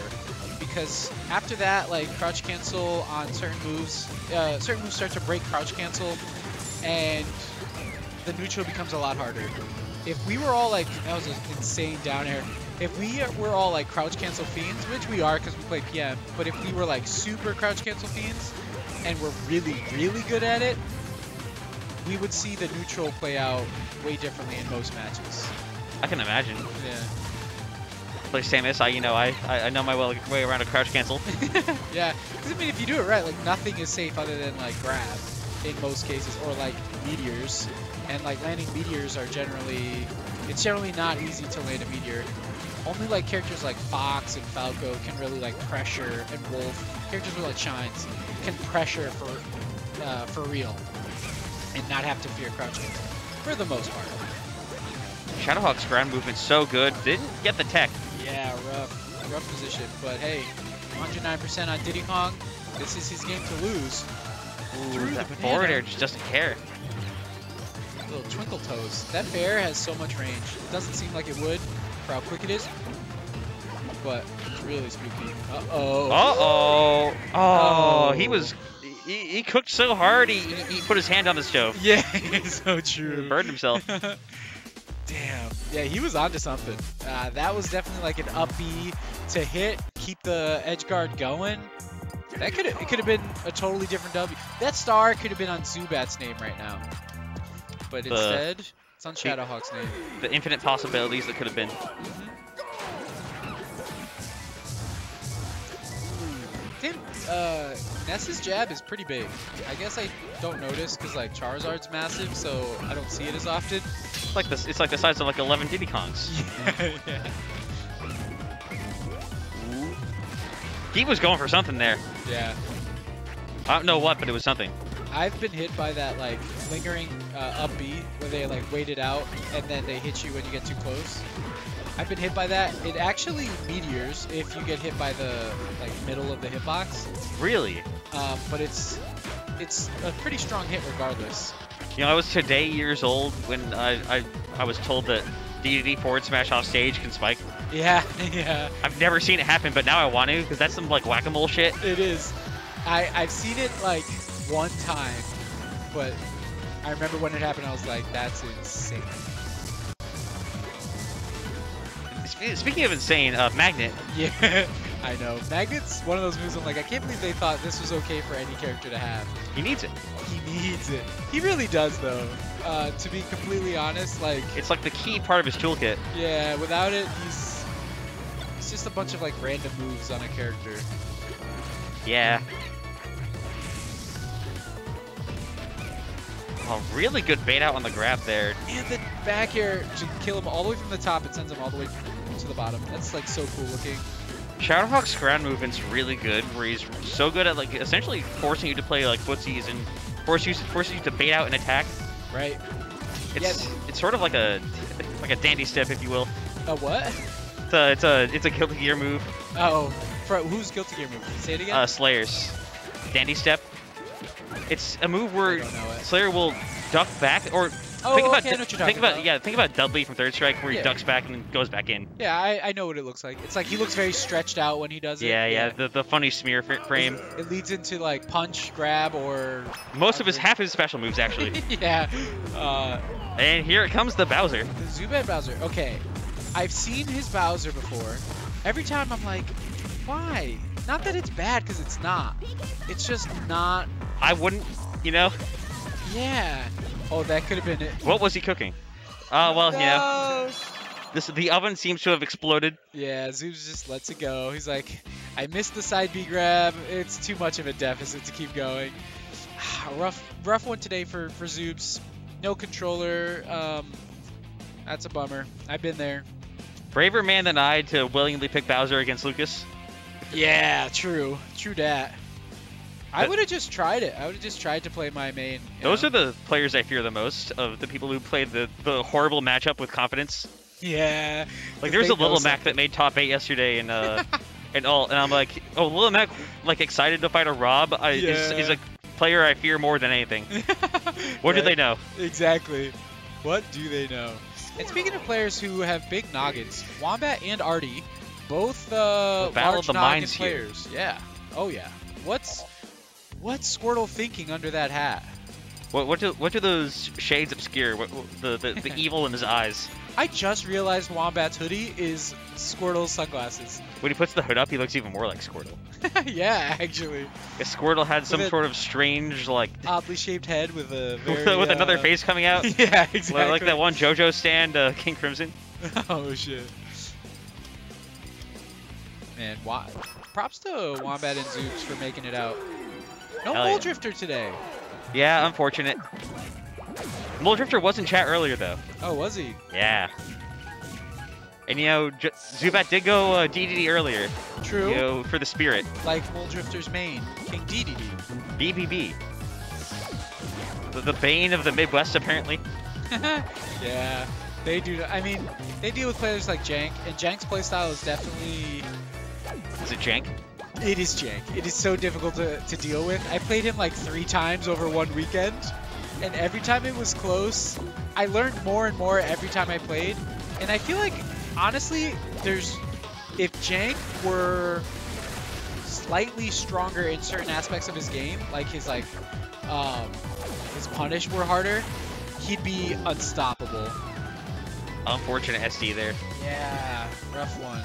because after that, like crouch cancel on certain moves, uh, certain moves start to break crouch cancel, and the neutral becomes a lot harder. If we were all like, that was an insane down air. If we were all like crouch cancel fiends, which we are because we play PM, but if we were like super crouch cancel fiends and we're really, really good at it, we would see the neutral play out way differently in most matches. I can imagine. Yeah. Play Samus, I, you know, I, I I know my way way around a crouch cancel. <laughs> Yeah, because I mean, if you do it right, like nothing is safe other than like grab in most cases, or like meteors, and like landing meteors are generally, it's generally not easy to land a meteor. Only like characters like Fox and Falco can really like pressure, and Wolf, characters with like Shines, can pressure for uh, for real, and not have to fear crouch cancel, for the most part. Shadowhawke's ground movement's so good. Didn't get the tech. Yeah, rough, rough position. But hey, 109% on Diddy Kong. This is his game to lose. Through Ooh, the that forward air just doesn't care. Little twinkle toes. That bear has so much range. It doesn't seem like it would for how quick it is, but it's really spooky. Uh-oh. Uh-oh. Oh, he Oh. was... He, he cooked so hard, he, he put his hand on the stove. <laughs> Yeah, <laughs> so true. Burned himself. <laughs> Damn. Yeah, he was onto something. Uh, that was definitely like an up B to hit, keep the edge guard going. That could it could have been a totally different W. That star could have been on Zubat's name right now, but The- instead it's on Shadowhawke's name. The infinite possibilities that could have been. Tim, uh, Ness's jab is pretty big. I guess I don't notice because like Charizard's massive, so I don't see it as often. It's like this. It's like the size of like 11 Diddy Kongs. <laughs> yeah. He was going for something there. Yeah. I don't know what, but it was something. I've been hit by that like lingering uh, up B where they like wait it out and then they hit you when you get too close. I've been hit by that. It actually meteors if you get hit by the like middle of the hitbox, Really? um, but it's it's a pretty strong hit regardless. You know, I was today years old when I I, I was told that DDD forward smash off stage can spike. Yeah, <laughs> yeah, I've never seen it happen, but now I want to because that's some like whack-a-mole shit. it is. I I've seen it like one time, but I remember when it happened. I was like, that's insane. Speaking of insane, uh, Magnet. <laughs> Yeah, I know. Magnet's one of those moves I'm like, I can't believe they thought this was okay for any character to have. He needs it. He needs it. He really does, though. Uh, to be completely honest, like, It's like the key part of his toolkit. yeah, without it, he's it's just a bunch of like random moves on a character. Yeah. Oh, really good bait out on the grab there. And the back air to kill him all the way from the top, it sends him all the way to the bottom. That's like so cool looking. Shadowhawke's ground movement's really good, where he's so good at like essentially forcing you to play like footsies and force you forces you to bait out an attack. Right. It's it's sort of like a like a dandy step, if you will. A what? It's a it's a it's a Guilty Gear move. Oh, for, who's Guilty Gear move? Say it again. Uh, Slayers. Dandy step. It's a move where don't know it. Slayer will duck back or Oh, think about okay, I know what you're think about, about. yeah think about Dudley from Third Strike where he Yeah. ducks back and goes back in. Yeah, I, I know what it looks like. It's like he looks very stretched out when he does it. Yeah, yeah, the the funny smear fr- frame. It leads into like punch, grab, or Most of his half his special moves actually. <laughs> yeah. Uh, and here it comes the Bowser. the Zubat Bowser. Okay, I've seen his Bowser before. Every time I'm like, why? Not that it's bad, because it's not. It's just not. I wouldn't, you know. Yeah. Oh, that could have been it. What was he cooking? Uh, well, No. this the oven seems to have exploded. Yeah, Zoobs just lets it go. He's like, I missed the side B grab. It's too much of a deficit to keep going. <sighs> rough, rough one today for for Zoobs. No controller. Um, that's a bummer. I've been there. Braver man than I to willingly pick Bowser against Lucas. Yeah, true. True that. I would have just tried it. I would have just tried to play my main. Those know? are the players I fear the most of the people who played the, the horrible matchup with confidence. Yeah. Like there was a little Mac that made top eight yesterday, and uh, <laughs> and all, and I'm like, oh, little Mac, like excited to fight a Rob, I, is, is a player I fear more than anything. <laughs> What do they know? Exactly. What do they know? And speaking of players who have big noggins, Wombat and Artie, both uh, The battle large of the noggin minds here. Yeah. Oh yeah. What's what's Squirtle thinking under that hat? What what do what do those shades obscure? What, what- the, the the <laughs> evil in his eyes? I just realized Wombat's hoodie is Squirtle's sunglasses. When he puts the hood up, he looks even more like Squirtle. <laughs> yeah, actually. If Squirtle had some sort of strange like <laughs> Oddly shaped head with a with, very, with another uh, face coming out, yeah, exactly. like that one JoJo stand, uh, King Crimson. oh shit. Man, wa- props to Wombat and Zooks for making it out. No Hell Mole yeah. Drifter today. Yeah, unfortunate. Mole Drifter was in chat earlier though. Oh, was he? Yeah. And you know, J- Zubat did go uh, DDD earlier. True. You know, for the spirit. Like Mole Drifter's main, King DDD. BBB. The, the bane of the Midwest, apparently. <laughs> yeah, they do. I mean, they deal with players like Jank, and Jank's playstyle is definitely. Is it Jank? It is Jank. It is so difficult to, to deal with. I played him like three times over one weekend, and every time it was close, I learned more and more every time I played. And I feel like, honestly, there's. If Jank were slightly stronger in certain aspects of his game, like his like um, his punish were harder, he'd be unstoppable. Unfortunate SD there. Yeah, rough one.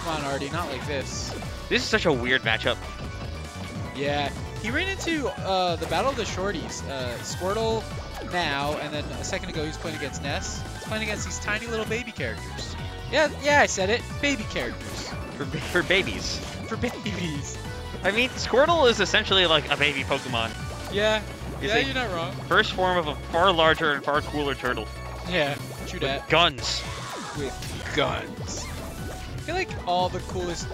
Come on, Artie, not like this. This is such a weird matchup. Yeah, he ran into uh, the Battle of the Shorties. Uh, Squirtle now, and then a second ago he was playing against Ness. He's playing against these tiny little baby characters. Yeah, yeah, I said it. Baby characters. For, for babies. For <laughs> babies. I mean, Squirtle is essentially like a baby Pokemon. Yeah, yeah, you're not wrong. First form of a far larger and far cooler turtle. Yeah, true that. Guns. With guns. I feel like all the coolest.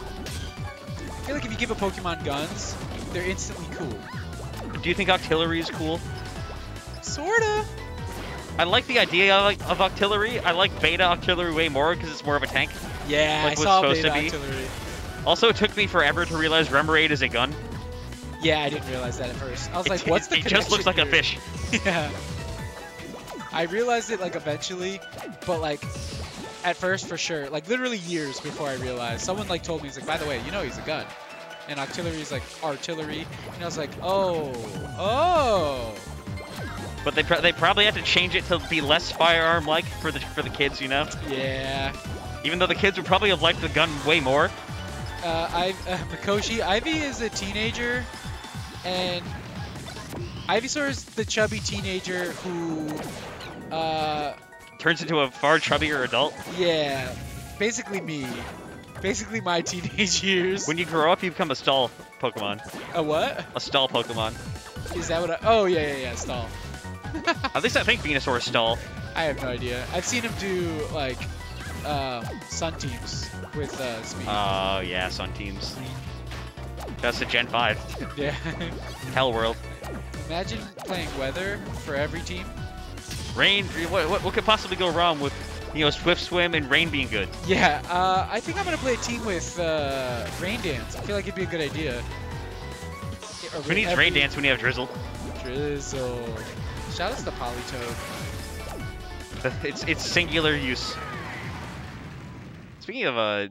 I feel like if you give a Pokemon guns, they're instantly cool. Do you think Octillery is cool? Sorta. I like the idea of, of Octillery. I like Beta Octillery way more because it's more of a tank. Yeah, Like I saw supposed Beta to be. Artillery. Also, it took me forever to realize Remoraid is a gun. Yeah, I didn't realize that at first. I was like, It- what's the It just looks like a fish. <laughs> Yeah. I realized it like eventually, but like at first for sure, like literally years before I realized. Someone like told me, he's like, by the way, you know he's a gun. And artillery is like artillery. And I was like, oh, oh. But they pro- they probably have to change it to be less firearm like for the for the kids, you know. Yeah. Even though the kids would probably have liked the gun way more. Uh, I, uh, Mikoshi, Ivy is a teenager, and Ivysaur is the chubby teenager who, uh, Turns into a far chubbier adult. yeah, basically me. Basically my <laughs> teenage years. When you grow up, you become a stall Pokemon. A what? A stall Pokemon. Is that what I... Oh, yeah, yeah, yeah, stall. <laughs> At least I think Venusaur is stall. I have no idea. I've seen him do, like, uh, Sun teams with, uh, Speed. Oh yeah, Sun teams. That's the Gen 5. <laughs> yeah. Hell World. Imagine playing weather for every team. Rain. What, what what could possibly go wrong with you know Swift Swim and Rain being good? Yeah, uh, I think I'm gonna play a team with uh, Rain Dance. I feel like it'd be a good idea. Or Who needs Rain Dance when you have Drizzle? Drizzle. Shout out to Politoed. <laughs> It's it's singular use. Speaking of uh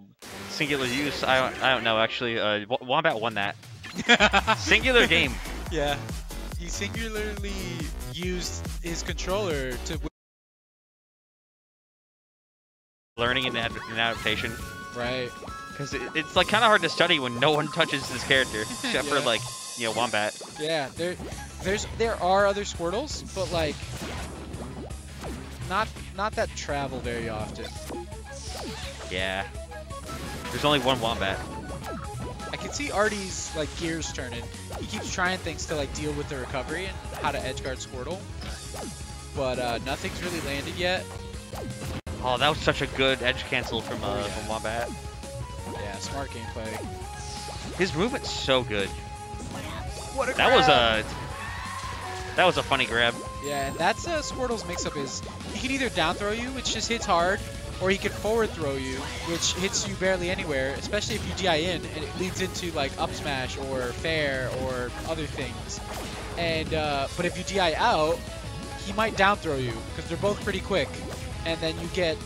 singular use, I don't, I don't know actually. Uh, Wombat won that <laughs> singular game. Yeah. He singularly used his controller to. w- Learning and, ad- and adaptation. Right. Because it, it's like kind of hard to study when no one touches this character <laughs> except for like you know Wombat. Yeah. There, there's there are other Squirtles, but like, not not that travel very often. Yeah. There's only one Wombat. I can see Artie's like gears turning. He keeps trying things to like deal with the recovery and how to edge guard Squirtle, but uh, nothing's really landed yet. Oh, that was such a good edge cancel from uh, Oh, yeah. from Wombat. Yeah, smart gameplay. His movement's so good. What a That was a that was a funny grab. Yeah, and that's uh, Squirtle's mix-up is he can either down throw you, which just hits hard, or he can forward throw you, which hits you barely anywhere, especially if you DI in and it leads into like up smash or fair or other things. And uh, but if you DI out, he might down throw you because they're both pretty quick, and then you get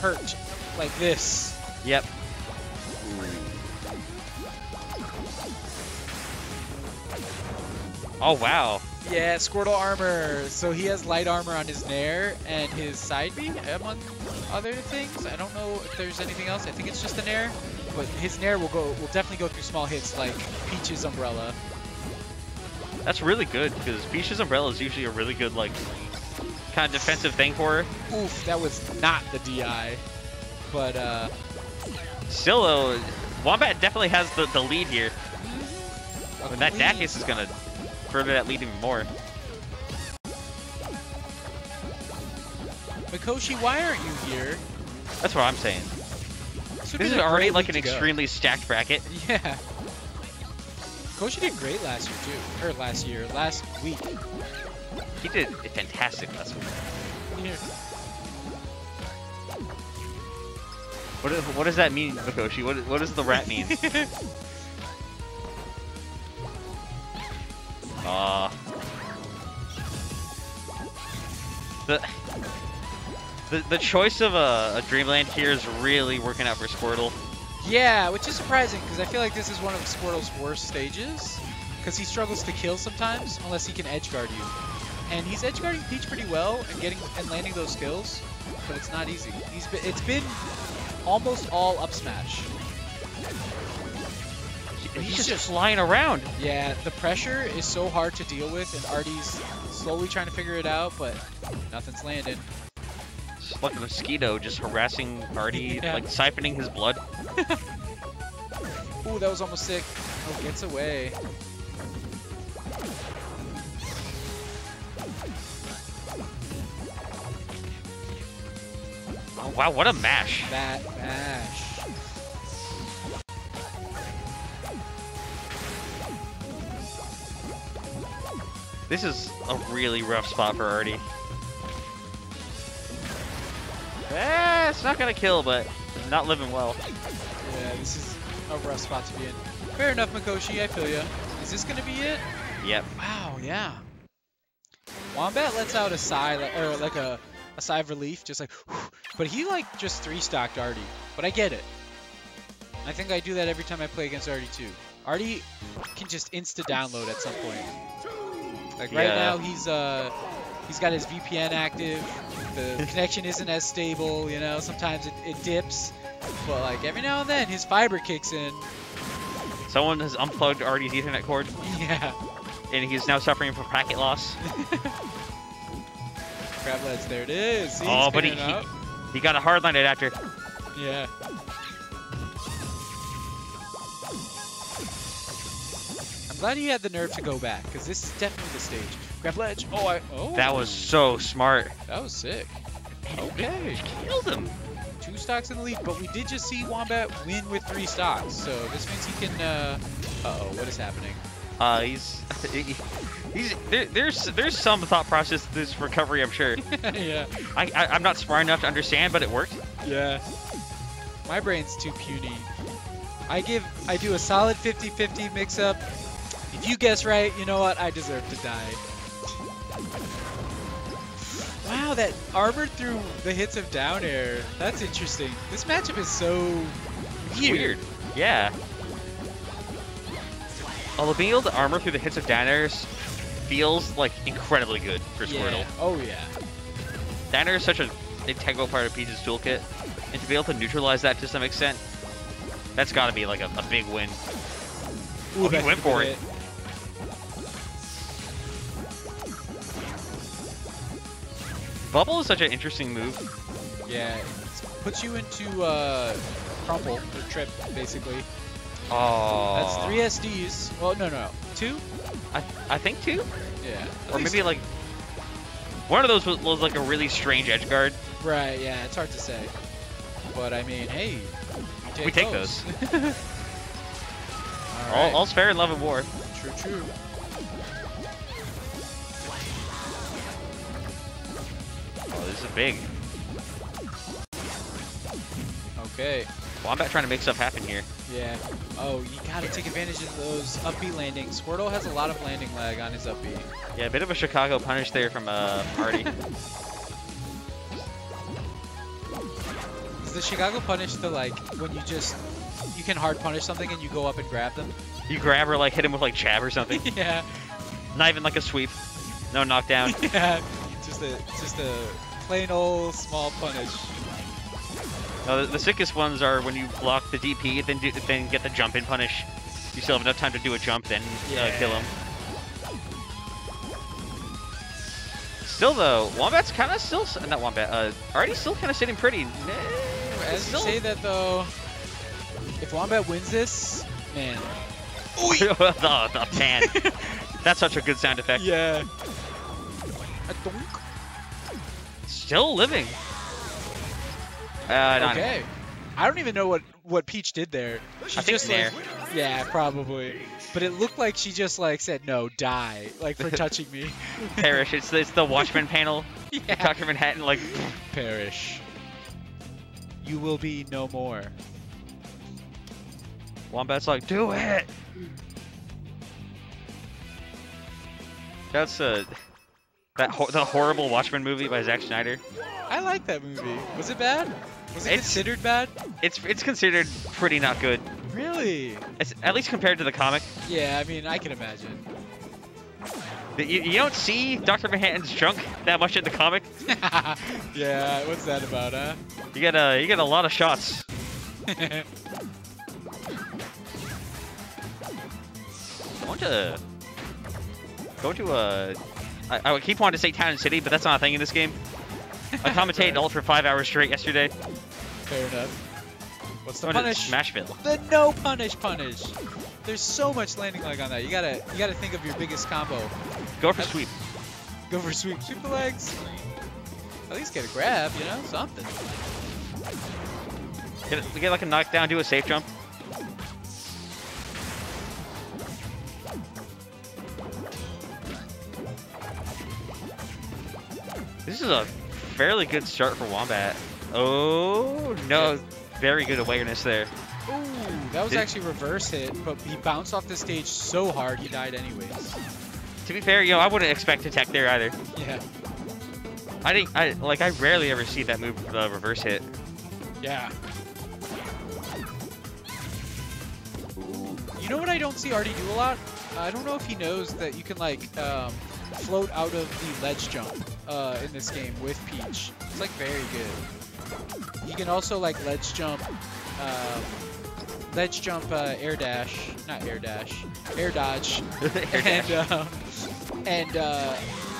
hurt like this. Yep. Oh wow. Yeah, Squirtle armor. So he has light armor on his Nair and his side B, among other things. I don't know if there's anything else. I think it's just the Nair. But his Nair will go will definitely go through small hits like Peach's umbrella. That's really good because Peach's umbrella is usually a really good like kind of defensive thing for her. Oof, that was not the DI. But uh Still though, Wombat definitely has the, the lead here. And that Dakis is gonna further that lead even more. Mikoshi, why aren't you here? That's what I'm saying. would've This is already like an go. extremely stacked bracket. Yeah. Koshi did great last year too. Or last year, last week. He did fantastic last week. What, what does that mean, Mikoshi? What, what does the rat mean? <laughs> Aw. the, the the choice of a, a Dreamland here is really working out for Squirtle. Yeah, which is surprising because I feel like this is one of Squirtle's worst stages because he struggles to kill sometimes unless he can edge guard you. And he's edge guarding Peach pretty well and getting and landing those skills, but it's not easy. He's been, it's been almost all up smash. He's, he's just, just- flying around. Yeah, the pressure is so hard to deal with, and Artie's slowly trying to figure it out, but nothing's landing. Just like a mosquito just harassing Artie, <laughs> Yeah. like siphoning his blood. <laughs> Ooh, that was almost sick. Oh, gets away. Oh wow, what a mash. That mash. This is a really rough spot for Artie. Eh, it's not gonna kill, but not living well. Yeah, this is a rough spot to be in. Fair enough, Makoshi, I feel ya. Is this gonna be it? Yep. Wow, yeah. Wombat lets out a sigh, like, or like a, a sigh of relief, just like, but he like just three stocked Artie. But I get it. I think I do that every time I play against Artie too. Artie can just insta download at some point. Like right Yeah. now he's uh he's got his VPN active. The <laughs> connection isn't as stable, you know. Sometimes it, it dips, but like every now and then his fiber kicks in. Someone has unplugged Artie's Ethernet cord, Yeah. and he's now suffering from packet loss. <laughs> Crablets, there it is. See, oh, but he, he he got a hardline adapter. Yeah. Glad he had the nerve to go back, because this is definitely the stage. Grab ledge. Oh, I. Oh. That was so smart. That was sick. Okay. Killed him. Two stocks in the lead, but we did just see Wombat win with three stocks, so this means he can. Uh, uh oh, what is happening? Uh, he's <laughs> He's, there, there's there's some thought process to this recovery, I'm sure. <laughs> yeah. I, I I'm not smart enough to understand, but it worked. Yeah. My brain's too puny. I give, I do a solid 50-50 mix-up. If you guess right, you know what? I deserve to die. Wow, that armored through the hits of down air. That's interesting. This matchup is so weird. weird. Yeah. Although being able to armor through the hits of down airs feels like incredibly good for Squirtle. Yeah. Oh yeah. Down air is such an integral part of Peach's toolkit, and to be able to neutralize that to some extent, that's got to be like a, a big win. Ooh, Oh, he went for good it. Bubble is such an interesting move. Yeah. it Puts you into uh, crumple or trip basically. Oh. That's three SDs. Well, no, no, two. I, I think two, Yeah. or maybe like one of those was, was like a really strange edge guard. Right, yeah, it's hard to say. But I mean, hey, We take those. <laughs> All All, right. all's fair in love and war. True, true. Oh, this is big. Okay. Wombat trying to make stuff happen here. Yeah. Oh, you gotta take advantage of those up B landings. Squirtle has a lot of landing lag on his up B. Yeah, a bit of a Chicago punish there from uh, Artie. <laughs> Is the Chicago punish the like when you just you can hard punish something and you go up and grab them? you grab her, like hit him with like jab or something. <laughs> yeah. Not even like a sweep. No knockdown. <laughs> Yeah. Just a just a plain old small punish. No, the, the sickest ones are when you block the DP, then do, then get the jump and punish. You still have enough time to do a jump, then uh, kill him. Still though, Wombat's kind of still not Wombat. Uh, Artie's still kind of sitting pretty. As you Still- say that though, if Wombat wins this, man. <laughs> the, the pan. <laughs> That's such a good sound effect. Yeah. A donk. Still living. Uh, not Okay. I don't even know what what Peach did there. She I think just like, yeah, probably. But it looked like she just like said no, die, like for <laughs> touching me. Perish. It's, it's the Watchmen <laughs> panel. Yeah. Dr. Manhattan, like, <laughs> Perish. You will be no more. Wombat's like, do it. That's uh, that ho- the horrible Watchmen movie by Zack Snyder. I like that movie. Was it bad? Was it It's- considered bad? It's it's considered pretty not good. Really? It's at least compared to the comic. Yeah, I mean, I can imagine. The- You, you don't see Dr. Manhattan's junk that much in the comic. <laughs> yeah, what's that about, huh? You get a you get a lot of shots. <laughs> I want to go to a. I, I would keep wanting to say town and city, but that's not a thing in this game. I commentated <laughs> Ult for five hours straight yesterday. Fair enough. What's the punish? Smashville. The no punish punish. There's so much landing leg on that. You gotta you gotta think of your biggest combo. Go for sweep. <laughs> Go for sweep, sweep the legs. At least get a grab, you know, something. Get, get like a knockdown, do a safe jump. This is a fairly good start for Wombat. Oh, no. Very good awareness there. Ooh, that was Did- actually reverse hit, but he bounced off the stage so hard he died anyways. To be fair, you know, I wouldn't expect a tech there either. Yeah. I think, I like, I rarely ever see that move, uh, reverse hit. Yeah. You know what I don't see Artie do a lot? I don't know if he knows that you can like um, float out of the ledge jump uh, in this game with Peach. It's like very good. You can also like ledge jump, um, ledge jump uh, air dash, not air dash, air dodge, <laughs> Air <laughs> and um, and uh,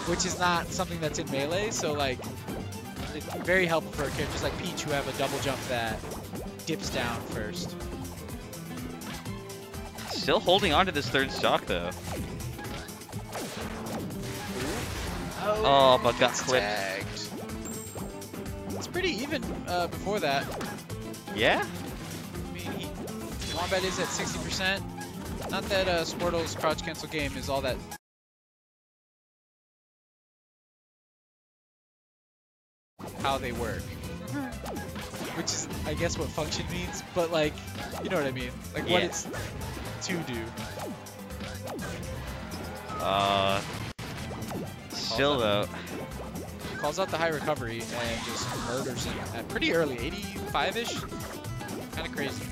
which is not something that's in melee. So like, it's very helpful for characters like Peach who have a double jump that dips down first. Still holding on to this third stock, though. Oh, oh but got clipped. Tagged. It's pretty even uh, before that. Yeah? I mean, Wombat is at 60%. Not that uh, Squirtle's crouch cancel game is all that how they work. <laughs> Which is, I guess, what function means, but like, you know what I mean? Like, yeah. what it's to do. Uh, still though, Calls out the high recovery and just murders him at pretty early, 85-ish. Kind of crazy.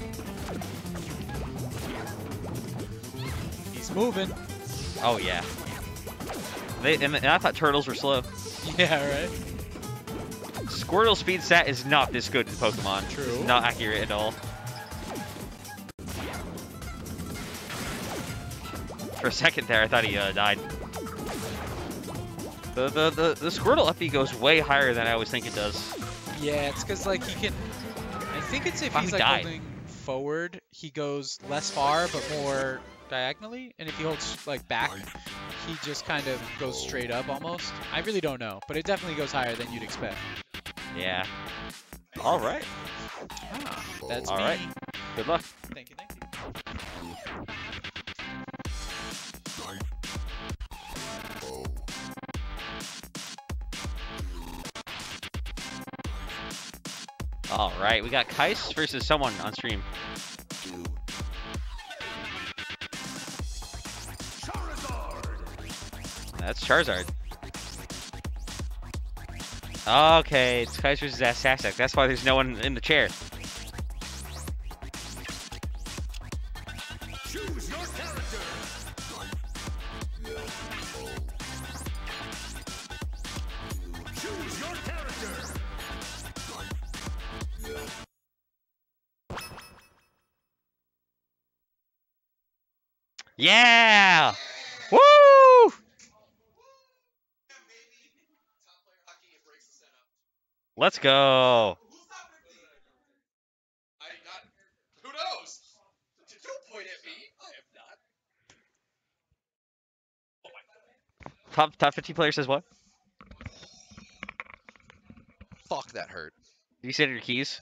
He's moving. oh yeah. They and, and I thought turtles were slow. Yeah, right. Squirtle speed stat is not this good in Pokemon. True. It's not accurate at all. For a second there, I thought he uh, died. The, the the the Squirtle up goes way higher than I always think it does. Yeah, it's because like he can. I think it's if he's like died. holding forward, he goes less far but more diagonally, and if he holds like back, he just kind of goes straight up almost. I really don't know, but it definitely goes higher than you'd expect. Yeah. All right. Ah, that's All me. right. Good luck. Thank you, thank you. All right. We got Kycse versus someone on stream. That's Charizard. Okay, it's Kycse versus Assassin. That's why there's no one in the chair. Yeah! Woo! Let's go. Who knows? Don't point at me. I am not. Top top 50 player says what? Fuck, that hurt. You said your keys?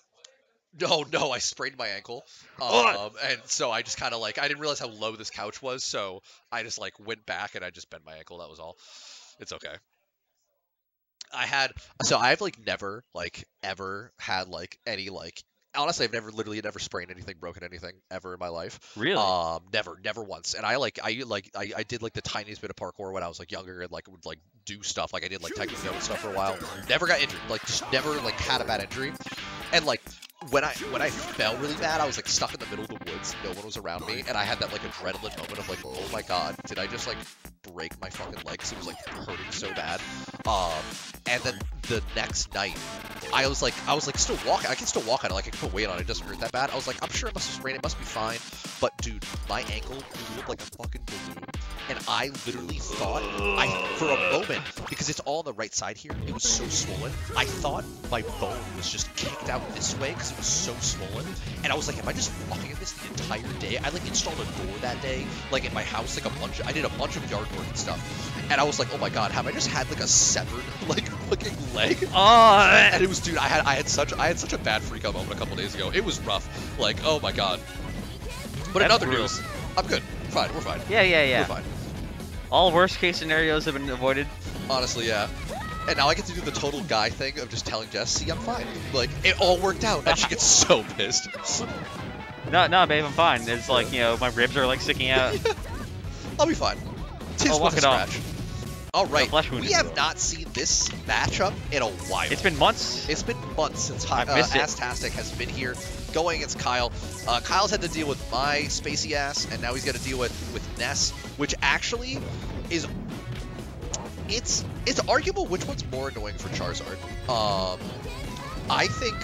No, no, I sprained my ankle. Um, and so I just kind of like, I didn't realize how low this couch was, so I just like went back and I just bent my ankle. That was all. It's okay. I had, so I've like never, like, ever had like any, like, honestly, I've never literally never sprained anything, broken anything ever in my life. Really? Um, never, never once. And I like, I like, I, I did like the tiniest bit of parkour when I was like younger and like would like do stuff. Like I did like technical and stuff for a while. Never got injured. Like just never like had a bad injury. And like when I when I fell really bad, I was like stuck in the middle of the woods. No one was around me, and I had that like adrenaline moment of like, oh my god, did I just like break my fucking legs? It was like hurting so bad. Um, and then the next night, I was like, I was like still walking. I can still walk on it. Like I can put weight on it. It doesn't hurt that bad. I was like, I'm sure it must have sprained. It must be fine. But dude, my ankle up like a fucking balloon, and I literally thought I for a moment because it's all on the right side here. It was so swollen. I thought my bone was just kicked out this way because it was so swollen. And I was like, am I just walking in this the entire day? I like installed a door that day, like in my house, like a bunch. Of, I did a bunch of yard work and stuff. And I was like, oh my god, have I just had like a severed <laughs> like fucking leg? Oh, And it was, dude, I had I had such I had such a bad freak out moment a couple days ago. It was rough. Like, oh my god. But in other brutal. news, I'm good. We're Fine, we're fine. yeah, yeah, yeah. We're fine. All worst case scenarios have been avoided. Honestly, yeah. And now I get to do the total guy thing of just telling Jess, see, I'm fine. Like, it all worked out. And she gets <laughs> so pissed. No, no, babe, I'm fine. It's like, you know, my ribs are like sticking out. <laughs> I'll be fine. Tis I'll walk it off. All right, we have not seen this matchup in a while. It's been months. It's been months since uh. AssTAStic has been here, going against Kyle. Uh, Kyle's had to deal with my spacey ass, and now he's got to deal with with Ness, which actually is it's it's arguable which one's more annoying for Charizard. Um, I think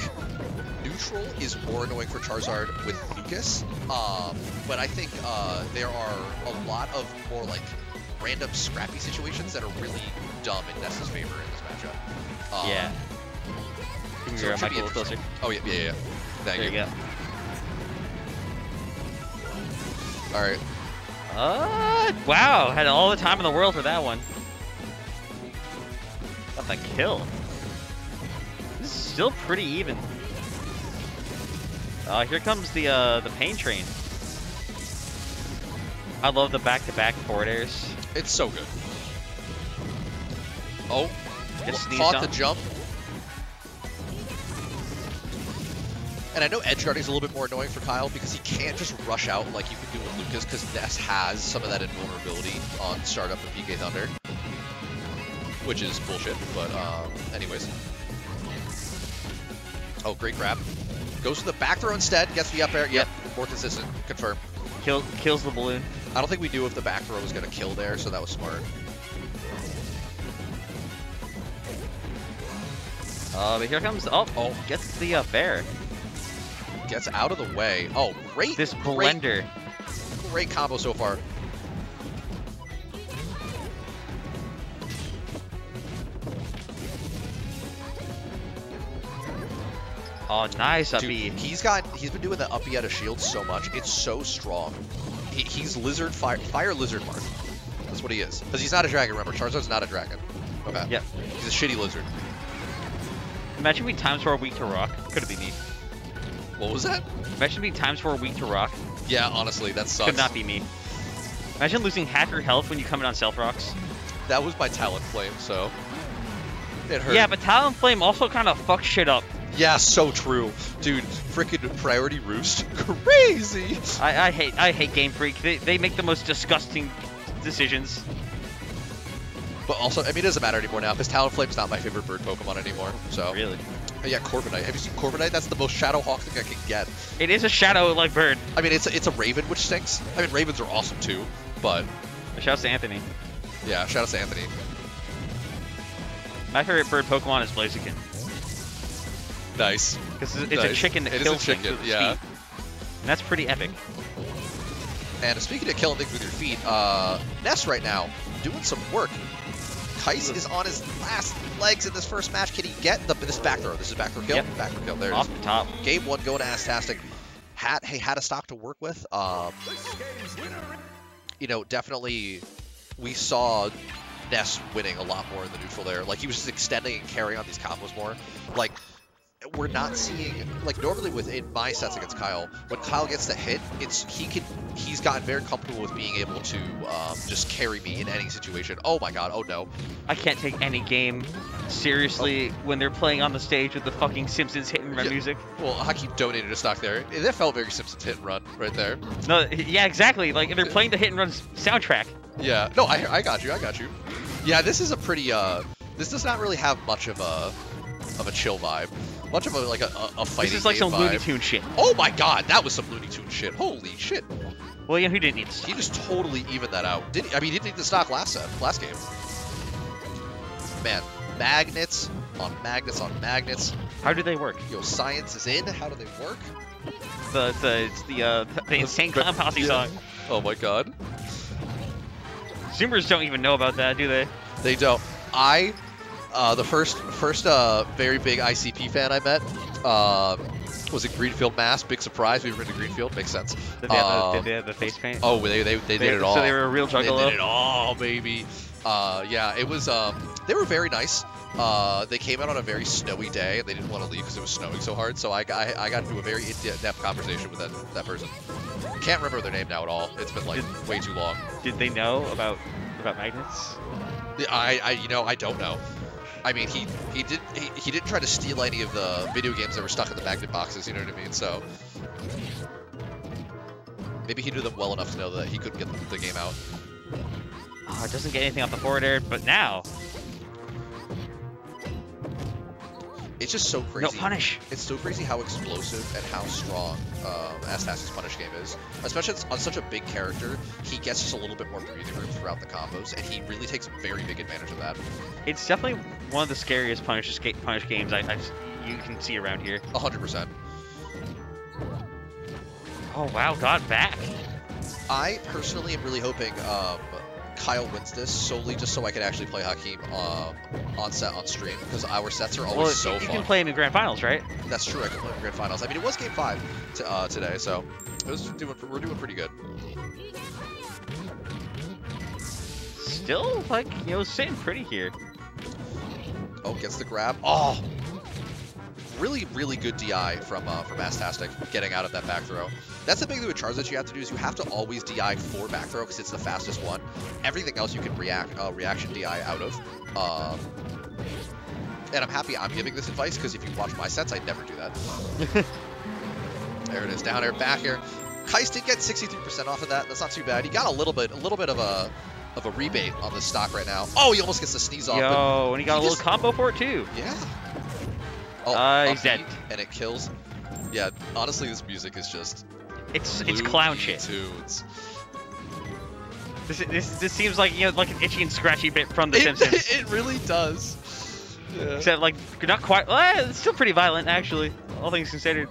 neutral is more annoying for Charizard with Lucas, um, but I think uh, there are a lot of more like random scrappy situations that are really dumb in Ness's favor in this matchup. Um, yeah. Can so it my should be closer? Oh yeah, yeah, yeah. Thank There you go. All right. Uh, wow, had all the time in the world for that one. Got the kill. This is still pretty even. Uh, here comes the uh, the pain train. I love the back-to-back forward airs. It's so good. Oh, caught the jump. And I know edge is a little bit more annoying for Kyle because he can't just rush out like you can do with Lucas because Ness has some of that invulnerability on startup and PK Thunder. Which is bullshit, but um, anyways. Oh, great grab. Goes to the back throw instead, gets the up air. Yep, more consistent. Confirm. Kill, kills the balloon. I don't think we knew if the back throw was going to kill there, so that was smart. Uh, but here comes. Oh, Oh. gets the uh, bear. Gets out of the way. Oh, great. This blender. great combo so far. Oh, nice up Dude, he's got he's been doing the up out of shield so much. It's so strong. He, he's lizard fire fire lizard mark. That's what he is. Because he's not a dragon. Remember, Charizard's not a dragon. Okay. Yep. He's a shitty lizard. Imagine being times four weak to rock. Could have been me. What was that? Imagine being times four weak to rock. Yeah, honestly, that sucks. Could not be me. Imagine losing half your health when you come in on stealth rocks. That was my Talonflame, so it hurt. Yeah, but Talonflame also kind of fucks shit up. Yeah, so true, dude. Freaking priority roost, <laughs> crazy. I, I hate I hate Game Freak. They, they make the most disgusting decisions. But also, I mean, it doesn't matter anymore now because Talonflame's not my favorite bird Pokemon anymore. So Really. Uh, yeah, Corviknight. Have you seen Corviknight? That's the most Shadowhawke thing I can get. It is a shadow like bird. I mean, it's a, it's a Raven, which stinks. I mean, Ravens are awesome too, but Shouts to Anthony. yeah, shout out to Anthony. My favorite bird Pokemon is Blaziken. Nice. Because it's a Nice. chicken that It a kills things with yeah. feet. And that's pretty epic. And speaking of killing things with your feet, uh, Ness right now doing some work. Kycse is on his last legs in this first match. Can he get the this back throw? This is back throw kill. Yep. Back throw kill. There it Off is. the top. Game one going to AssTAStic. Had hey had a stock to work with. Um, you know, definitely we saw Ness winning a lot more in the neutral there. Like he was just extending and carrying on these combos more. Like we're not seeing like normally within my sets against Kyle, when Kyle gets the hit, it's he can he's gotten very comfortable with being able to um, just carry me in any situation. Oh my god, oh no. I can't take any game seriously when they're playing on the stage with the fucking Simpsons hit and run Yeah. music. Well, Haki donated a stock there. That felt very Simpsons hit and run right there. No, yeah, exactly. Like they're playing the hit and run soundtrack. Yeah. No, I, I got you. I got you. Yeah, this is a pretty. uh This does not really have much of a of a chill vibe. Much of a like a, a, fighting This is like some vibe. Looney Tune shit. Oh my god, that was some Looney Tune shit. Holy shit. Well, yeah, who didn't need to He just totally evened that out. Did he? I mean, he didn't need the stock last set, last game. Man, magnets on magnets on magnets. How do they work? Yo, science is in. How do they work? The the it's the uh the insane clown posse Yeah. song. Oh my god. Zoomers don't even know about that, do they? They don't. I, uh, the first first uh, very big ICP fan I met um, was in Greenfield, Mass. Big surprise. We were in Greenfield. Makes sense. Did they have, the, Um, did they have the face paint? Oh, they they, they They- did it all. So they were a real juggalo? They did it all, baby. Uh, yeah, it was. Um, they were very nice. Uh, they came out on a very snowy day, and they didn't want to leave because it was snowing so hard. So I, I, I got into a very in-depth conversation with that that person. Can't remember their name now at all. It's been like way too long. Did they know about about magnets? I, I, you know, I don't know. I mean, he, he did, he, he didn't try to steal any of the video games that were stuck in the magnet boxes. You know what I mean? So maybe he knew them well enough to know that he couldn't get the, game out. Oh, it doesn't get anything off the forward air, but now It's just so crazy. no punish. It's so crazy how explosive and how strong um, AssTAStic's punish game is. Especially on such a big character, he gets just a little bit more breathing room throughout the combos, and he really takes very big advantage of that. It's definitely one of the scariest punish punish games I, I you can see around here. 100%. Oh wow, got back. I personally am really hoping um, Kyle wins this solely just so I can actually play Hakeem um, on set on stream because our sets are always Well, so you fun. can play in the grand finals, right? That's true. I can play in the grand finals. I mean, it was game five t- uh, today, so it was doing. We're doing pretty good. Still, like you know, sitting pretty here. Oh, gets the grab. Oh, really, really good DI from uh, from AssTAStic getting out of that back throw. That's the big thing with Charizard you have to do is you have to always DI for back throw because it's the fastest one. Everything else you can react uh, reaction DI out of. Um, and I'm happy I'm giving this advice because if you watch my sets, I'd never do that. <laughs> There it is, down air, back air. Kycse did get 63% off of that. That's not too bad. He got a little bit, a little bit of a, of a rebate on this stock right now. Oh, he almost gets the sneeze off. Yo, and he got he a little just- combo for it too. Yeah. Oh, Uh, he's dead. And it kills. Yeah, honestly, this music is just It's it's clown shit. Tunes. This, this this seems like you know like an itchy and scratchy bit from The It, Simpsons. <laughs> it really does. Yeah. Except like not quite. Well, it's still pretty violent actually, all things considered.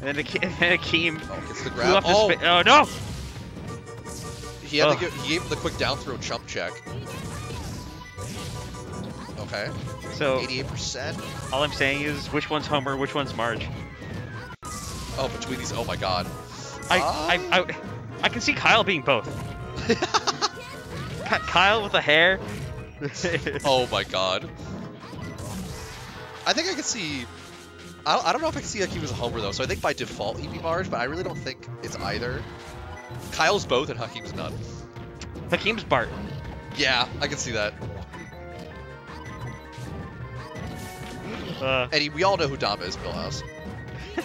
And then Ake- <laughs> and then Akeem Oh, gets the grab. Oh, oh no! he had Ugh. to give, he gave him the quick down throw chump check. Okay, So 88%. all I'm saying is which one's Homer, which one's Marge. Oh, between these, oh my god. I Ah. I, I I can see Kyle being both. <laughs> Kyle with the hair. Oh <laughs> my god. I think I could see. I don't, I don't know if I can see like he was a homer though, so I think by default he'd be Marge, but I really don't think it's either. Kyle's both and Hakeem's none. Hakeem's Bart. Yeah, I can see that. Uh, And he, we all know who Dama is, Milhouse. <laughs>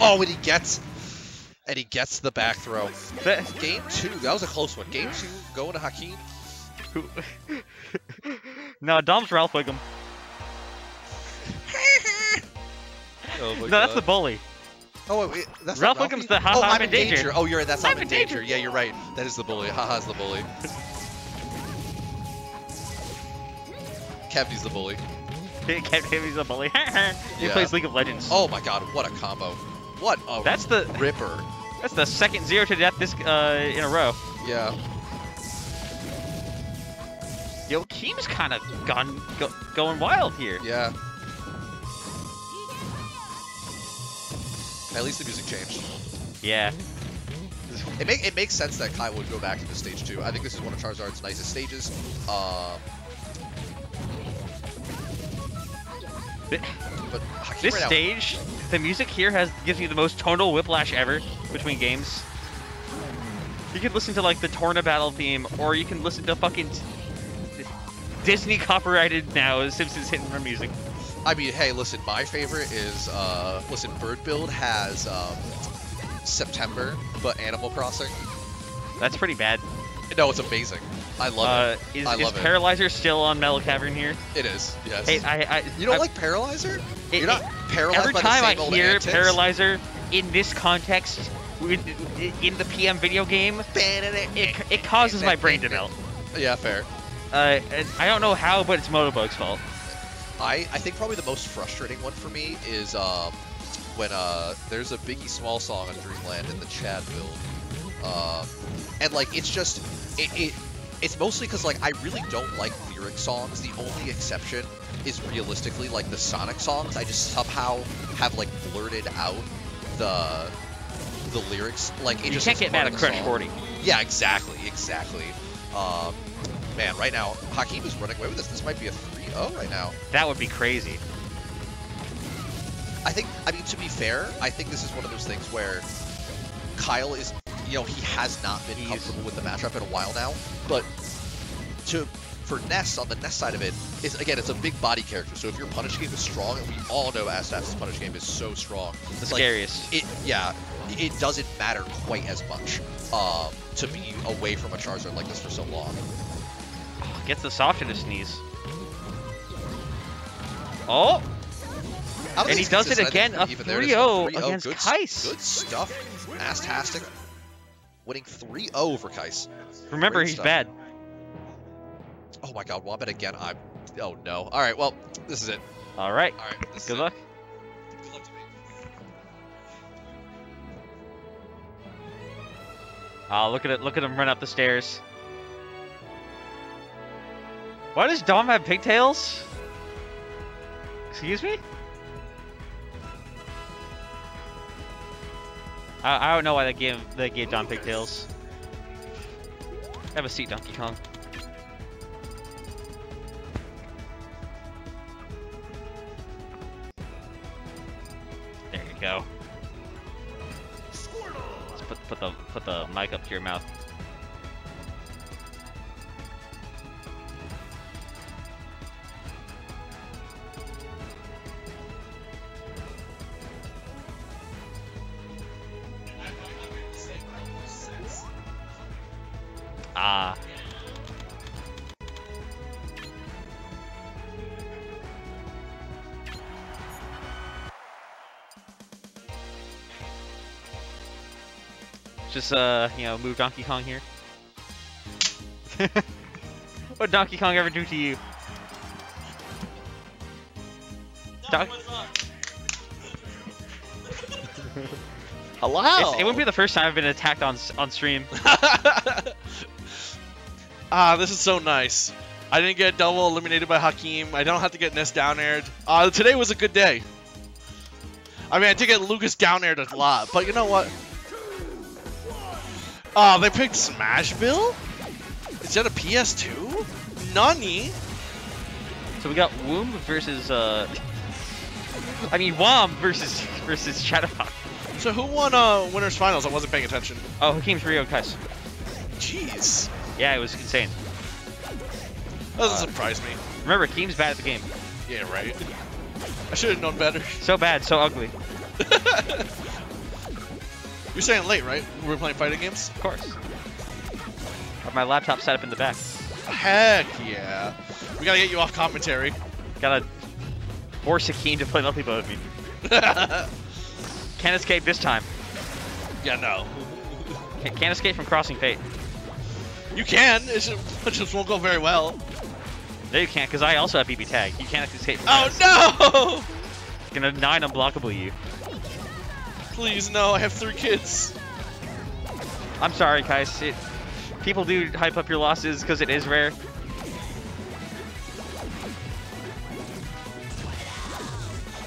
oh, and he gets, and he gets the back throw. that, Game two, that was a close one. Game two, going to Hakeem. <laughs> who, no, Dom's Ralph Wiggum. <laughs> Oh my No, that's the bully. Oh, wait, wait, that's Ralph not Wiggum's Ralphie? the Ha Oh, I'm I'm in in danger. danger. Oh, you're right. That's I'm I'm in in danger. danger. Yeah, you're right. That is the bully. Haha's the bully. Kevney's the bully. <laughs> Can't him, he's a bully. <laughs> he Yeah. plays League of Legends. Oh my god, what a combo. What a That's the ripper. that's the second zero to death this uh in a row. Yeah. Yo, Keem's kind of gone go, going wild here. Yeah. At least the music changed. Yeah. It, make, it makes sense that Kai would go back into stage two. I think this is one of Charizard's nicest stages. Um, This right stage, the music here has gives you the most tonal whiplash ever between games. You could listen to like the Torna battle theme, or you can listen to fucking Disney copyrighted now Simpsons hit and run music. I mean, hey, listen, my favorite is, uh, listen, Bird Build has um, September, but Animal Crossing. That's pretty bad. No, it's amazing. I love Uh, it. is I is love it. Paralyzer still on Metal Cavern here? It is, yes. Hey, I, I you don't I- like Paralyzer? it- You're not paralyzed Every time I hear antics? Paralyzer in this context, in the PM video game, it, it causes my brain to melt. Yeah, fair. Uh, and I don't know how, but it's Motobug's fault. I, I think probably the most frustrating one for me is um, when uh, there's a Biggie Small song on Dreamland in the Chad build. Um, and like it's just it, it it's mostly because like I really don't like lyric songs. The only exception is realistically like the Sonic songs. I just somehow have like blurted out the the lyrics. Like it You just can't get mad at the Crush song. 40. Yeah, exactly, exactly. Um, man, right now Hakeem is running away with this. This might be a 3-0 right now. That would be crazy. I think, I mean, to be fair, I think this is one of those things where Kyle is, you know, he has not been He's- comfortable with the matchup in a while now, but to for Ness on the Ness side of it is again it's a big body character. So if your punish game is strong, and we all know Astaf's punish game is so strong, The like scariest. it yeah, it doesn't matter quite as much um, to be away from a Charizard like this for so long. Gets the softer to sneeze. Oh, And he does it consistent. I think again, a even there it is. 3-0 3-0. against good, Kycse. Good stuff. Fantastic. Winning 3-0 for Kycse. remember Great he's stuff. bad. Oh my god, Wombat again. I'm. Oh no. Alright, well, this is it. All right. Alright, this is Good luck. Good luck to me. Oh, look at it! Look at him run up the stairs. Why does Dom have pigtails? Excuse me? I, I don't know why they gave they gave Dom pigtails. Have a seat, Donkey Kong. There you go. Let's put put the put the mic up to your mouth. Ah. Just uh, you know, move Donkey Kong here. <laughs> what Donkey Kong ever do to you? Don- Hello. It's- it wouldn't be the first time I've been attacked on on stream. <laughs> ah, this is so nice. I didn't get double eliminated by Hakim. I don't have to get Ness down aired. Uh, today was a good day. I mean, I did get Lucas down aired a lot, but you know what? Oh, they picked Smashville? Is that a PS2? Nani? So we got <laughs> Womb versus uh, I mean Wom versus <laughs> versus Shadowhawke. So who won uh, winners finals? I wasn't paying attention. Oh, Hakim's Rio Kycse. Jeez, Yeah, it was insane. that doesn't uh, surprise me. Remember, Keem's bad at the game. Yeah, right. I should have known better. So bad, so ugly. <laughs> <laughs> You're saying late, right? We were playing fighting games. Of course. Have my laptop set up in the back. Heck yeah. We gotta get you off commentary. Gotta force Hakim to play multiplayer with me. <laughs> Can't escape this time. yeah, no. Can't, can't escape from crossing fate. You can. It just, it just won't go very well. No, you can't, because I also have BB tag. You can't escape from Oh that. no! It's gonna nine unblockable you. Please no. I have three kids. I'm sorry, guys. It, people do hype up your losses because it is rare.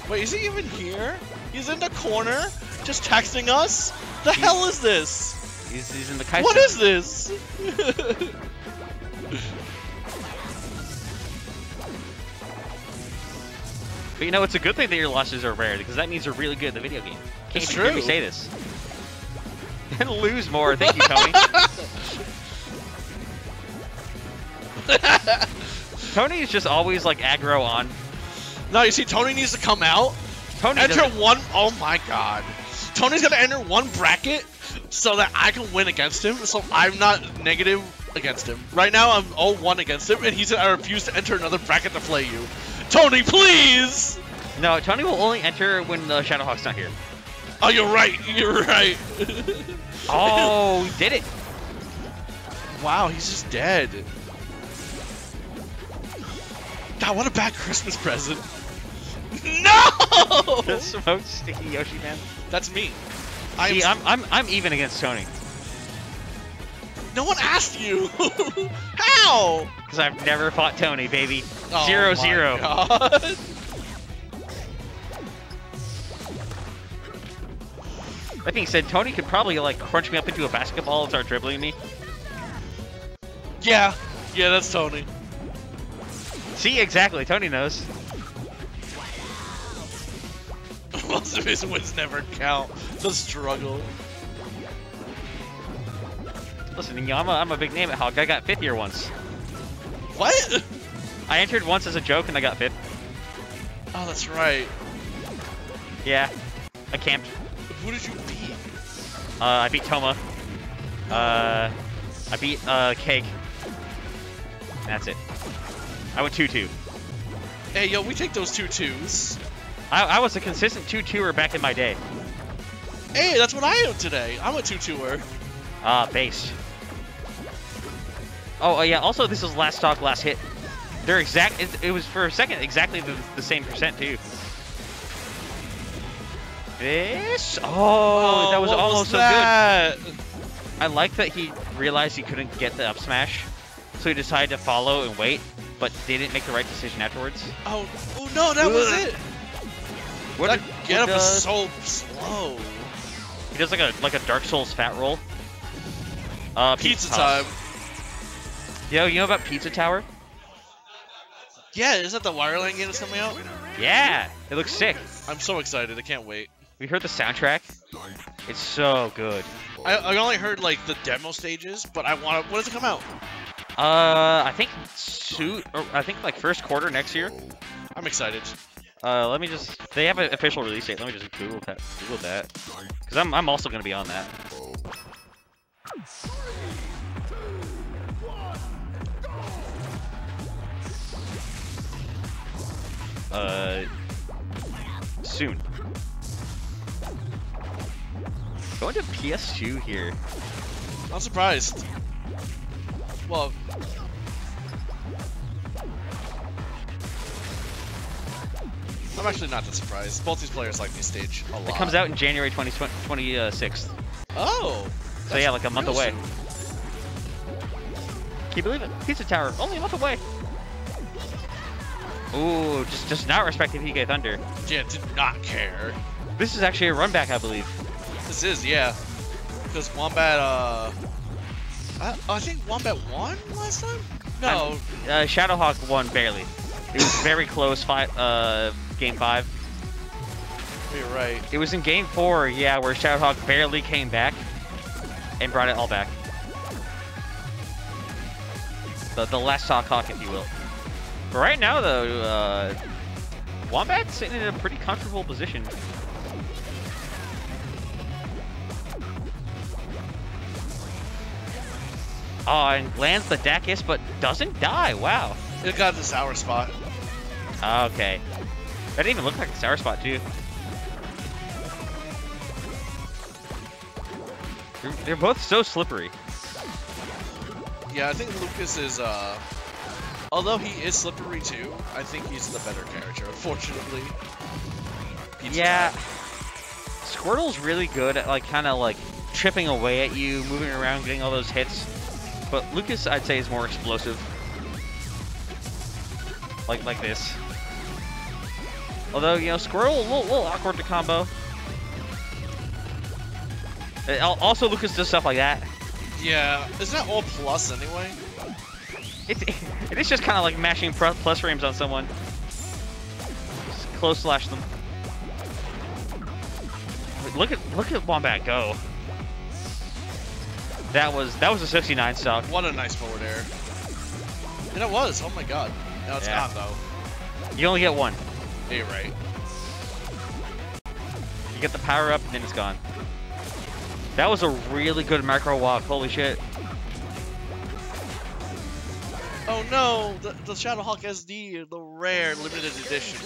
Wait, is he even here? He's in the corner, just texting us. The hell is this? He's, he's in the Kaiser. What is this? But you know, it's a good thing that your losses are rare because that means you're really good at the video game. Can't It's even hear me say this. And <laughs> lose more. Thank you, Tony. <laughs> Tony is just always like aggro on. no, you see, Tony needs to come out. Tony enter doesn't- one oh my god. Tony's gonna enter one bracket so that I can win against him, so I'm not negative against him. Right now, I'm 0-1 against him, and he said I refuse to enter another bracket to play you. Tony, please! No, Tony will only enter when the Shadowhawke's not here. Oh, you're right. You're right. <laughs> Oh, he did it. wow, he's just dead. God, what a bad Christmas present. <laughs> No! <laughs> The smoked sticky Yoshi man. That's me. I See. I'm, I'm, I'm even against Tony No one asked you. <laughs> How? because I've never fought Tony, baby. Oh Zero my zero. God. That being said, Tony could probably like crunch me up into a basketball and start dribbling me. Yeah. Yeah, that's Tony. See, exactly. Tony knows. <laughs> Most of his wins never count. The struggle. Listen, you know, I'm a, I'm a big name at HoG. I got fifth year once. What? I entered once as a joke and I got fifth. Oh, that's right. Yeah, I camped. Who did you beat? Uh, I beat Toma. Uh, I beat uh Cake. And that's it. I went 2-2. Hey, yo, we take those two twos. I, I was a consistent 2-2er back in my day. Hey, that's what I am today. I'm a two-twoer. Ah, base. Oh, uh, yeah, also this is last stock, last hit. They're exact, it, it was for a second exactly the, the same percent too. This? Oh, that was almost that? so good. I like that he realized he couldn't get the up smash, so he decided to follow and wait, but didn't make the right decision afterwards. Oh, oh no, that was Ugh. it. What that did- get up what, is so slow. He does like a like a Dark Souls fat roll. Uh, Pizza Tower. time. Yo, you know about Pizza Tower? Yeah, is that the Wario Land game that's coming out? Yeah, it looks sick. I'm so excited. I can't wait. We heard the soundtrack. It's so good. I, I only heard like the demo stages, but I want to. When does it come out? Uh, I think suit, or I think like first quarter next year. I'm excited. Uh, let me just. They have an official release date. Let me just Google that. Google that. Cause I'm I'm also gonna be on that. Uh, soon. Going to PS2 here. I'm surprised. Well, I'm actually not that surprised. Both these players like this stage a lot. It comes out in January 20, 26th. Oh. So yeah, like a month away. Can you believe it? Pizza Tower, only a month away. Ooh, just just not respecting PK Thunder. Yeah, did not care. This is actually a run back, I believe. This is, yeah. Because Wombat, uh. I, I think Wombat won last time? No. Uh, Shadowhawke won barely. It was very close. Five, uh, game five. You're right. It was in game four, yeah, where Shadowhawke barely came back and brought it all back. The the last Sock Hawk, if you will. But right now, though, uh, Wombat's sitting in a pretty comfortable position. Oh, and lands the Dakis, but doesn't die. Wow. It got the sour spot. Okay. That didn't even look like a sour spot, too. They're, they're both so slippery. Yeah, I think Lucas is, uh. Although he is slippery too, I think he's the better character, unfortunately. Pizza yeah. Hut. Squirtle's really good at, like, kind of, like, chipping away at you, moving around, getting all those hits. But Lucas, I'd say, is more explosive. Like, like this. Although, you know, Squirtle, a little, little awkward to combo. Also, Lucas does stuff like that. Yeah, isn't that all plus anyway? It, <laughs> it is just kind of like mashing plus frames on someone. Just close slash them. Look at look at Wombat go. That was that was a 69 stock. What a nice forward air. And it was, oh my god. Now it's Yeah. gone though. You only get one. You're right. You get the power up and then it's gone. That was a really good macro walk. Holy shit. Oh no, the, the Shadowhawke SD, the rare limited edition.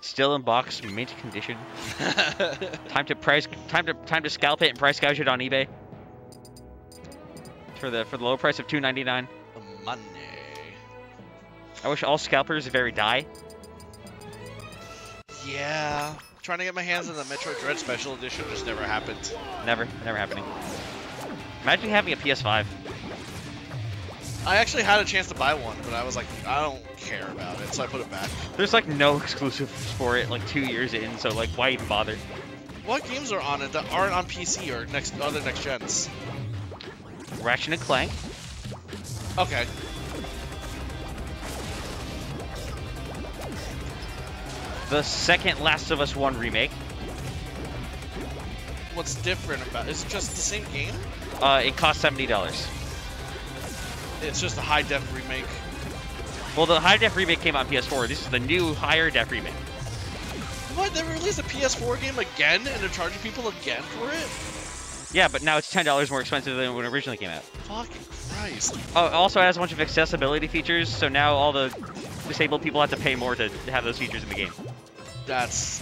Still in box, mint condition. <laughs> Time to price time to time to scalp it and price gouge it on eBay. For the for the low price of 2.99. Money. I wish all scalpers very die. Yeah. Trying to get my hands on the Metroid Dread Special Edition just never happened. Never, never happening. Imagine having a PS5. I actually had a chance to buy one, but I was like, I don't care about it, so I put it back. There's like no exclusives for it like two years in, so like why even bother? What games are on it that aren't on PC or next other next gens? Ratchet and Clank, Okay. The second Last of Us 1 remake. What's different about it? Is it just the same game? Uh, it cost $70. It's just a high def remake. Well, the high def remake came out on PS4. This is the new higher def remake. What? They released a PS4 game again and they're charging people again for it? Yeah, but now it's $10 more expensive than when it originally came out. Fucking Christ. Oh, it also has a bunch of accessibility features, so now all the disabled people have to pay more to have those features in the game. That's.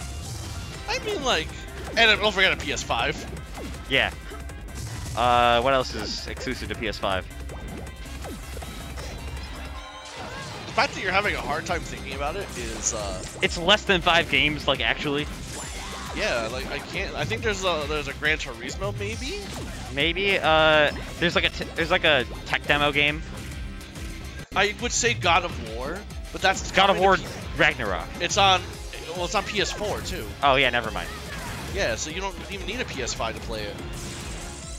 I mean, like. And don't forget a PS5. Yeah. Uh, what else is exclusive to PS5? The fact that you're having a hard time thinking about it is, uh, It's less than five games, like actually. yeah, like I can't. I think there's a there's a Gran Turismo maybe. Maybe. Uh, there's like a t- there's like a tech demo game. I would say God of War, but that's God of War Ragnarok. it's on. Well, it's on PS4 too. Oh yeah, never mind. Yeah, so you don't even need a PS5 to play it.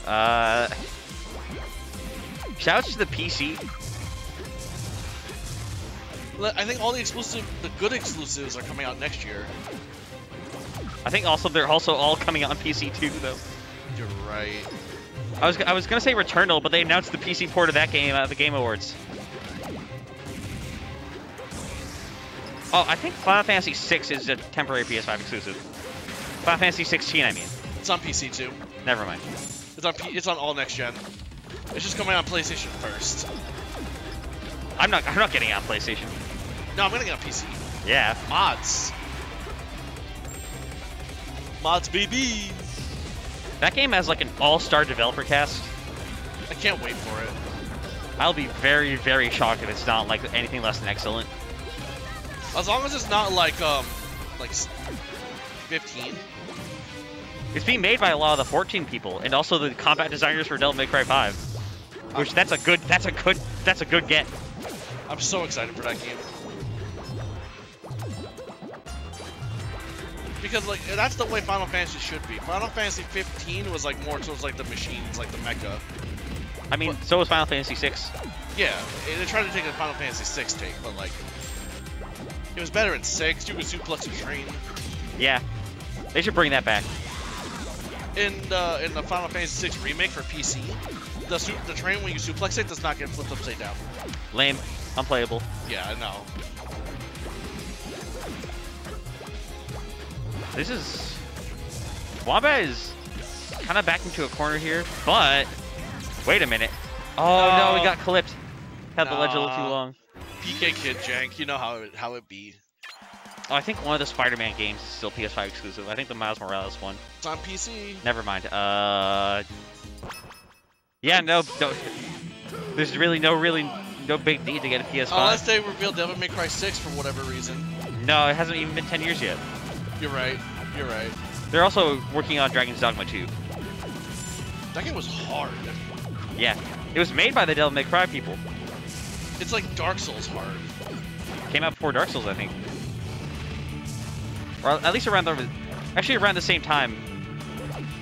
Uh, shouts to the PC. I think all the exclusive, the good exclusives, are coming out next year. I think also they're also all coming out on PC too, though. You're right. I was I was gonna say Returnal, but they announced the PC port of that game at the Game Awards. Oh, I think Final Fantasy VI is a temporary PS5 exclusive. Final Fantasy 16, I mean. It's on PC too. Never mind. It's on P- it's on all next gen. It's just coming out on PlayStation first. I'm not I'm not getting it on PlayStation. No, I'm gonna get on PC. Yeah. Mods. Mods, baby. That game has like an all-star developer cast. I can't wait for it. I'll be very, very shocked if it's not like anything less than excellent. As long as it's not like um, like 15. It's being made by a lot of the 14 people, and also the combat designers for Devil May Cry 5. Which that's a good, that's a good, that's a good get. I'm so excited for that game. Because like that's the way Final Fantasy should be. Final Fantasy 15 was like more towards like the machines, like the mecha. I mean, so was Final Fantasy 6. Yeah, they tried to take a Final Fantasy 6 take, but like it was better in 6. You could suplex a train. Yeah, they should bring that back. In the in the Final Fantasy 6 remake for PC, the the train when you suplex it does not get flipped upside down. Lame, unplayable. Yeah, I know. This is Wombat is kind of back into a corner here, but wait a minute. Oh no, we got clipped. Had the ledge a little too long. PK Kid Jank, you know how it, how it be. Oh, I think one of the Spider-Man games is still PS5 exclusive. I think the Miles Morales one. It's on PC. Never mind. Uh, yeah, no, no. There's really no really no big need to get a PS5. Unless they reveal Devil May Cry 6 for whatever reason. No, it hasn't even been 10 years yet. You're right. You're right. They're also working on Dragon's Dogma 2. That game was hard. Yeah, it was made by the Devil May Cry people. It's like Dark Souls hard. Came out before Dark Souls, I think. Or at least around the, actually around the same time.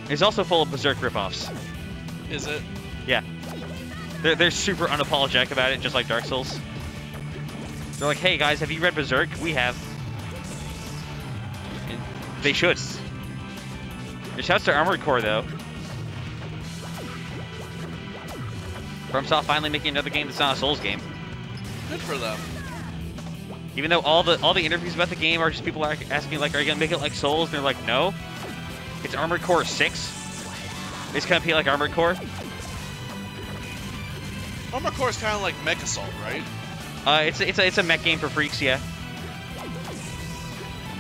It's also full of Berserk ripoffs. Is it? Yeah. They're, they're super unapologetic about it, just like Dark Souls. They're like, hey guys, have you read Berserk? We have. And they should. Shouts to Armored Core, though. FromSoft finally making another game that's not a Souls game. Good for them. Even though all the all the interviews about the game are just people are asking like, are you gonna make it like Souls? And they're like, no. It's Armored Core 6. It's gonna be like Armored Core. Armored Core is kind of like Mech Assault, right? Uh, it's a, it's a, it's a mech game for freaks, yeah.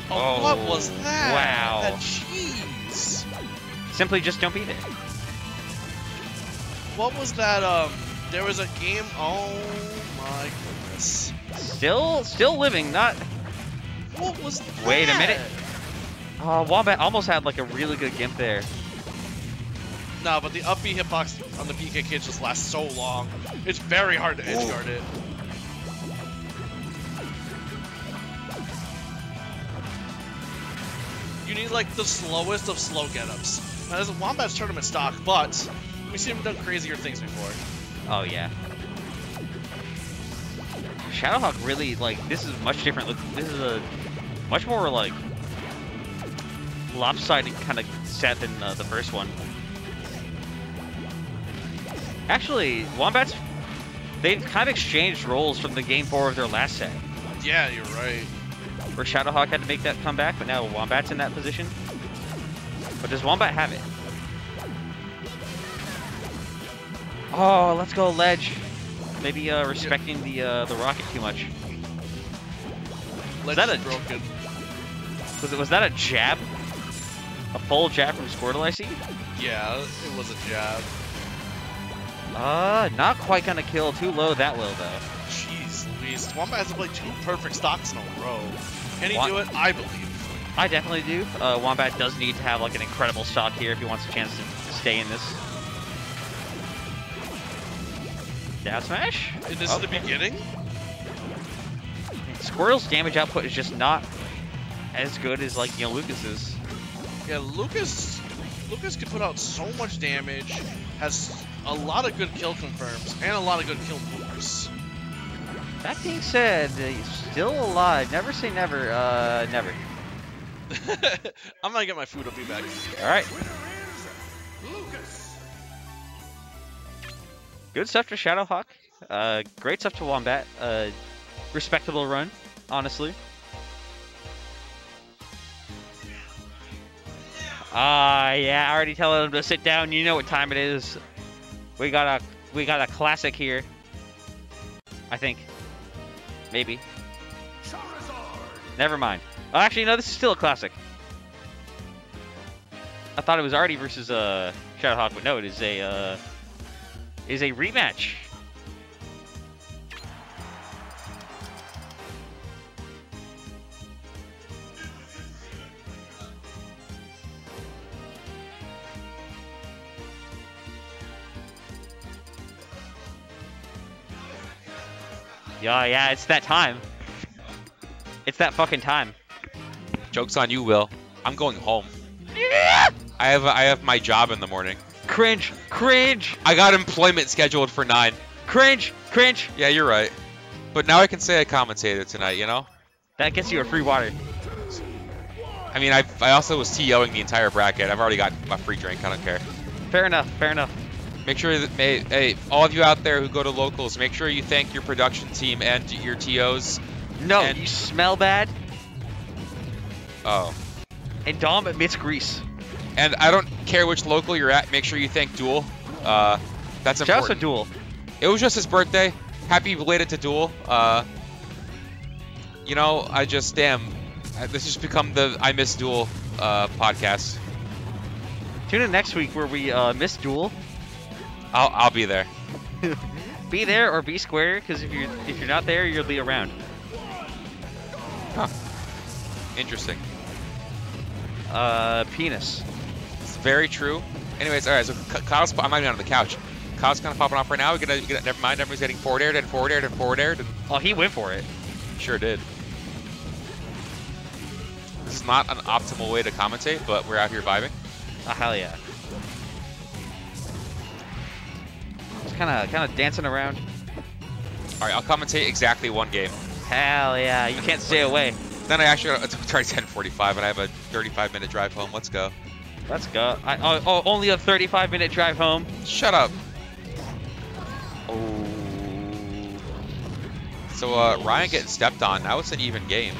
Oh, what was that? wow. That cheese. Simply just don't beat it. What was that? Um, there was a game. Oh my goodness. Still still living, not. What was that? Wait a minute. Oh, Wombat almost had like a really good gimp there. No, but the up B hitbox on the PK Kid just lasts so long. It's very hard to edge guard it. You need like the slowest of slow get-ups. Now, this is Wombat's tournament stock, but we've seen him done crazier things before. Oh yeah. Shadowhawke really like this is much different. This is a much more like lopsided kind of set than uh, the first one. Actually, Wombats they've kind of exchanged roles from the game four of their last set, Yeah, you're right. where Shadowhawke had to make that comeback, but now Wombat's in that position. But does Wombat have it? Oh, let's go ledge. Maybe uh, respecting the uh, the rocket too much. Ledge that a- broken. Was it was that a jab? A full jab from Squirtle, I see. Yeah, it was a jab. Uh, not quite gonna kill. Too low that will though. Jeez Louise. Wombat has to play two perfect stocks in a row. Can he Wa- do it? I believe. I definitely do. Uh, Wombat does need to have like an incredible stock here if he wants a chance to stay in this. Down smash. Is this the beginning? Squirtle's damage output is just not as good as like you know Lucas's. Yeah, Lucas Lucas can put out so much damage, has a lot of good kill confirms, and a lot of good kill movers. That being said, uh, he's still alive. Never say never. Uh, never. <laughs> I'm gonna get my food, I'll be back. All right. Good stuff to Shadowhawke. Uh, great stuff to Wombat. Uh, respectable run, honestly. Ah, yeah. I Already telling him to sit down. You know what time it is. We got a we got a classic here. I think. Maybe. Never mind. Oh, actually, no, this is still a classic. I thought it was already versus uh, Shadowhawke, but no, it is a uh, is a rematch. Yeah, yeah, it's that time. It's that fucking time. Joke's on you, Will. I'm going home. I have I have my job in the morning. Cringe, cringe, I got employment scheduled for nine. cringe, cringe. Yeah, you're right. But now I can say I commentated tonight. You know. That gets you a free water. I mean, I I also was TOing the entire bracket. I've already got my free drink. I don't care. Fair enough, fair enough. Make sure that may, hey, all of you out there who go to locals, make sure you thank your production team and your TOs. No, And- you smell bad, Oh. and Dom admits grease. And I don't care which local you're at. Make sure you thank Duel. Uh, that's Shout out to important. Duel. It was just his birthday. Happy belated to Duel. Uh, you know, I just damn. This has become the I Miss Duel uh, podcast. Tune in next week where we uh, miss Duel. I'll I'll be there. <laughs> Be there or be square, because if you're if you're not there, you'll be around. Interesting. Uh, penis. Very true. Anyways, all right. So Ky- Kyle's. I'm not even on the couch. Kyle's kind of popping off right now. We're gonna, never mind. Everybody's getting forward aired and forward aired and forward aired. And Oh, he went for it. sure did. This is not an optimal way to commentate, but we're out here vibing. Oh, hell yeah. Just kind of kind of dancing around. All right, I'll commentate exactly one game. Hell yeah, you can't stay <laughs> away. Then I actually already 10:45, and I have a 35 minute drive home. Let's go. Let's go. I, oh, oh, only a 35 minute drive home. Shut up. Oh. So uh, Ryan getting stepped on. Now it's an even game.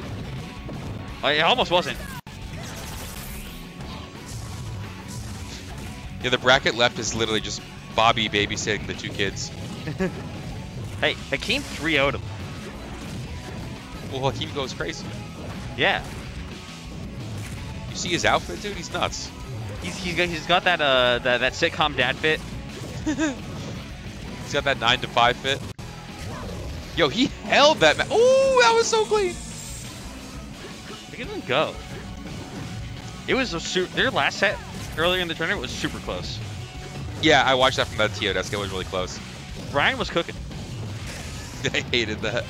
Oh, It almost wasn't. Yeah, the bracket left is literally just Bobby babysitting the two kids. <laughs> Hey, Hakeem 3 0'd him. Well, Hakeem goes crazy. Yeah. You see his outfit, dude? He's nuts. He's, he's, got, he's got that, uh, that, that sitcom dad fit. He's got that nine to five fit. Yo, he held that. Ma- Ooh, that was so clean. Look at him go. It was a their last set earlier in the tournament was super close. Yeah, I watched that from the TO desk. It was really close. Brian was cooking. <laughs> I hated that.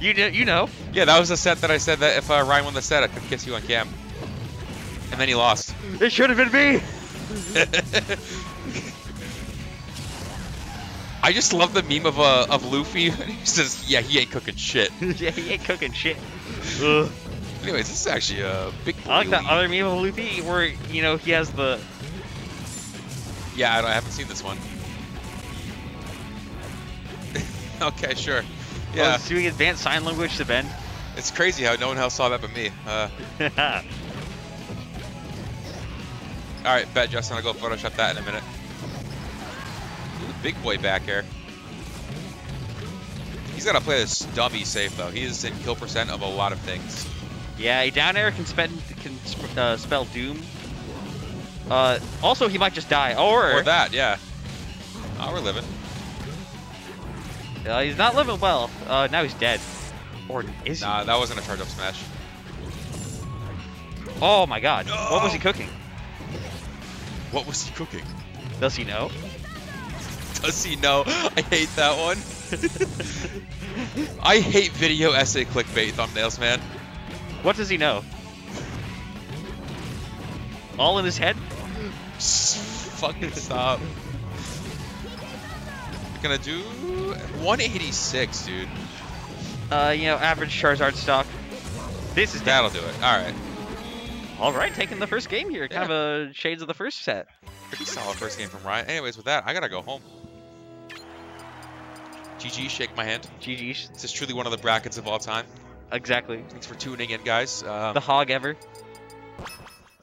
You know, you know. Yeah, that was the set that I said that if uh, Ryan won the set, I could kiss you on cam. And then he lost. It should have been me. <laughs> I just love the meme of uh, of Luffy. <laughs> he says, "Yeah, he ain't cooking shit." <laughs> yeah, he ain't cooking shit. Ugh. Anyways, this is actually a big. I like that other meme of Luffy where you know he has the Yeah, I, don't, I haven't seen this one. okay, sure. yeah. Yeah, was doing advanced sign language to Ben. it's crazy how no one else saw that but me. Uh, all right, bet Justin, I'll go Photoshop that in a minute. Ooh, big boy back here. He's got to play this dummy safe though. He is in kill percent of a lot of things. yeah, a down air can spend can sp- uh, spell doom. Uh, also he might just die, or, Or that, yeah. Oh, we're living. Uh, he's not living well. Uh, now he's dead. Or is he? Nah, that wasn't a charge up smash. Oh my god. What was he cooking? What was he cooking? Does he know? Does he know? I hate that one. <laughs> I hate video essay clickbait thumbnails, man. What does he know? All in his head? <laughs> Fucking stop. Gonna do 186, dude. Uh, you know, average Charizard stock. This is That'll do it. All right. All right. Taking the first game here, kind of a shades of the first set. Pretty solid first game from Ryan. Anyways, with that, I gotta go home. GG, shake my hand. GG. This is truly one of the brackets of all time. Exactly. Thanks for tuning in, guys. Um, The hog ever.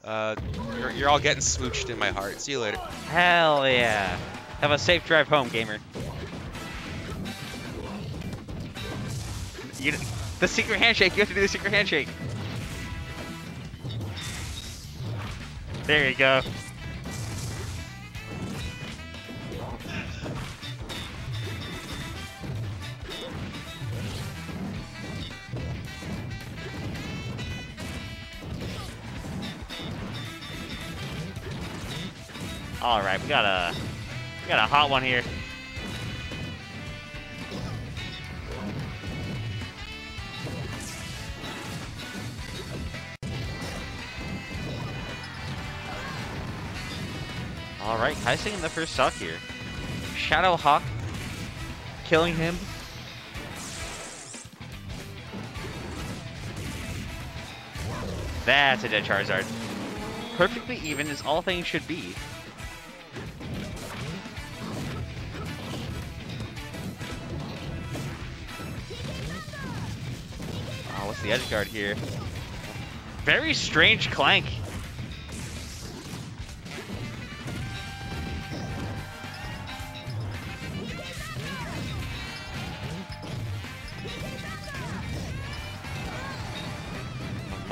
uh, you're, you're all getting smooched in my heart. See you later. Hell yeah. Have a safe drive home, gamer. You, The secret handshake. You have to do the secret handshake. There you go. All right, we got a we got a hot one here. All right, Kai's taking the first stock here. Shadowhawke killing him. That's a dead Charizard. Perfectly even as all things should be. Oh, what's the edge guard here? Very strange clank.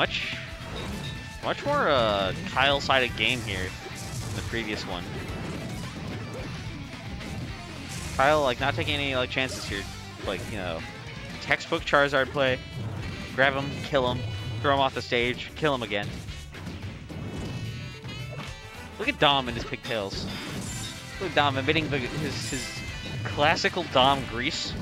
Much, much more uh, Kyle-sided game here than the previous one. Kyle, like, not taking any like chances here. Like, you know, textbook Charizard play. Grab him, kill him, throw him off the stage, kill him again. Look at Dom and his pigtails. Look at Dom emitting the, his, his classical Dom grease.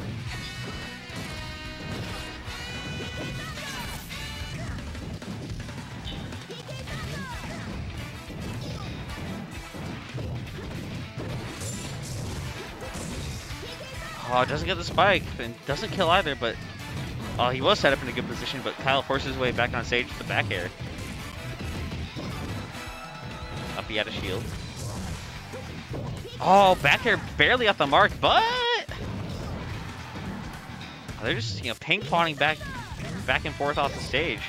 Oh, doesn't get the spike, and doesn't kill either, but... Oh, he was set up in a good position, but Kyle forces his way back on stage with the back air. Up he had a shield. Oh, back air barely off the mark, but... Oh, they're just, you know, ping-ponging back, back and forth off the stage.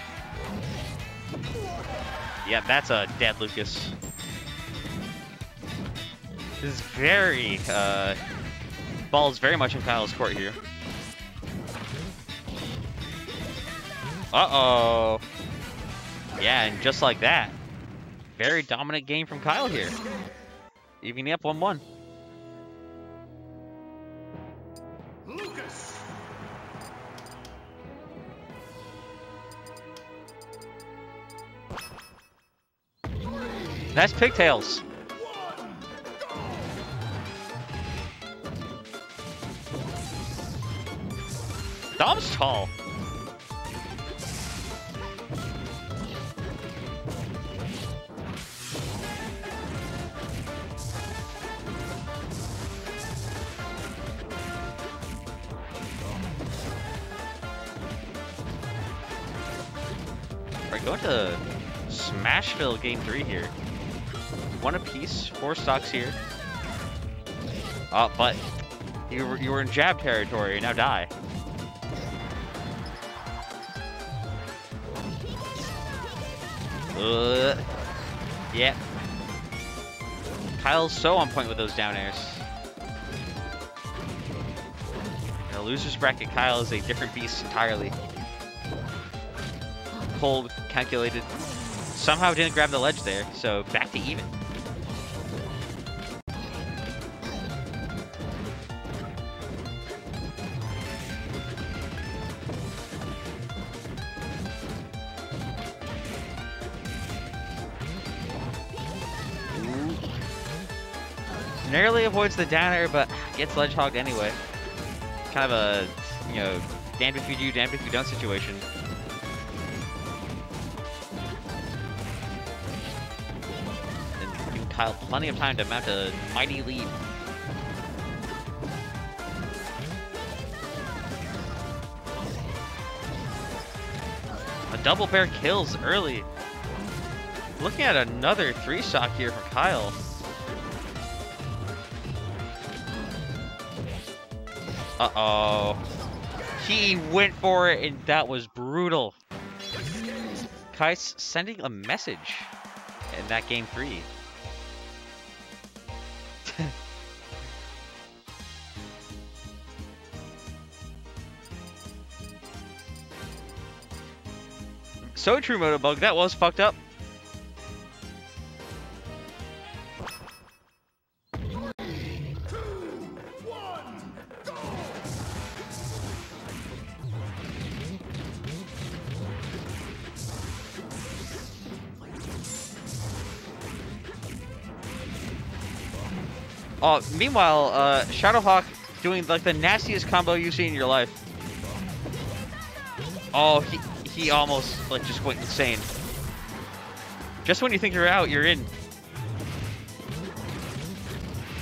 Yeah, that's a dead Lucas. This is very, uh, ball is very much in Kyle's court here. Uh-oh. Yeah, and just like that, very dominant game from Kyle here. Evening up 1-1. Lucas. That's Pigtails. Dom's tall. We're going to Smashville Game 3 here. One apiece, four stocks here. Oh, but you were, you were in jab territory, now die. Yeah. Kyle's so on point with those down airs. The loser's bracket Kyle is a different beast entirely. Cold, calculated. Somehow didn't grab the ledge there, so back to even. Avoids the down air, but gets ledge hogged anyway. Kind of a, you know, damned if you do, damned if you don't situation. And giving Kyle plenty of time to mount a mighty lead. A double pair kills early. Looking at another three stock here for Kyle. Uh-oh. He went for it, and that was brutal. Kai's sending a message in that game three. <laughs> So true, Motobug. That was fucked up. Oh, meanwhile, uh, Shadowhawke doing like the nastiest combo you've seen in your life. Oh, he he almost like just went insane. Just when you think you're out, you're in.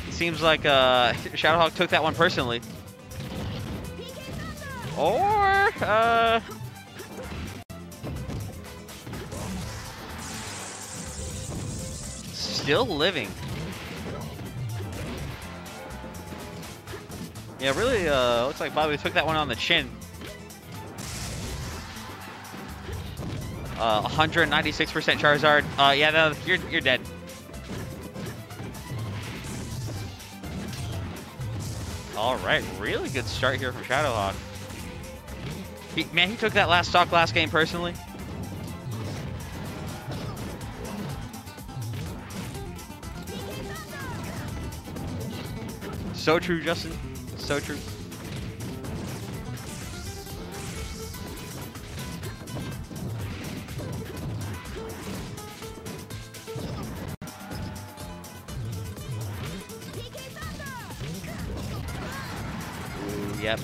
It seems like uh, <laughs> Shadowhawke took that one personally. Or uh, still living. Yeah, really, uh, looks like Bobby took that one on the chin. Uh, 196% Charizard. Uh, yeah, no, you're, you're dead. Alright, really good start here from Shadowhawke. He, man, he took that last stock last game personally. So true, Justin. So true. Yep.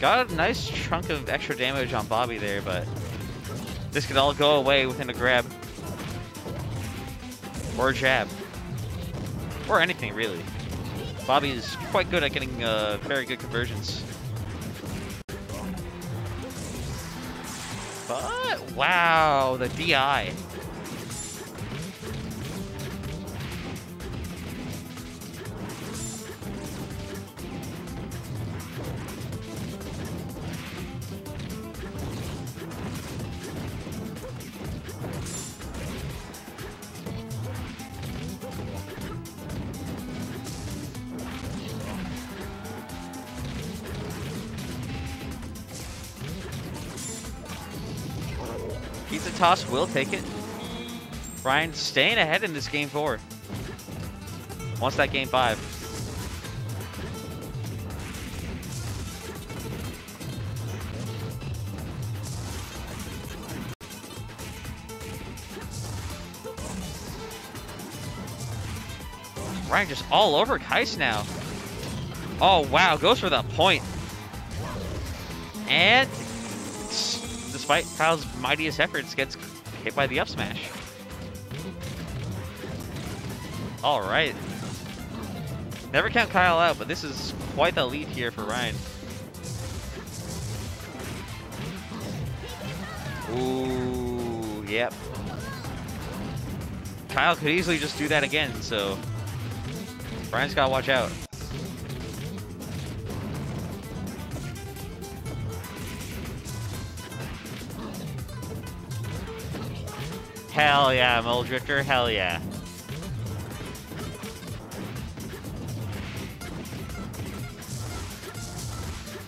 Got a nice chunk of extra damage on Bobby there, but this could all go away within a grab. Or a jab. Or anything, really. Bobby is quite good at getting uh, very good conversions. But, wow, the DI. Toss will take it. Ryan staying ahead in this game four. Wants that game five. Ryan just all over Kais now. Oh, wow. Goes for the point. And despite Kyle's mightiest efforts, gets hit by the up smash. All right. Never count Kyle out, but this is quite the lead here for Ryan. Ooh, yep. Kyle could easily just do that again, so Ryan's gotta watch out. Hell yeah, Mole Drifter, hell yeah.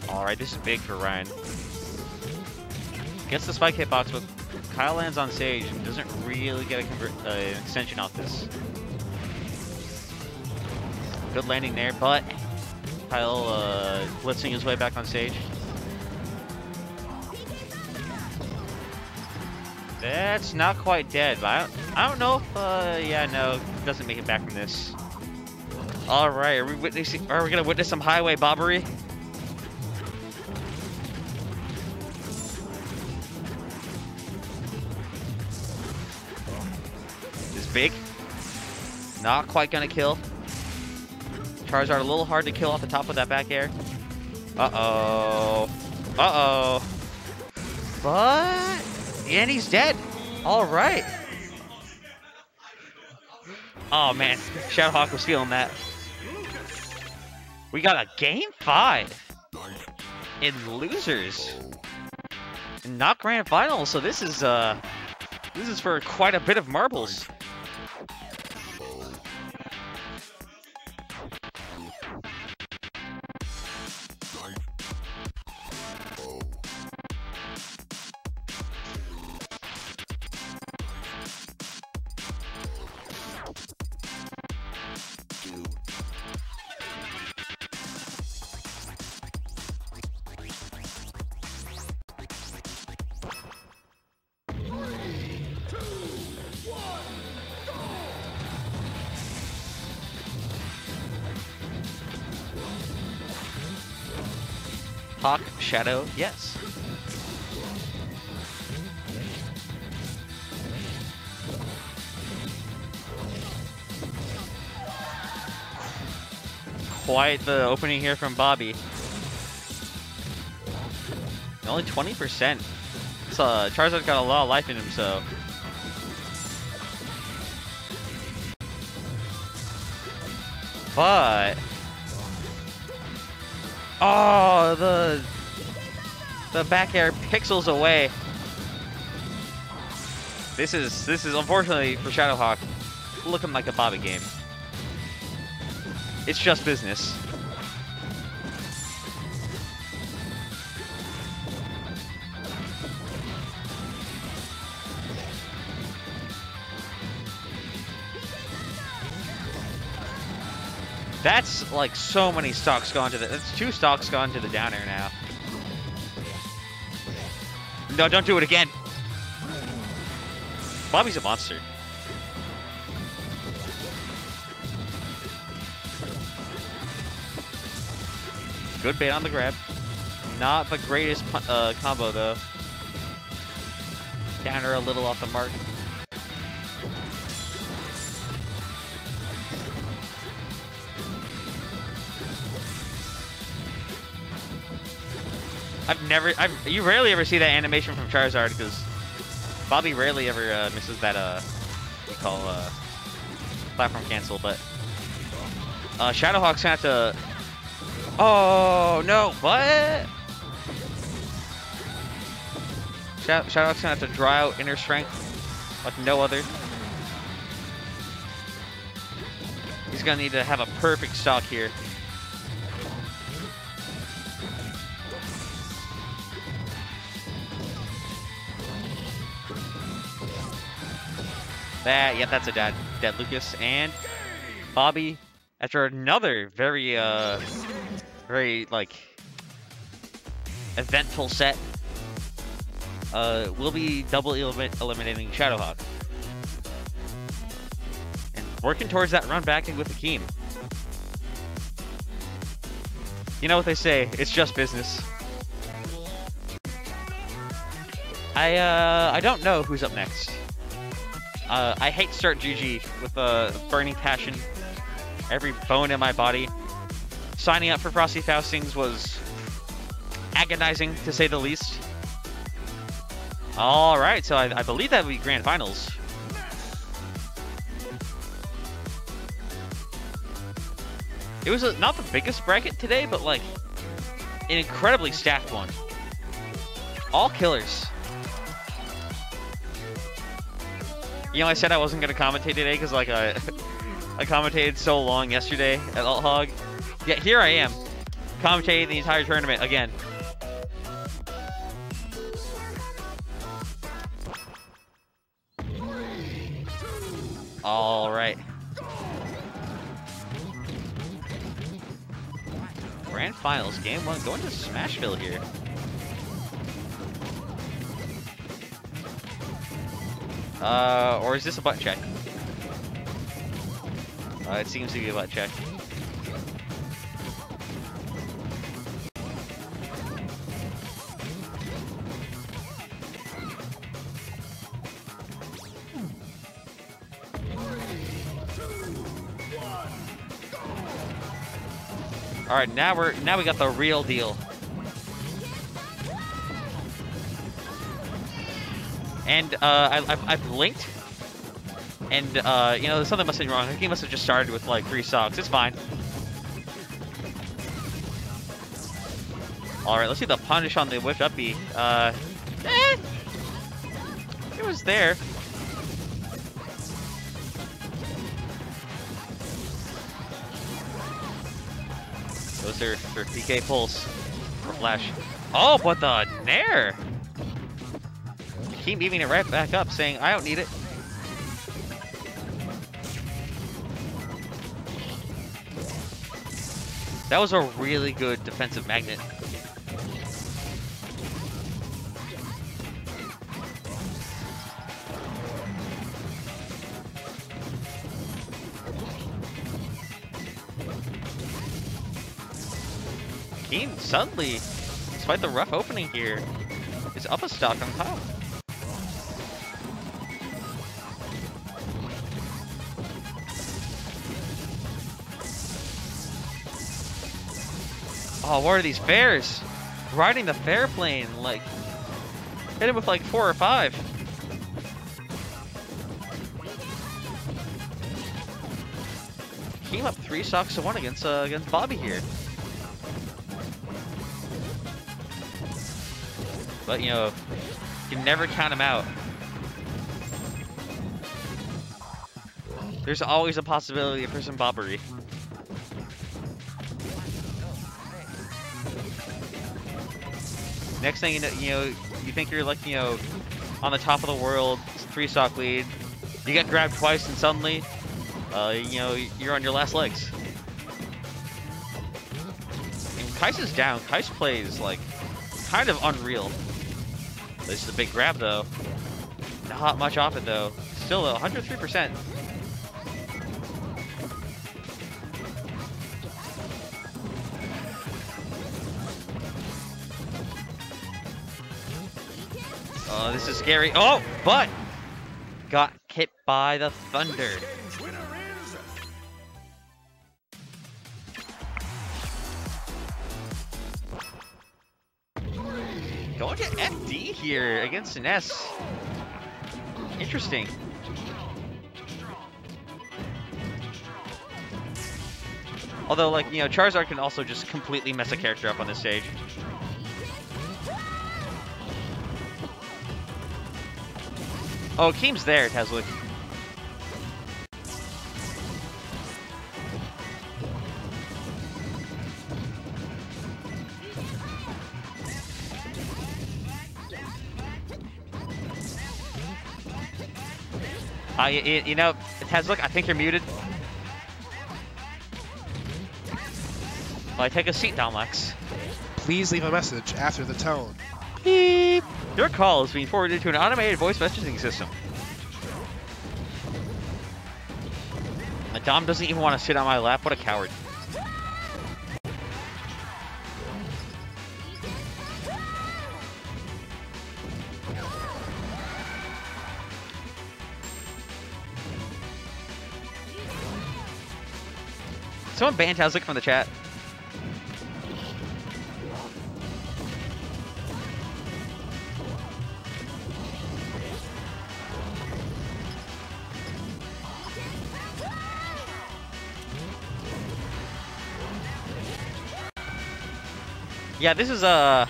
Alright, this is big for Ryan. Gets the spike hitbox, but Kyle lands on stage and doesn't really get a uh, an extension off this. Good landing there, but Kyle uh, blitzing his way back on stage. That's not quite dead, but I don't, I don't know if, uh, yeah, no, doesn't make it back from this. All right, are we witnessing, are we gonna witness some highway bobbery? This big. Not quite gonna kill. Charizard a little hard to kill off the top of that back air. Uh-oh. Uh-oh. But... And he's dead. All right. Oh, man. Shadowhawke was feeling that. We got a game five in losers. Not grand final, so this is, uh... This is for quite a bit of marbles. Shadow, yes. Quite the opening here from Bobby. Only 20%. So uh, Charizard got a lot of life in him, so. But. Oh, the. The back air pixels away. This is this is unfortunately for Shadowhawke looking like a Bobby game. It's just business. That's like so many stocks gone to the. That's two stocks gone to the down air now. No, don't do it again. Bobby's a monster. Good bait on the grab. Not the greatest uh, combo though. Downer a little off the mark. Never, I've, you rarely ever see that animation from Charizard because Bobby rarely ever uh, misses that, uh, call, uh, platform cancel, but, uh, Shadowhawke's gonna have to, oh, no, what? Sha Shadowhawke's gonna have to draw out inner strength like no other. He's gonna need to have a perfect stock here. That, yeah, that's a dead, dead Lucas. And Bobby, after another very, uh, very, like, eventful set, uh, will be double elim eliminating Shadowhawke. And working towards that run back in with Akeem. You know what they say, it's just business. I, uh, I don't know who's up next. Uh, I hate start GG with a burning passion, every bone in my body. Signing up for Frosty Faustings was agonizing, to say the least. All right, so I, I believe that would be grand finals. It was a, not the biggest bracket today, but like an incredibly stacked one. All killers. You know, I said I wasn't gonna commentate today because like I, <laughs> I commentated so long yesterday at Alt HoG. Yet here I am, commentating the entire tournament again. All right. Grand Finals, Game 1, going to Smashville here. Uh, or is this a butt check? Uh, it seems to be a butt check. All right, now we're now we got the real deal. And uh, I, I've, I've linked, and uh, you know something must have been wrong. The game must have just started with like three socks. It's fine. All right, let's see the punish on the whip up. Uh, eh, it was there. Those are for PK pulse for flash. Oh, what the nair! Keep moving it right back up, saying, I don't need it. That was a really good defensive magnet. Keen suddenly despite the rough opening here, is up a stock on top. Oh, what are these bears? Riding the fair plane, like, hit him with like four or five. Came up three stocks to one against uh, against Bobby here. But you know, you can never count him out. There's always a possibility of person bobbery. Next thing you know, you know, you think you're like, you know, on the top of the world, three stock lead. You get grabbed twice and suddenly, uh, you know, you're on your last legs. And Kycse is down. Kycse plays like kind of unreal. This is a big grab though. Not much off it though. Still 103%. Oh, this is scary. Oh, but got hit by the thunder. Going to FD here against an S. Interesting. Although, like, you know, Charizard can also just completely mess a character up on this stage. Oh, Keem's there, Tesla. Uh, you, you know, Tesla, I think you're muted. Well, I take a seat, Domlex. Please leave a message after the tone. Beep. Your call is being forwarded to an automated voice messaging system. Uh, Dom doesn't even want to sit on my lap. What a coward. Someone ban Tazlik from the chat. Yeah, this is uh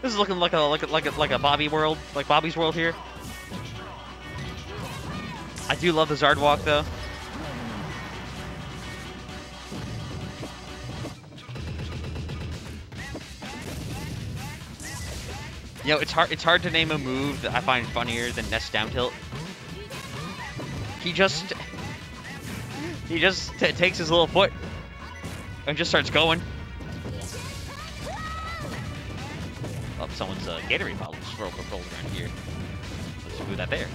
this is looking like a like a like a like a Bobby world, like Bobby's world here. I do love the Zard walk though. You know, it's hard it's hard to name a move that I find funnier than Ness down tilt. He just he just takes his little foot and just starts going. Someone's uh, Gatorade bottle just rolled, rolled around here. Let's move that there.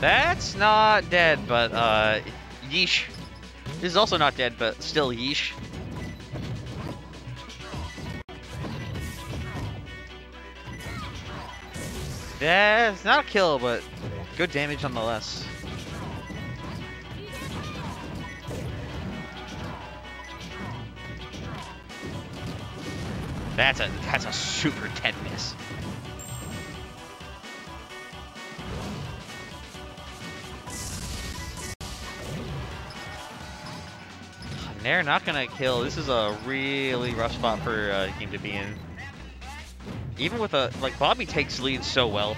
That's not dead, but uh, yeesh. This is also not dead, but still yeesh. That's not a kill, but good damage nonetheless. That's a that's a super dead miss. They're not gonna kill. This is a really rough spot for uh, game to be in. Even with a like Bobby takes lead so well.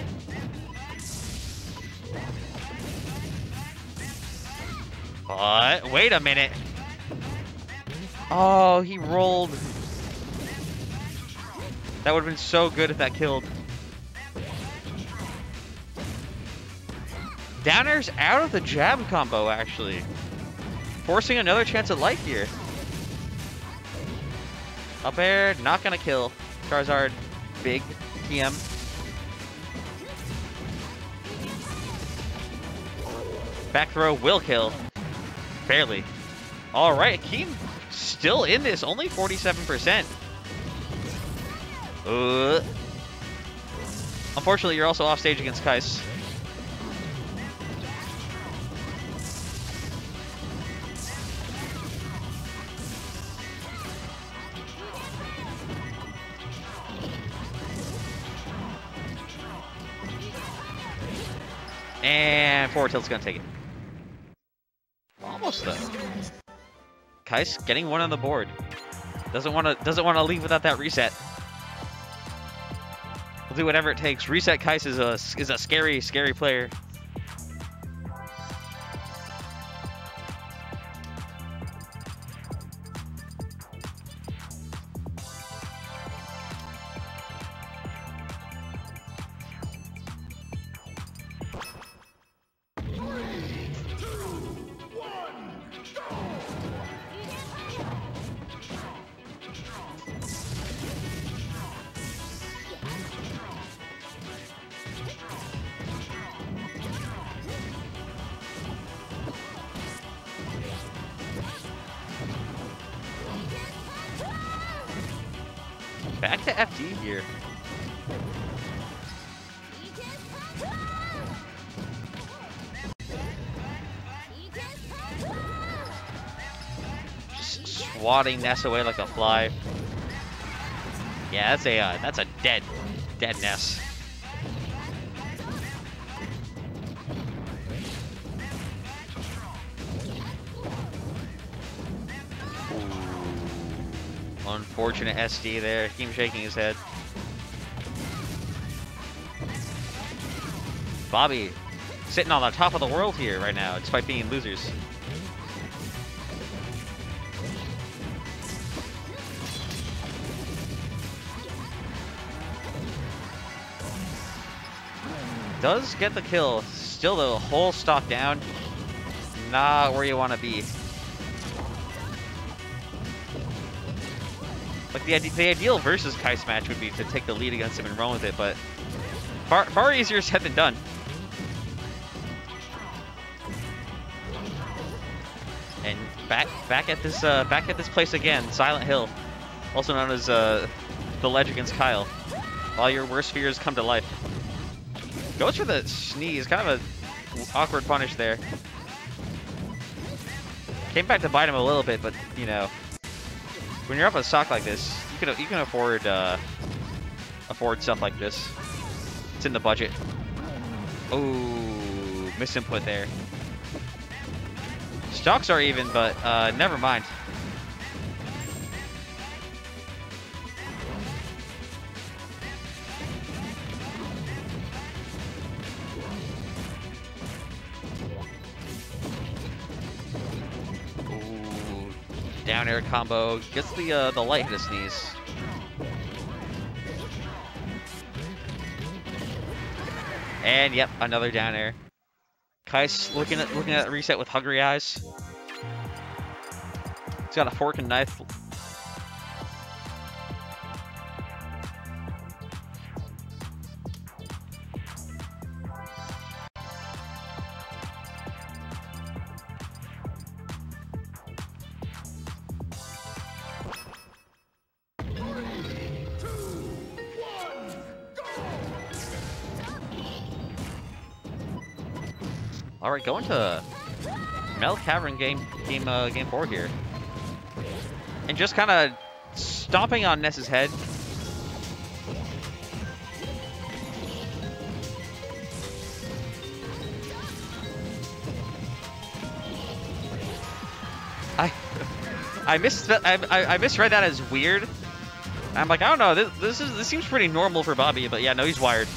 But wait a minute. Oh, he rolled. That would have been so good if that killed. Downer's out of the jab combo, actually. Forcing another chance at life here. Up air, not gonna kill. Charizard, big TM. Back throw will kill. Barely. All right, Akeem still in this, only 47%. Uh, unfortunately, you're also off stage against Kycse. And forward tilt's gonna take it. Almost though. Kycse getting one on the board. Doesn't want to doesn't want to leave without that reset. We'll do whatever it takes. Reset Kycse is a is a scary scary player. Swatting Ness away like a fly. Yeah, that's a uh, that's a dead dead Ness. Unfortunate SD there. Keep shaking his head. Bobby sitting on the top of the world here right now, despite being losers. Does get the kill. Still the whole stock down. Not where you want to be. Like the, the ideal versus Kycse match would be to take the lead against him and run with it, but far far easier said than done. And back back at this uh, back at this place again, Silent Hill, also known as uh, the ledge against Kyle. All your worst fears come to life. Goes for the sneeze, kind of a awkward punish there. Came back to bite him a little bit, but you know, when you're up a stock like this, you can you can afford uh, afford stuff like this. It's in the budget. Oh, misinput there. Stocks are even, but uh, never mind. Down air combo gets the uh, the light hit. And yep, another down air. Kycse looking at looking at reset with hungry eyes. He's got a fork and knife. Right, going to Mel Cavern game game uh, game four here, and just kind of stomping on Ness's head. I <laughs> I missed I, I I misread that as weird. I'm like I don't know this this is this seems pretty normal for Bobby, but yeah no he's wired.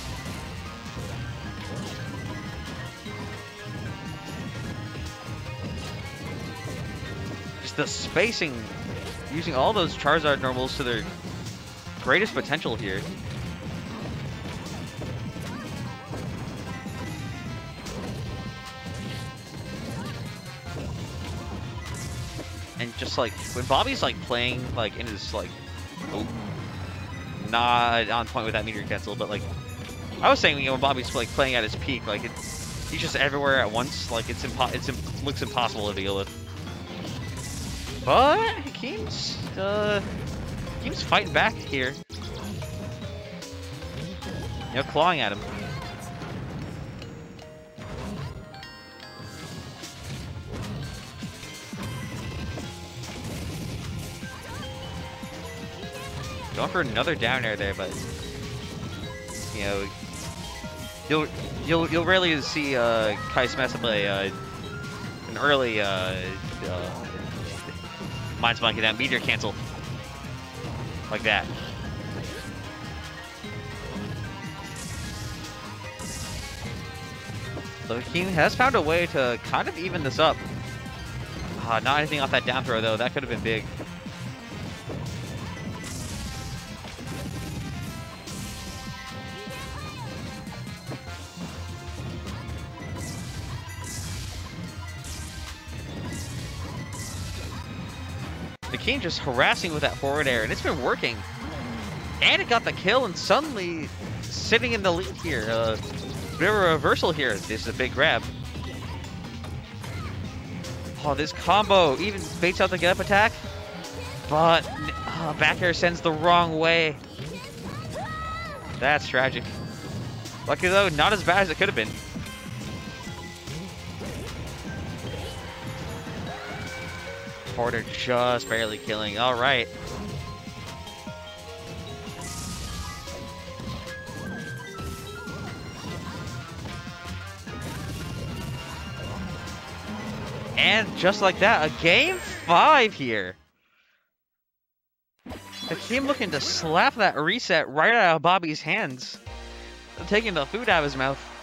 The spacing, using all those Charizard normals to their greatest potential here. And just like when Bobby's like playing like in his like, oh, not on point with that meteor cancel, but like I was saying, you know, when Bobby's like playing at his peak, like it, He's just everywhere at once. Like it's impo- it's Im- looks impossible to deal with. But Hakeem's uh, Hakeem's fighting back here. You know, clawing at him. Going for another down air there, but you know, you'll you'll you'll rarely see uh, Kai Smesa play uh, an early uh, uh, Mind's Monkey that meteor cancel like that. So Hakeem has found a way to kind of even this up. Ah, not anything off that down throw though. That could have been big. The King just harassing with that forward air, and it's been working. And it got the kill, and suddenly sitting in the lead here. Uh, bit of a reversal here. This is a big grab. Oh, this combo even baits out the get up attack, but uh, back air sends the wrong way. That's tragic. Lucky though, not as bad as it could have been. Porter just barely killing. All right. And just like that, a game five here. The team looking to slap that reset right out of Bobby's hands. Taking the food out of his mouth.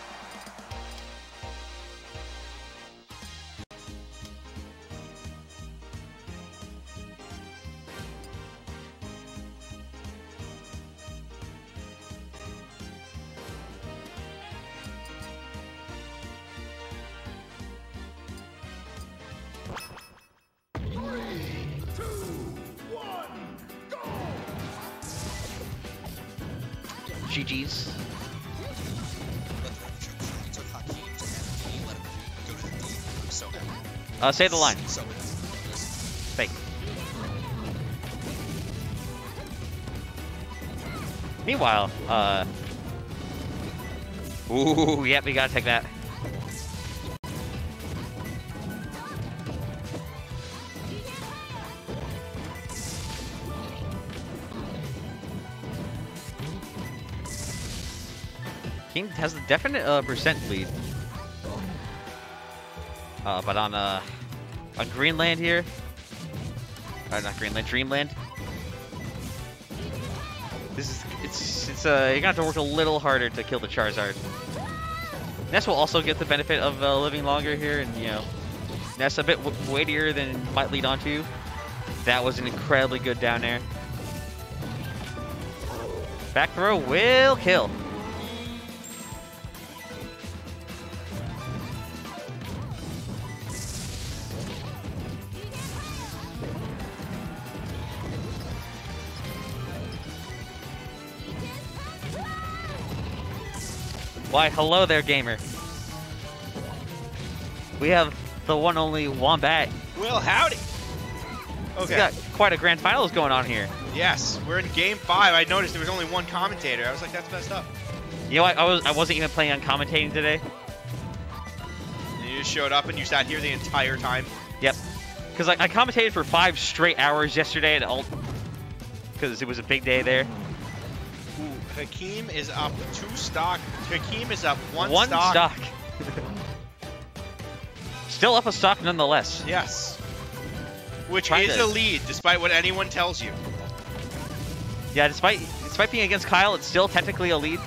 GG's. Uh, say the line. So. Fake. Meanwhile, uh. Ooh, yep, we gotta take that. King has a definite uh, percent lead. Uh, but on uh, on Greenland here, uh, not Greenland, Dreamland. This is it's it's uh you're gonna have to work a little harder to kill the Charizard. Ness will also get the benefit of uh, living longer here, and you know, Ness a bit weightier than might lead onto. That was an incredibly good down air. Back throw will kill. Why, hello there, gamer. We have the one only Wombat. Well, howdy. Okay. We got quite a grand finals going on here. Yes, we're in game five. I noticed there was only one commentator. I was like, that's messed up. You know, I, I was I wasn't even planning on commentating today. And you just showed up and you sat here the entire time. Yep. Because like, I commentated for five straight hours yesterday at Alt. Because it was a big day there. Hakeem is up two stock. Hakeem is up one, One stock. stock. Still up a stock nonetheless. Yes. Which Trying is to- a lead, despite what anyone tells you. Yeah, despite despite being against Kyle, it's still technically a lead.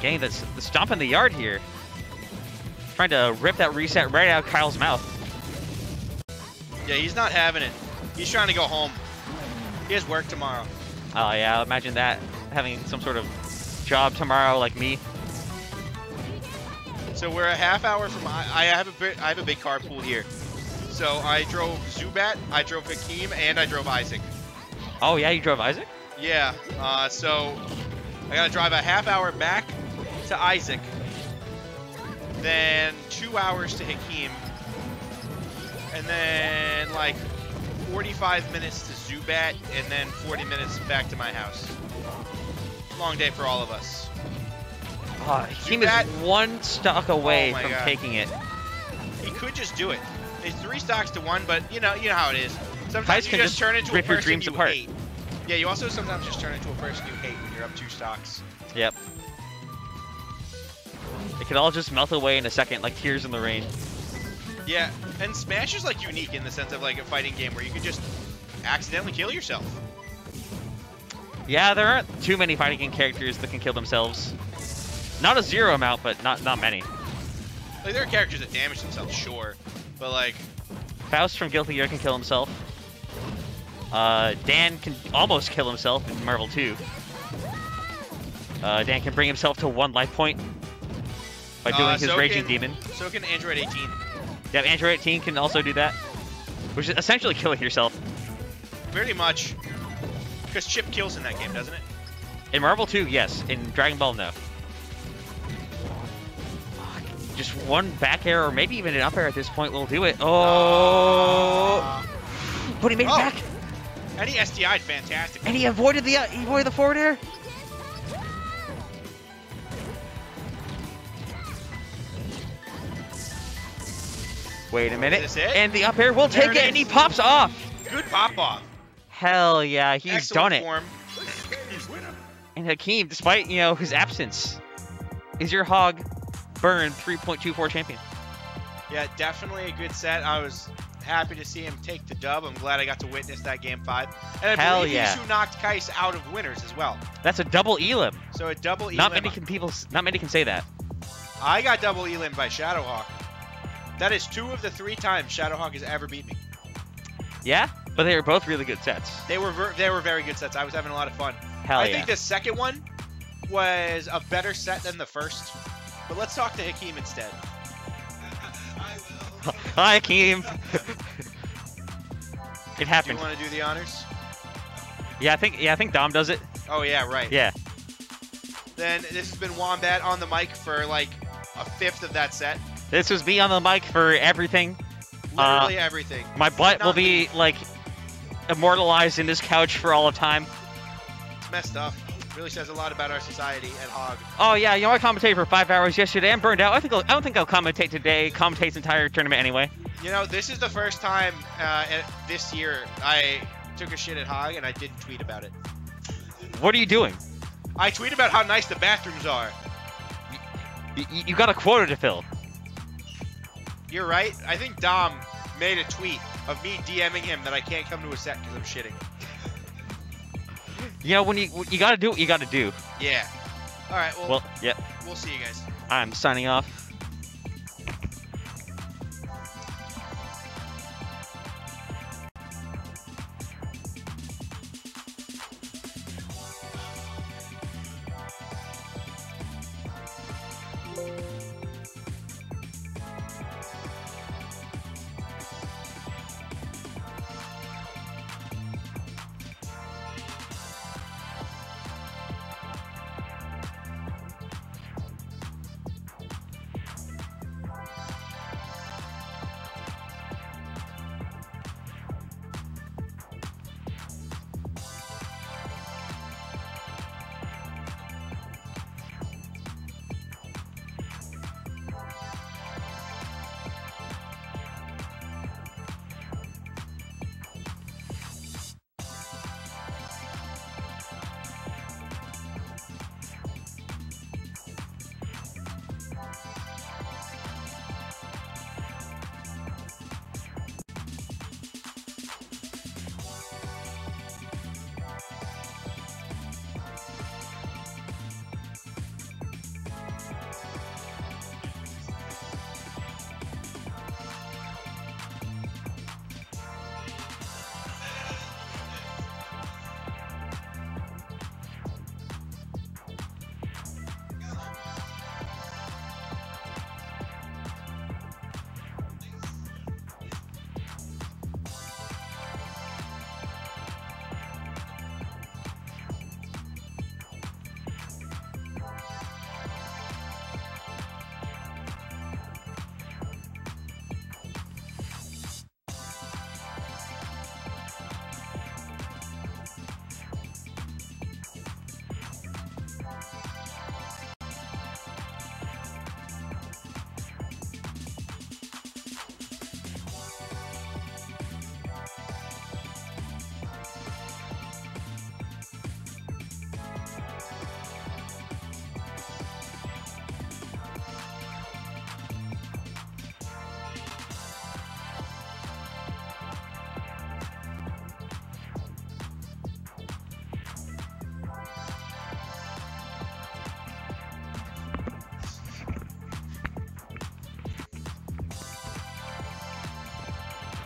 Getting the, the stomp in the yard here. Trying to rip that reset right out of Kyle's mouth. Yeah, he's not having it. He's trying to go home. He has work tomorrow. Oh yeah, imagine that. Having some sort of job tomorrow like me. So we're a half hour from. I, I have a bit. I have a big carpool here. So I drove Zubat, I drove Hakeem, and I drove Isaac. Oh yeah, you drove Isaac? Yeah. Uh, so I gotta drive a half hour back, to Isaac, then two hours to Hakeem, and then like 45 minutes to Zubat, and then 40 minutes back to my house. Long day for all of us. Ah, oh, Hakeem is one stock away Oh from God. taking it. He could just do it. It's three stocks to one, but you know, you know how it is. Sometimes Tice you can just just turn into rip a your person dreams you apart. hate. Yeah, you also sometimes just turn into a person you hate when you're up two stocks. Yep. It could all just melt away in a second, like tears in the rain. Yeah, and Smash is like unique in the sense of like a fighting game where you can just accidentally kill yourself. Yeah, there aren't too many fighting game characters that can kill themselves. Not a zero amount, but not not many. Like there are characters that damage themselves, sure, but like Faust from Guilty Gear can kill himself. Uh, Dan can almost kill himself in Marvel 2. Uh, Dan can bring himself to one life point by doing uh, his Raging can- Demon. So can Android 18. Yeah, Android 18 can also do that, which is essentially killing yourself. Pretty much. Because Chip kills in that game, doesn't it? In Marvel 2, yes. In Dragon Ball, no. Just one back air, or maybe even an up air at this point will do it. Oh! But he made Oh. it back, And he SDI'd fantastic. and he avoided the uh, he avoided the forward air. Wait a minute, and the up air will There take it it, and he pops off. Good pop off. Hell yeah, he's Excellent done it. Form. And Hakeem, despite you know his absence, is your HoG burn 3.24 champion. Yeah, definitely a good set. I was happy to see him take the dub. I'm glad I got to witness that game five. And I Hell believe yeah. who knocked Kycse out of winners as well. That's a double elim. So a double Not many can people. Not many can say that. I got double elim by Shadowhawke. That is two of the three times Shadowhawke has ever beat me. Yeah, but they were both really good sets. They were ver- they were very good sets. I was having a lot of fun. Hell I yeah. think the second one was a better set than the first. But let's talk to Hakeem instead. <laughs> Hi, Hakeem. <laughs> it Do you happened. want to do the honors? Yeah, I think. Yeah, I think Dom does it. Oh yeah, right. Yeah. Then this has been Wombat on the mic for like a fifth of that set. This was me on the mic for everything. Uh, Literally everything. My butt will be like immortalized in this couch for all of time. It's messed up. Really says a lot about our society at HoG. Oh yeah, you know I commentated for five hours yesterday. I'm burned out. I think I'll, I don't think I'll commentate today. Commentate the entire tournament anyway. You know, this is the first time uh, this year I took a shit at HoG and I didn't tweet about it. What are you doing? I tweet about how nice the bathrooms are. You, you got a quota to fill. You're right. I think Dom made a tweet of me DMing him that I can't come to a set because I'm shitting. You know when you you got to do what you got to do. Yeah. All right. Well, Well, yeah. we'll see you guys. I'm signing off.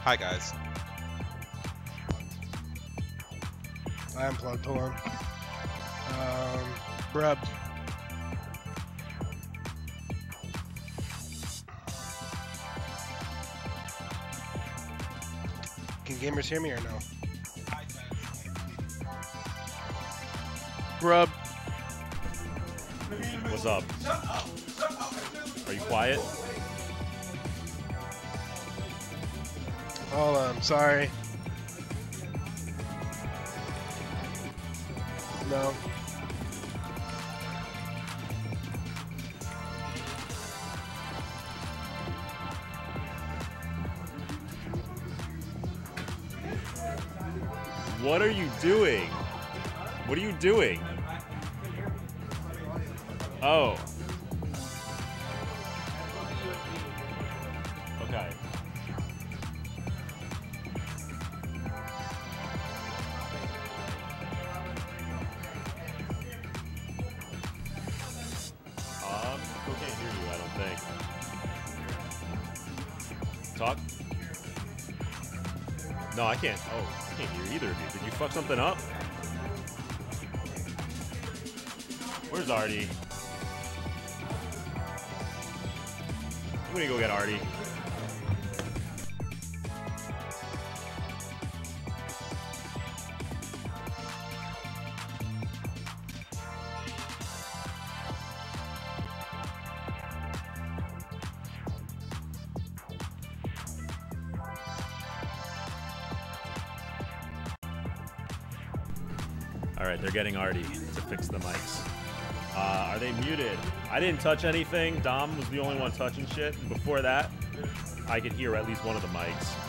Hi guys. I unplugged. Hold on. Um, Brub. Can gamers hear me or no? Grub. What's up? Are you quiet? Hold on. Sorry. No. What are you doing? What are you doing? They're getting Artie to fix the mics. Uh, are they muted? I didn't touch anything. Dom was the only one touching shit. Before that, I could hear at least one of the mics.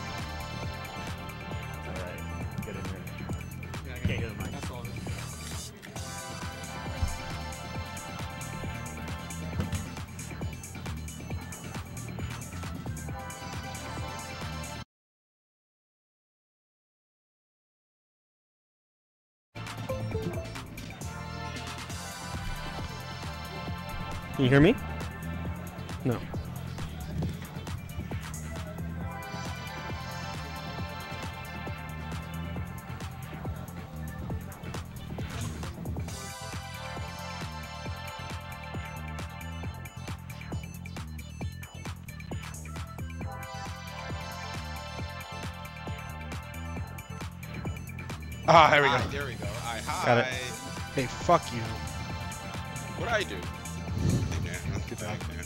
Go. There we go. Hi, hi. Got it. Hey, fuck you. What I do? Good job. man.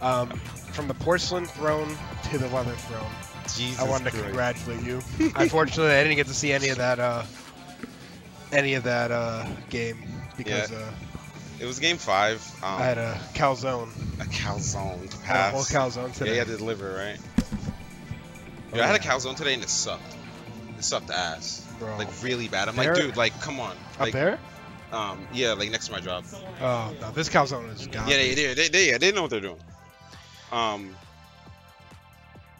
Um, from the porcelain throne to the leather throne. Jesus I wanted to Christ. congratulate you. <laughs> Unfortunately, I didn't get to see any of that. Uh, any of that uh, game because Yeah. uh, It was game five. Um, I had a calzone. a calzone to I had a pass. whole calzone Yeah, today. you had to deliver, right? Oh, I had a yeah. calzone today and it sucked. It sucked ass. Bro. Like really bad. I'm There- like, dude, like, come on. Up Like, there? Um, yeah, like next to my job. Oh no, this calzone is gone. Yeah, they, they, they, they, yeah, they know what they're doing. Um,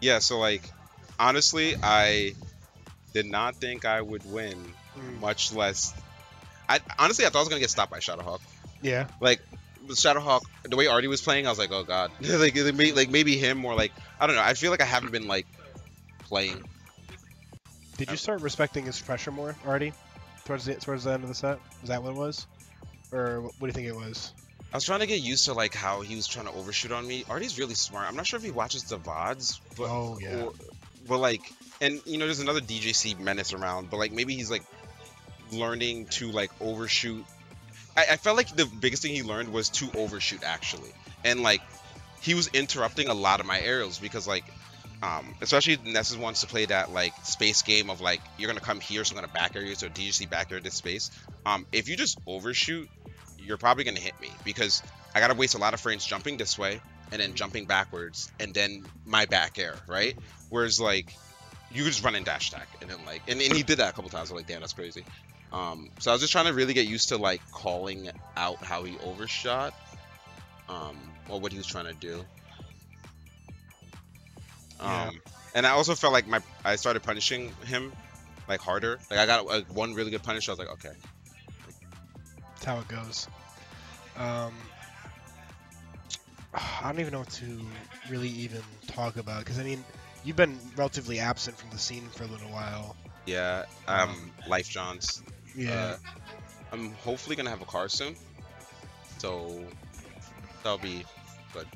yeah, so like, honestly, I did not think I would win, Mm. much less. I honestly, I thought I was gonna get stopped by Shadowhawke. Yeah. Like, Shadowhawke, the way Artie was playing, I was like, oh god, <laughs> like, like maybe him or like, I don't know. I feel like I haven't been like playing. Did you start respecting his pressure more already? Towards the towards the end of the set, is that what it was, or what do you think it was? I was trying to get used to like how he was trying to overshoot on me. Artie's really smart. I'm not sure if he watches the VODs, but Oh, yeah. or- but like, and you know, there's another DJC menace around, but like maybe he's like learning to like overshoot. I, I felt like the biggest thing he learned was to overshoot actually, and like he was interrupting a lot of my aerials because like. Um, especially Nessus wants to play that like space game of like you're gonna come here, so I'm gonna back air you, so DJC back air this space. Um, if you just overshoot, you're probably gonna hit me because I gotta waste a lot of frames jumping this way and then jumping backwards and then my back air, right? Whereas like you just run in dash attack and then like and, and he did that a couple times. I'm like, damn, that's crazy. Um, so I was just trying to really get used to like calling out how he overshot, um, or what he was trying to do. Um, Yeah. and I also felt like my I started punishing him like harder. Like I got like one really good punish. I was like, okay, That's how it goes. Um, I don't even know what to really even talk about because I mean, you've been relatively absent from the scene for a little while. Yeah, um, Life Johns. Yeah. Uh, I'm hopefully gonna have a car soon, so that'll be good.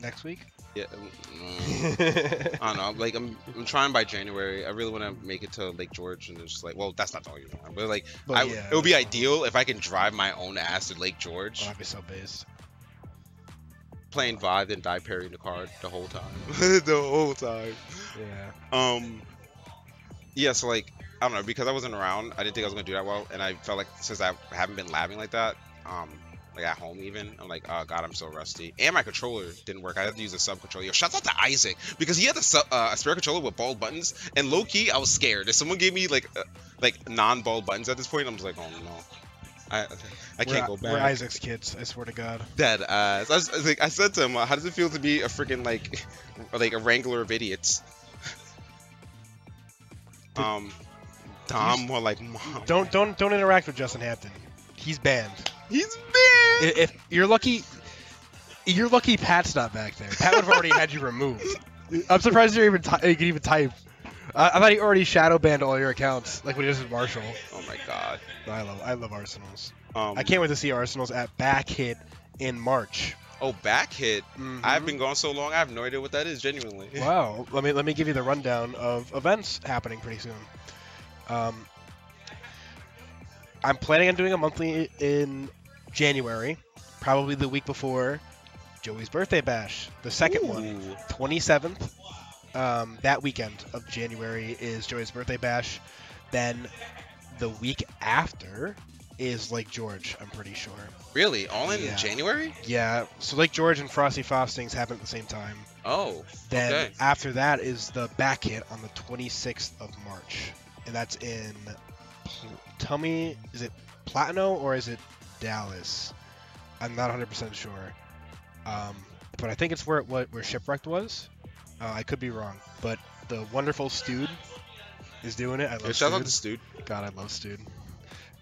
Next week. Yeah. mm, <laughs> I don't know. Like I'm, I'm trying by January. I really want to make it to Lake George, and it's just like, well, that's not the only one. But like, But I, yeah. it would be ideal if I can drive my own ass to Lake George, Oh, I'd be so based. playing Vive and die Perry parrying the car the whole time. <laughs> the whole time. Yeah. Um. Yeah. So like, I don't know because I wasn't around. I didn't think I was gonna do that well, and I felt like since I haven't been labbing like that, um, like at home even, I'm like, oh god, I'm so rusty. And my controller didn't work. I had to use a sub controller. Yo, shouts out to Isaac because he had a, sub, uh, a spare controller with bald buttons, and low key, I was scared. If someone gave me like, uh, like non-bald buttons at this point, I'm just like, oh no. I, I can't we're, go back. We're Isaac's kids. I swear to God. Dead ass. I, was, I was like, I said to him, uh, "How does it feel to be a freaking like, like a wrangler of idiots?" Um, Dom, more like mom. Don't don't don't interact with Justin Hampton. He's banned. He's banned. If you're lucky, you're lucky. Pat's not back there. Pat would have already had you removed. <laughs> I'm surprised you're even ty- you can even type. I, I thought he already shadow banned all your accounts, like when he was with Marshall. Oh my god. I love I love Arsenals. Um, I can't wait to see Arsenals at back hit in March. Oh, back hit. Mhm. I've been gone so long. I have no idea what that is. Genuinely. Wow. Let me let me give you the rundown of events happening pretty soon. Um, I'm planning on doing a monthly in January, probably the week before Joey's birthday bash, the second one, 27th. Um, that weekend of January is Joey's birthday bash. Then the week after is Lake George. I'm pretty sure. Really? All in Yeah. January? Yeah. So Lake George and Frosty Faustings happen at the same time. Oh. Then okay. after that is the back hit on the 26th of March, and that's in. Tell me, is it Platino or is it Dallas? I'm not 100% sure, um, but I think it's where what where Shipwrecked was. Uh, I could be wrong, but the wonderful Stude is doing it. I love Yeah, shout out to Stude. God, I love Stude.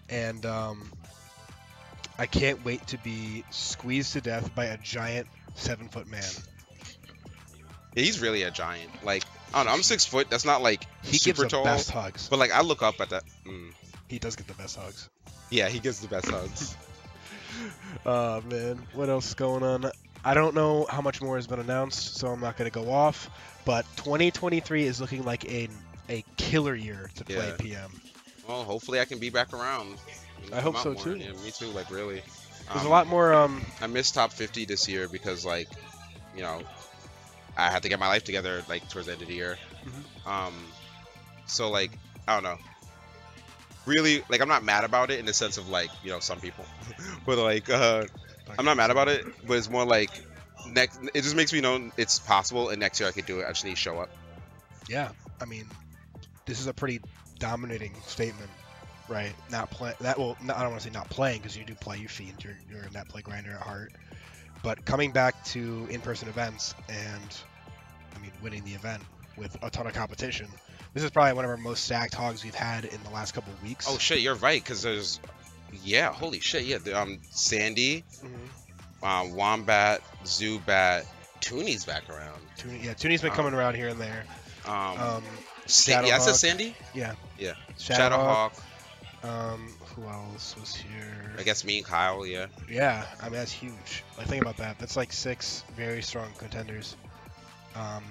And um, I can't wait to be squeezed to death by a giant seven foot man. Yeah, he's really a giant. Like, I don't know. I'm six foot. That's not like He gives super the tall. best hugs. But like, I look up at that. Mm. He does get the best hugs. Yeah, he gives the best hugs. <laughs> Oh man, what else is going on? I don't know how much more has been announced, so I'm not going to go off. But 2023 is looking like a a killer year to play Yeah. PM. well, hopefully I can be back around. I hope so, more. too. Yeah, me too. Like really. There's a Um, lot more. Um, I missed top 50 this year because like, you know, I had to get my life together like towards the end of the year. Mm-hmm. Um, so like, I don't know. Really, like I'm not mad about it in the sense of like, you know, some people, <laughs> but like, uh, I'm not mad about it. But it's more like next. It just makes me know it's possible, and next year I could do it. I just need to show up. yeah, I mean, this is a pretty dominating statement, right? Not play that. Well, not, I don't want to say not playing because you do play. You fiend. You're you're a net play grinder at heart. But coming back to in-person events and, I mean, winning the event with a ton of competition. This is probably one of our most stacked hogs we've had in the last couple of weeks. Oh shit, you're right. Cause there's, yeah, holy shit, yeah. the, Um, Sandy, Mhm. um, Wombat, Zubat, Toonie's back around. Toonie, yeah, Toonie's been Um, coming around here and there. Um, Um, Sa- yeah, I said Sandy. Yeah. Yeah. Shadowhawke. Shadowhawke. Um, who else was here? I guess me and Kyle. Yeah. Yeah, I mean that's huge. Like think about that. That's like six very strong contenders. Um,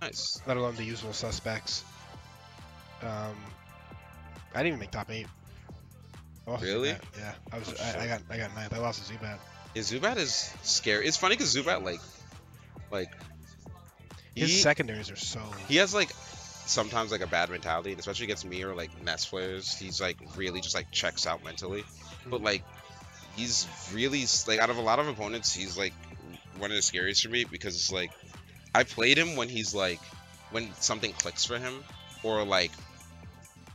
Nice. let alone the usual suspects. Um, I didn't even make top eight. To Really? Zubat. Yeah, I was. Oh, I, I got. I got ninth. I lost to Zubat. Yeah, Zubat is scary. It's funny because Zubat like, like, His he secondaries are so. he has like sometimes like a bad mentality, and especially against me or like Ness players, he's like really just like checks out mentally. But like, he's really like out of a lot of opponents, he's like one of the scariest for me because it's like I played him when he's like when something clicks for him or like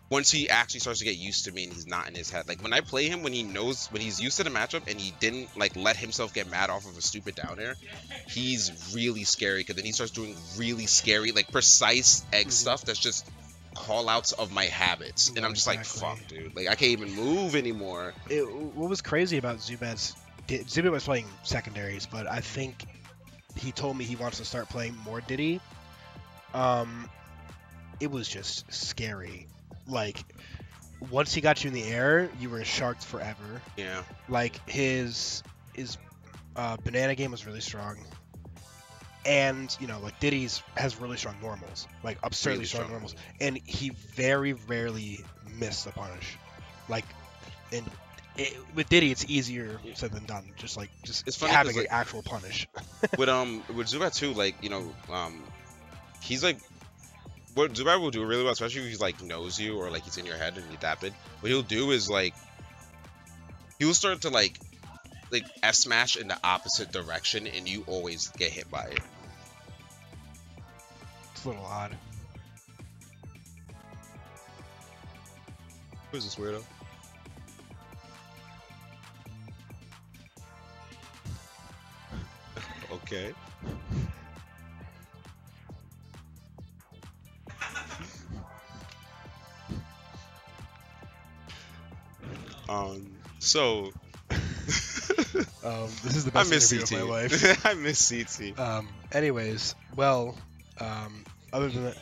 once he actually starts to get used to me and he's not in his head. Like when I play him when he knows when he's used to the matchup and he didn't like let himself get mad off of a stupid down air, he's really scary because then he starts doing really scary like precise egg mm-hmm. stuff that's just call outs of my habits and I'm just like fuck dude like I can't even move anymore. It, what was crazy about Zubat's Zubat was playing secondaries, but I think he told me he wants to start playing more Diddy. um, it was just scary. Like once he got you in the air, you were sharked forever. Yeah. Like his his uh, banana game was really strong. And you know, like Diddy's has really strong normals, like absurdly Really strong strong. normals, and he very rarely missed the punish. Like, and it, with Diddy, it's easier said than done. Just like just It's funny having like- an actual punish. <laughs> with um with Zubat too, like you know, um, he's like what Zubat will do really well, especially if he's like knows you or like he's in your head and you tap it. What he'll do is like he'll start to like like F smash in the opposite direction, and you always get hit by it. It's a little odd. Who's this weirdo? Okay. um. So. <laughs> Um, this is the I best miss interview CT. of my life. <laughs> I miss CT. Um, anyways, well, um, other than that,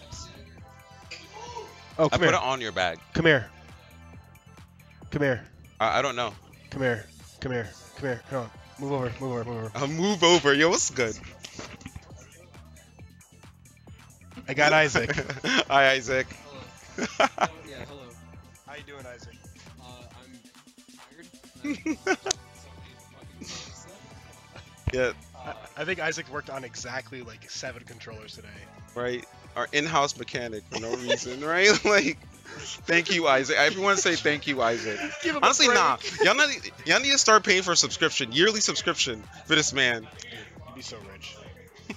oh, come I come put it on your bag. come here, come here, I, I don't know. come here, come here, come here. Come on, move over, move over, move over. I'll move over. Yo, what's good? I got Isaac. <laughs> Hi, Isaac. Yeah, hello. How you doing, Isaac? Uh, I'm tired. <laughs> yeah, I, I think Isaac worked on exactly like seven controllers today. right. Our in-house mechanic for no reason, right? <laughs> Like, thank you, Isaac. Everyone to say thank you, Isaac. <laughs> Give him a Honestly, break. nah. Y'all need, y'all need to start paying for a subscription, yearly subscription for this man. You'd be so rich. <laughs>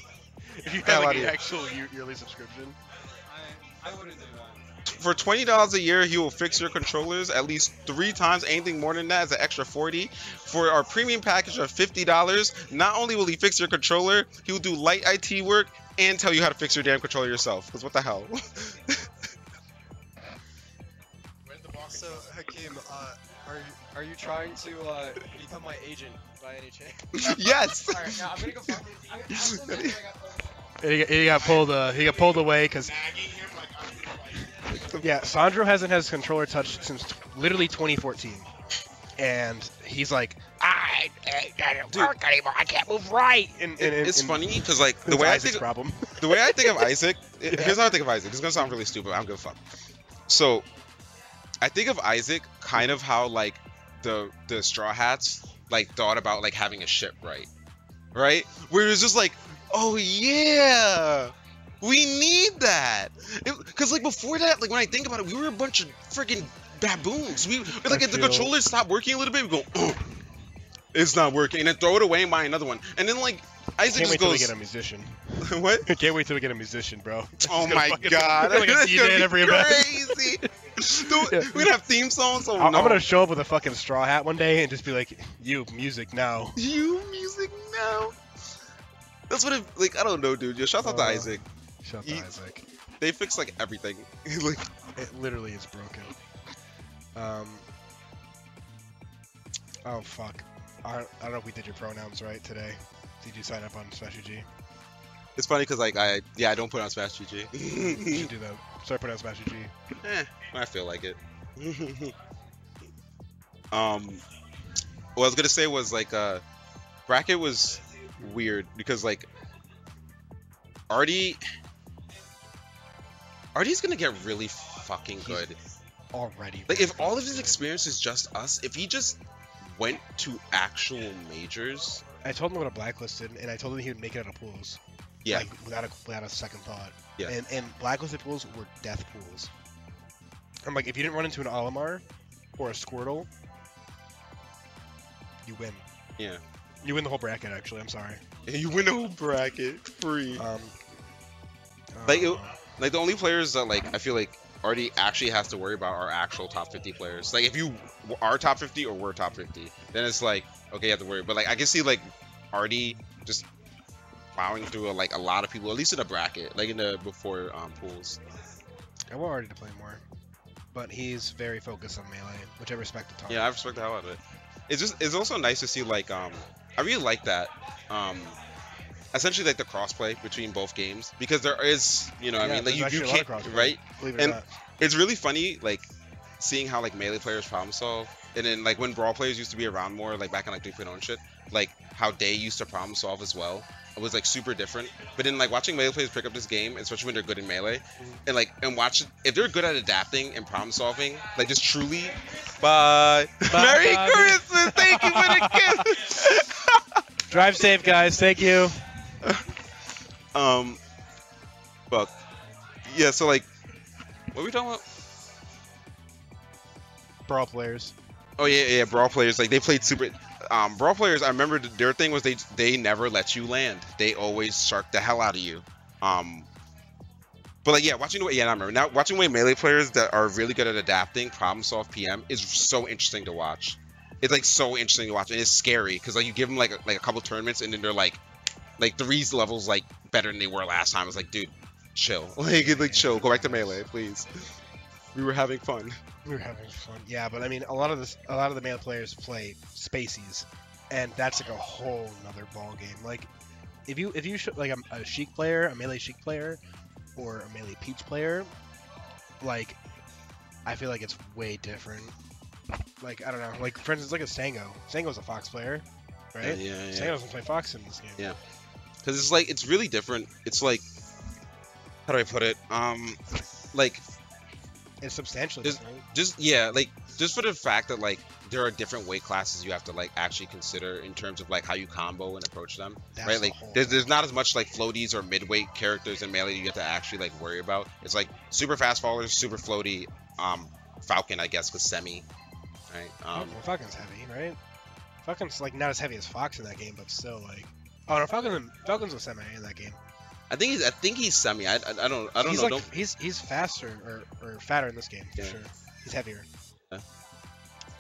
if you had like an actual yearly subscription. I, I wouldn't do that. For twenty dollars a year, he will fix your controllers at least three times. Anything more than that is an extra forty. For our premium package of fifty dollars, not only will he fix your controller, he will do light IT work and tell you how to fix your damn controller yourself. Cause what the hell? <laughs> are you, trying to uh, become my agent by any chance? <laughs> <laughs> yes. Alright, now I'm gonna go find. I, I still I got he, got- he got pulled. Uh, he got pulled away because. <laughs> Yeah, Sandro hasn't had his controller touched since t- literally 2014, and he's like, I, I, I don't work anymore. I can't move right. And, and, and it's and funny because like the it's way I Isaac's think problem. the way I think of Isaac, Yeah. here's how I think of Isaac. This is gonna sound really stupid. I don't give a fuck. So, I think of Isaac kind of how like the the Straw Hats like thought about like having a ship, right? Right? Where it's just like, oh yeah, we need that. Because like before that, like when I think about it, we were a bunch of freaking baboons. We like if the controller stopped working a little bit, we go, oh, it's not working, and then throw it away and buy another one, and then like Isaac Can't wait till we get a musician. <laughs> what? <laughs> Can't wait till we get a musician, bro. <laughs> Oh my god! like a DJ gonna at be every event. crazy. Dude, Yeah. We're gonna have theme songs. Oh I'm, no! I'm gonna show up with a fucking straw hat one day and just be like, "You music now." You music now. That's what it like. I don't know, dude. Yo, shout out to Uh, Isaac. Shut He- up, Isaac. They fix like everything. like It literally is broken. Um. Oh fuck. I, I don't know if we did your pronouns right today. Did you sign up on Smash G? it's funny because like I yeah I don't put on Smash <laughs> you GG. should do that. Start putting on Smash G. eh, I feel like it. <laughs> um, what I was gonna say was like uh, bracket was weird because like Artie, Artie's gonna get really fucking good. Already. Like if all of his experience is just us, if he just went to actual majors, I told him what a blacklisted, and I told him he would make it out of pools. Yeah. Like without a without a second thought. Yeah. And and blacklisted pools were death pools. I'm like, if you didn't run into an Olimar or a Squirtle, you win. yeah, You win the whole bracket. Actually, I'm sorry. <laughs> you win the whole bracket free. Um. Like, it- like the only players that like I feel like Artie actually has to worry about our actual top 50 players. Like if you are top 50 or we're top 50, then it's like okay, you have to worry. But like I can see like Artie just plowing through like a lot of people, at least in the bracket, like in the before um, pools. I want Artie to play more, but he's very focused on melee, which I respect a ton. Yeah, I respect the hell out of it. It's just it's also nice to see like um I really like that um essentially like the crossplay between both games because there is, you know, Yeah, I mean, like you, you actually a lot of can't, right? believe it or and not. it's really funny, like seeing how like melee players problem solve, and then like when brawl players used to be around more, like back in like 3.0 and shit, like how they used to problem solve as well. It was like super different. But then like watching melee players pick up this game, especially when they're good in melee, mm-hmm. and like and watch if they're good at adapting and problem solving, like just truly, bye. <laughs> Merry Bobby. Christmas! Thank you for the <laughs> gift. Drive safe, guys. Thank you. <laughs> Um, but yeah, so like, what are we talking about? Brawl players. Oh yeah, yeah, brawl players like they played super. Um, brawl players, I remember th- their thing was they they never let you land. They always shark the hell out of you. Um, but like yeah, watching the way yeah, I remember now watching the way melee players that are really good at adapting problem solve PM is so interesting to watch. It's like so interesting to watch and it's scary because like you give them like a, like a couple tournaments and then they're like like threes levels like better than they were last time. It's like dude, chill, <laughs> like like chill, go back to melee, please. We were having fun. We were having fun. Yeah, but I mean, a lot of this, a lot of the melee players play spacies, and that's like a whole nother ball game. Like, if you if you like a, a Sheik player, a melee Sheik player, or a melee Peach player, like, I feel like it's way different. Like, I don't know. Like, for instance, like a Sango. Stango's a Fox player, right? Yeah, yeah, yeah. Stango doesn't play Fox in this game. Yeah, because it's like it's really different. It's like how do I put it? Um, like It's substantially just, just yeah, like just for the fact that like there are different weight classes you have to like actually consider in terms of like how you combo and approach them, That's right? Like there's there's not as much like floaties or midweight characters in melee you have to actually like worry about. It's like super fast fallers, super floaty, um, Falcon I guess, cause semi, right? Um, well, Falcon's heavy, right? Falcon's like not as heavy as Fox in that game, but still like. Oh no, Falcon Falcon's a semi in that game. I think he's I think he's semi. I, I, I don't I don't he's know. Like, don't, He's he's faster or, or fatter in this game for Yeah. sure. He's heavier. Yeah.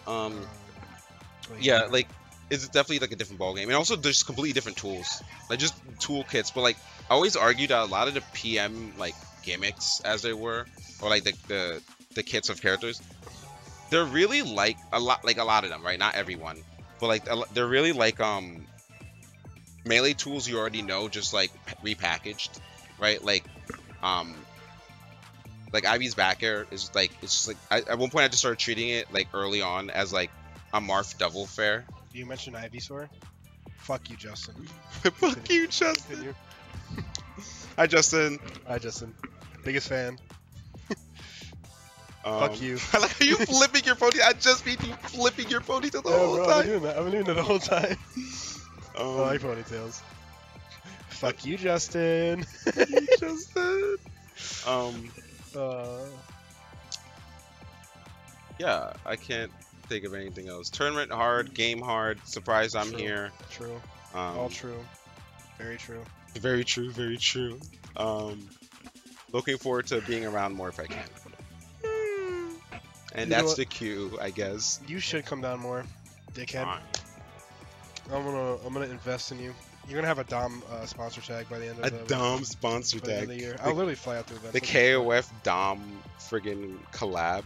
um. Wait, yeah like it's definitely like a different ball game and also there's completely different tools like just toolkits but like i always argued that a lot of the pm like gimmicks as they were or like the the, the kits of characters they're really like a lot like a lot of them right not everyone but like they're really like um melee tools you already know just like repackaged right like um like Ivy's back air is like it's just like I, at one point I just started treating it like early on as like a Marth Devil Fair. You mentioned Ivysaur. Fuck you, Justin. <laughs> Fuck you, Justin. <laughs> Hi, Justin. Hi, Justin. Biggest fan. Um, Fuck you. <laughs> I like how you flipping your pony. I just beat you flipping your phone ponytail the Yeah, whole bro, I've time. been doing that. I've been doing that the whole time. Um, I like ponytails. <laughs> Fuck you, Justin. <laughs> Justin. Um, Uh, yeah, I can't think of anything else. Tournament hard, game hard. Surprise, I'm True. here. true. Um, All true. Very true. Very true. Very true. Um, looking forward to being around more if I can. And You that's the cue, I guess. You should come down more, dickhead. Fine. I'm gonna I'm gonna invest in you. You're gonna have a Dom uh, sponsor tag by the end of A the Dom sponsor by the end of tag. the year. The- I'll literally fly out to events. The KOF Dom friggin' collab.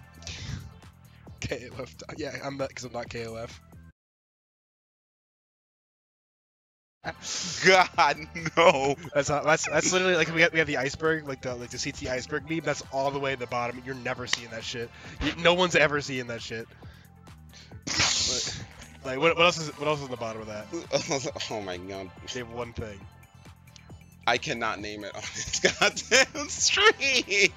<laughs> KOF. Yeah, I'm not because I'm not KOF. <laughs> God no. That's not, that's that's literally like we have, we have the iceberg, like the like the CT iceberg meme. That's all the way at the bottom. You're never seeing that shit. You, no one's ever seeing that shit. <laughs> Like, like, what, what else is what else is in the bottom of that? <laughs> oh my god. Name one thing. I cannot name it on this <laughs> goddamn stream.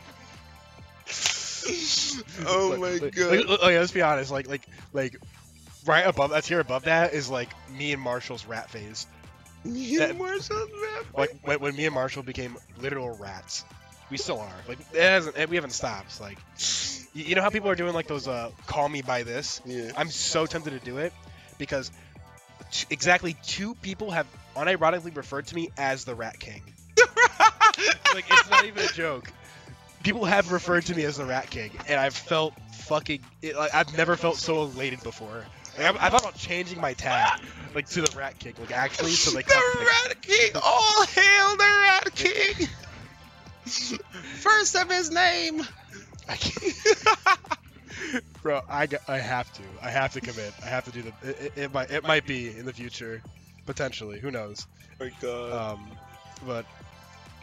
<laughs> oh my Like- god. like- yeah, let's be honest. Like like like right above that's here above that is like me and Marshall's rat phase. Me That- and Marshall rap. Like when, when me and Marshall became literal rats. We still are. Like it hasn't. We haven't stopped. Like you, you know how people are doing like those uh call me by this. Yeah. I'm so tempted to do it because t- exactly two people have unironically referred to me as the Rat King. <laughs> like it's not even a joke. People have referred to me as the Rat King, and I've felt fucking. It, like I've never felt so elated before. Like, I, I thought about changing my tag, like to the Rat King, like actually to like. The like- Rat King! All hail the Rat King! <laughs> First of his name! I can't. <laughs> Bro, I, I have to. I have to commit. I have to do the. It, it, it might it might be in the future, potentially. Who knows? Oh my god. Um, but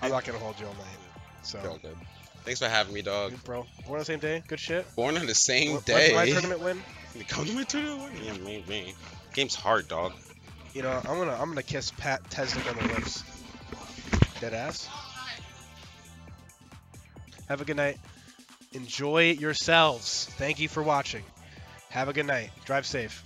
I'm not gonna hold you all night. So. All good. Thanks for having me, dog. Bro, born on the same day. Good shit. Born on the same Let- day. Let my tournament win. The tournament tournament win? Yeah, me, me. Game's hard, dog. You know, I'm gonna I'm gonna kiss Pat Tesnick on the lips. Dead ass. Have a good night. Enjoy yourselves. Thank you for watching. Have a good night. Drive safe.